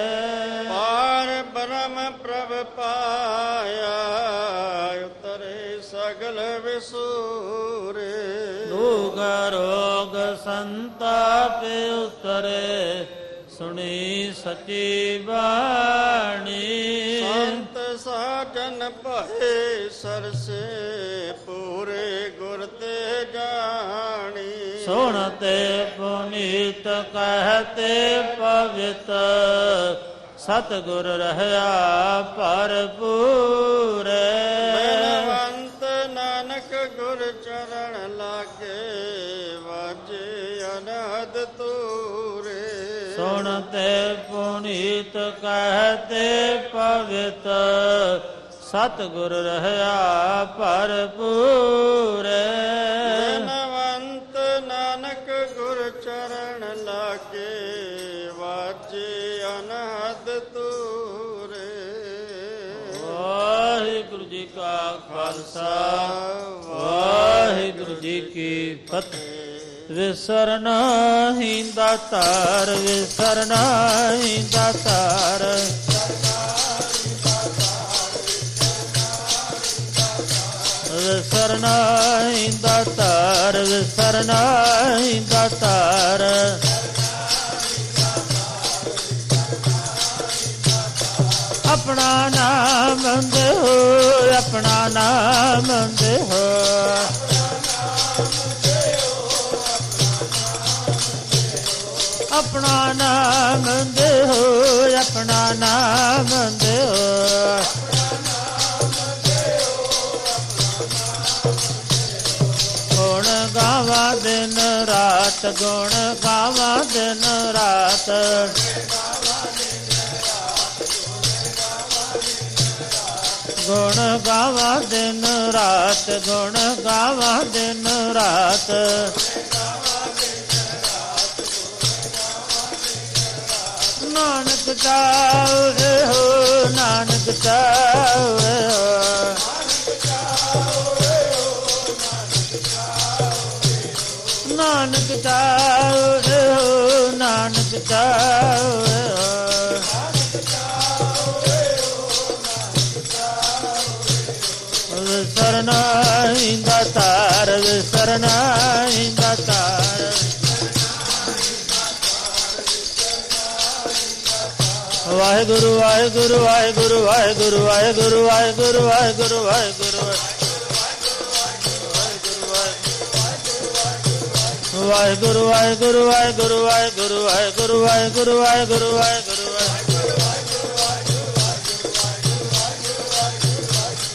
ਪਾਰ ਬ੍ਰਹਮ ਪ੍ਰਭ ਪਾਇਆ ਉਤਰੇ ਸਗਲ ਵਿਸੂਰੇ। ਦੁਖ ਰੋਗ ਸੰਤਾਪ ਉਤਰੇ ਸੁਣੀ ਸਚੀ ਬਾਣੀ। ਸੰਤ ਸਾਜਨ ਭਏ ਸਰਸੇ ਪੂਰੇ ਗੁਰ ਤੇ ਜਾਣੀ। ਸੁਣਤੇ ਪੁਨੀਤ ਕਹਤੇ ਪਵਿੱਤ। ਸਤਿਗੁਰ ਰਹਿਆ ਭਰਪੂਰੇ। ਬਲਵੰਤ ਨਾਨਕ ਗੁਰ ਚਰਨ ਲਾਗੇ ਵਾਜੇ ਅਨਹਦ ਤੂਰੇ ਸੁਣਤੇ ਪੁਨੀਤ ਕਹਤੇ ਪਵਿੱਤ। ਸਤਿਗੁਰ ਰਹਿਆ ਭਰਪੂਰੇ। ਜੀ ਕਾ ਖਾਲਸਾ, ਵਾਹਿਗੁਰੂ ਜੀ ਕੀ ਫਤਿਹ। ਵਿਸਰਨਾ ਹੀ ਦਾਤਾਰ ਵਿਸਰਨਾ ਹੀ ਦਾਤਾਰ ਵਿਸਰਨਾ ਹੀ ਦਾਤਾਰ ਵਿਸਰਨਾ ਹੀ ਦਾਤਾਰ ਆਪਣਾ ਨਾਮ ਦੇਹੋ ਆਪਣਾ ਨਾਮ ਹੋ ਆਪਣਾ ਨਾਮ ਹੋ ਆਪਣਾ ਨਾਮ ਦੇਹੋ ਗੁਣ ਗਾਵਾ ਦਿਨ ਰਾਤ, ਗੁਣ ਗਾਵਾ ਦਿਨ ਰਾਤ। ਗੁਣ ਗਾਵਾ ਦਿਨ ਰਾਤ, ਗੁਣ ਗਾਵਾ ਦਿਨ ਰਾਤ। ਨਾਨਕ ਚਾਵੇ ਹੋ, ਨਾਨਕ ਚਾਵੇ ਹੋ। ਨਾਨਕ ਚਾਵੇ ਹੋ, ਨਾਨਕ ਚਾਵੇ ਹੋ। ਵਿਸਰਨਾਈ ਦਾਤਾਰ ਵਿਸਰਨਾਈ ਦਾਤਾਰ ਵਾਹਿਗੁਰੂ ਵਾਹਿਗੁਰੂ ਵਾਹਿਗੁਰੂ ਵਾਹਿਗੁਰੂ ਵਾਹਿਗੁਰੂ ਵਾਹਿਗੁਰੂ ਵਾਹਿਗੁਰੂ ਵਾਹਿਗੁਰੂ ਵਾਹਿਗੁਰੂ ਵਾਹਿਗੁਰੂ ਵਾਹਿਗੁਰੂ ਵਾਹਿਗੁਰੂ ਵਾਹਿਗੁਰੂ ਵਾਹਿਗੁਰੂ ਵਾਹਿਗੁਰੂ ਵਾਹਿਗੁਰੂ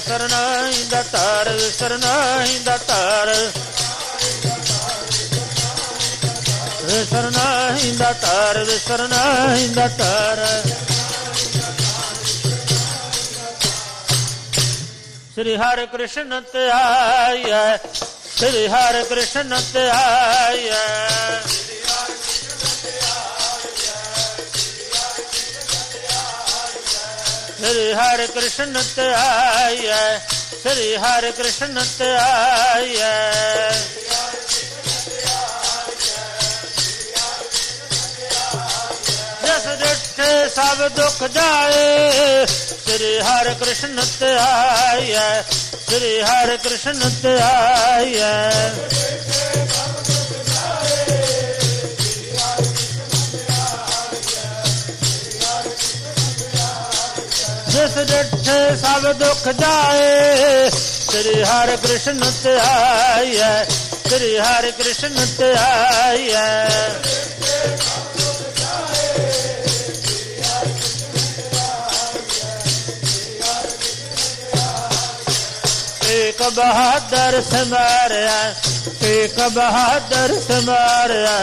ਸਰਨਾਈ ਦਾ ਤਾਰ ਸਰਨਾਈ ਦਾ ਤਾਰ ਸਰਨਾਈ ਦਾਤਾਰ ਸਰਨਾਈ ਦਾਤਾਰ ਦਾ ਤਾਰ ਸ੍ਰੀ ਹਰਿ ਕ੍ਰਿਸ਼ਨ ਧਿਆਇ ਸ੍ਰੀ ਹਰਿ ਕ੍ਰਿਸ਼ਨ ਧਿਆਇ ਸ੍ਰੀ ਹਰਿ ਕ੍ਰਿਸ਼ਨ ਧਿਆਇ ਸ੍ਰੀ ਹਰਿ ਕ੍ਰਿਸ਼ਨ ਧਿਆਇ ਡਿਠੇ ਸਭ ਦੁੱਖ ਜਾਏ, ਸ੍ਰੀ ਹਰਿ ਕ੍ਰਿਸ਼ਨ ਧਿਆਇ ਸ੍ਰੀ ਹਰਿ ਕ੍ਰਿਸ਼ਨ ਧਿਆਇ ਜਿਸ ਡਿਠੇ ਸਭ ਦੁੱਖ ਜਾਏ, ਸ੍ਰੀ ਹਰਿ ਕ੍ਰਿਸ਼ਨ ਧਿਆਇ ਸ੍ਰੀ ਹਰਿ ਕ੍ਰਿਸ਼ਨ ਧਿਆਇ ਇੱਕ ਬਹਾਦਰ ਸਮਾਰਿਆ, ਇੱਕ ਬਹਾਦਰ ਸਮਾਰਿਆ।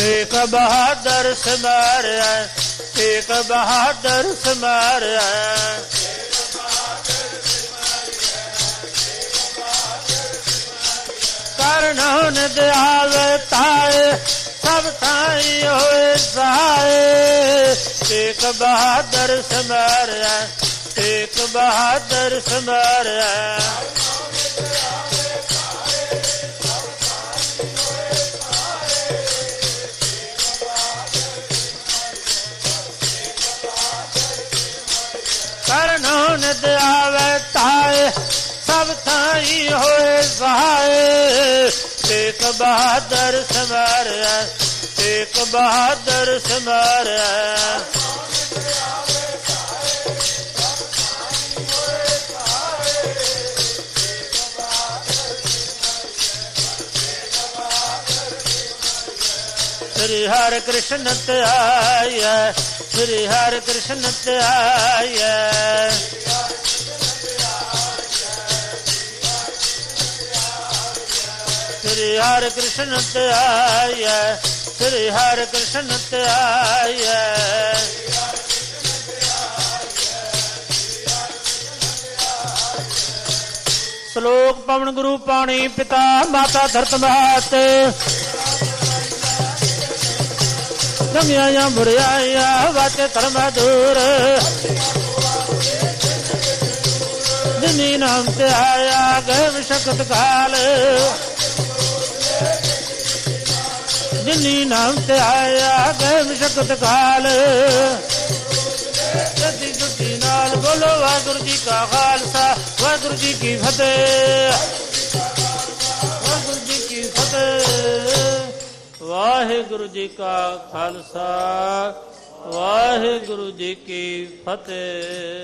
ਏਕ ਬਹਾਦਰ ਸਮਾਰਿਆ ਏਕ ਬਹਾਦਰ ਸਮਾਰਿਆ। ਕਰਨ ਹੁਨ ਦਿਆਵੇ ਤਾਏ ਸਭ ਥਾਈ ਹੋਏ ਸਹਾਏ। ਏਕ ਬਹਾਦਰ ਸਮਾਰਿਆ, ਏਕ ਬਹਾਦਰ ਸਮਾਰਿਆ। ਕਰਨ ਹੁਨ ਦਿਆਵੇ ਤਾਏ, ਸਭ ਥਾਈ ਹੋਏ ਸਹਾਏ। ਏਕ ਬਹਾਦਰ ਸਮਾਰਿਆ ਏਕ ਬਹਾਦਰ ਸਮਾਰਿਆ ਸ੍ਰੀ ਹਰਿ ਕ੍ਰਿਸ਼ਨ ਧਿਆਇ ਸ੍ਰੀ ਹਰਿ ਕ੍ਰਿਸ਼ਨ ਧਿਆਇ ਸ੍ਰੀ ਹਰਿ ਕ੍ਰਿਸ਼ਨ ਧਿਆਇ ਸ੍ਰੀ ਹਰਿ ਕ੍ਰਿਸ਼ਨ ਧਿਆਇ ਸ਼ਲੋਕ ਪਵਨ ਗੁਰੂ ਪਾਣੀ ਪਿਤਾ ਮਾਤਾ ਧਰਤ ਮਾਤ ਗੰਗਿਆ ਬੁਰਿਆਇਆ ਵਾਤੇ ਧਰਮ ਦੂਰ। ਜਿਨੀ ਨਾਮ ਤੇ ਆਇਆ, ਗਏ ਵਿਸ਼ਕਤ ਕਾਲ। ਜਿਨੀ ਨਾਮ ਤੇ ਆਇਆ ਗਏ ਵਿਸ਼ਕਤ ਕਾਲ। ਜੱਦੀ ਜੁੱਤੀ ਨਾਲ ਬੋਲੋ, ਵਾਹਿਗੁਰੂ ਜੀ ਕਾ ਖਾਲਸਾ, ਵਾਹਿਗੁਰੂ ਜੀ ਕੀ ਫਤਿਹ। ਵਾਹਿਗੁਰੂ ਜੀ ਕੀ ਫਤਿਹ। ਵਾਹਿਗੁਰੂ ਜੀ ਕਾ ਖਾਲਸਾ, ਵਾਹਿਗੁਰੂ ਜੀ ਕੀ ਫਤਿਹ।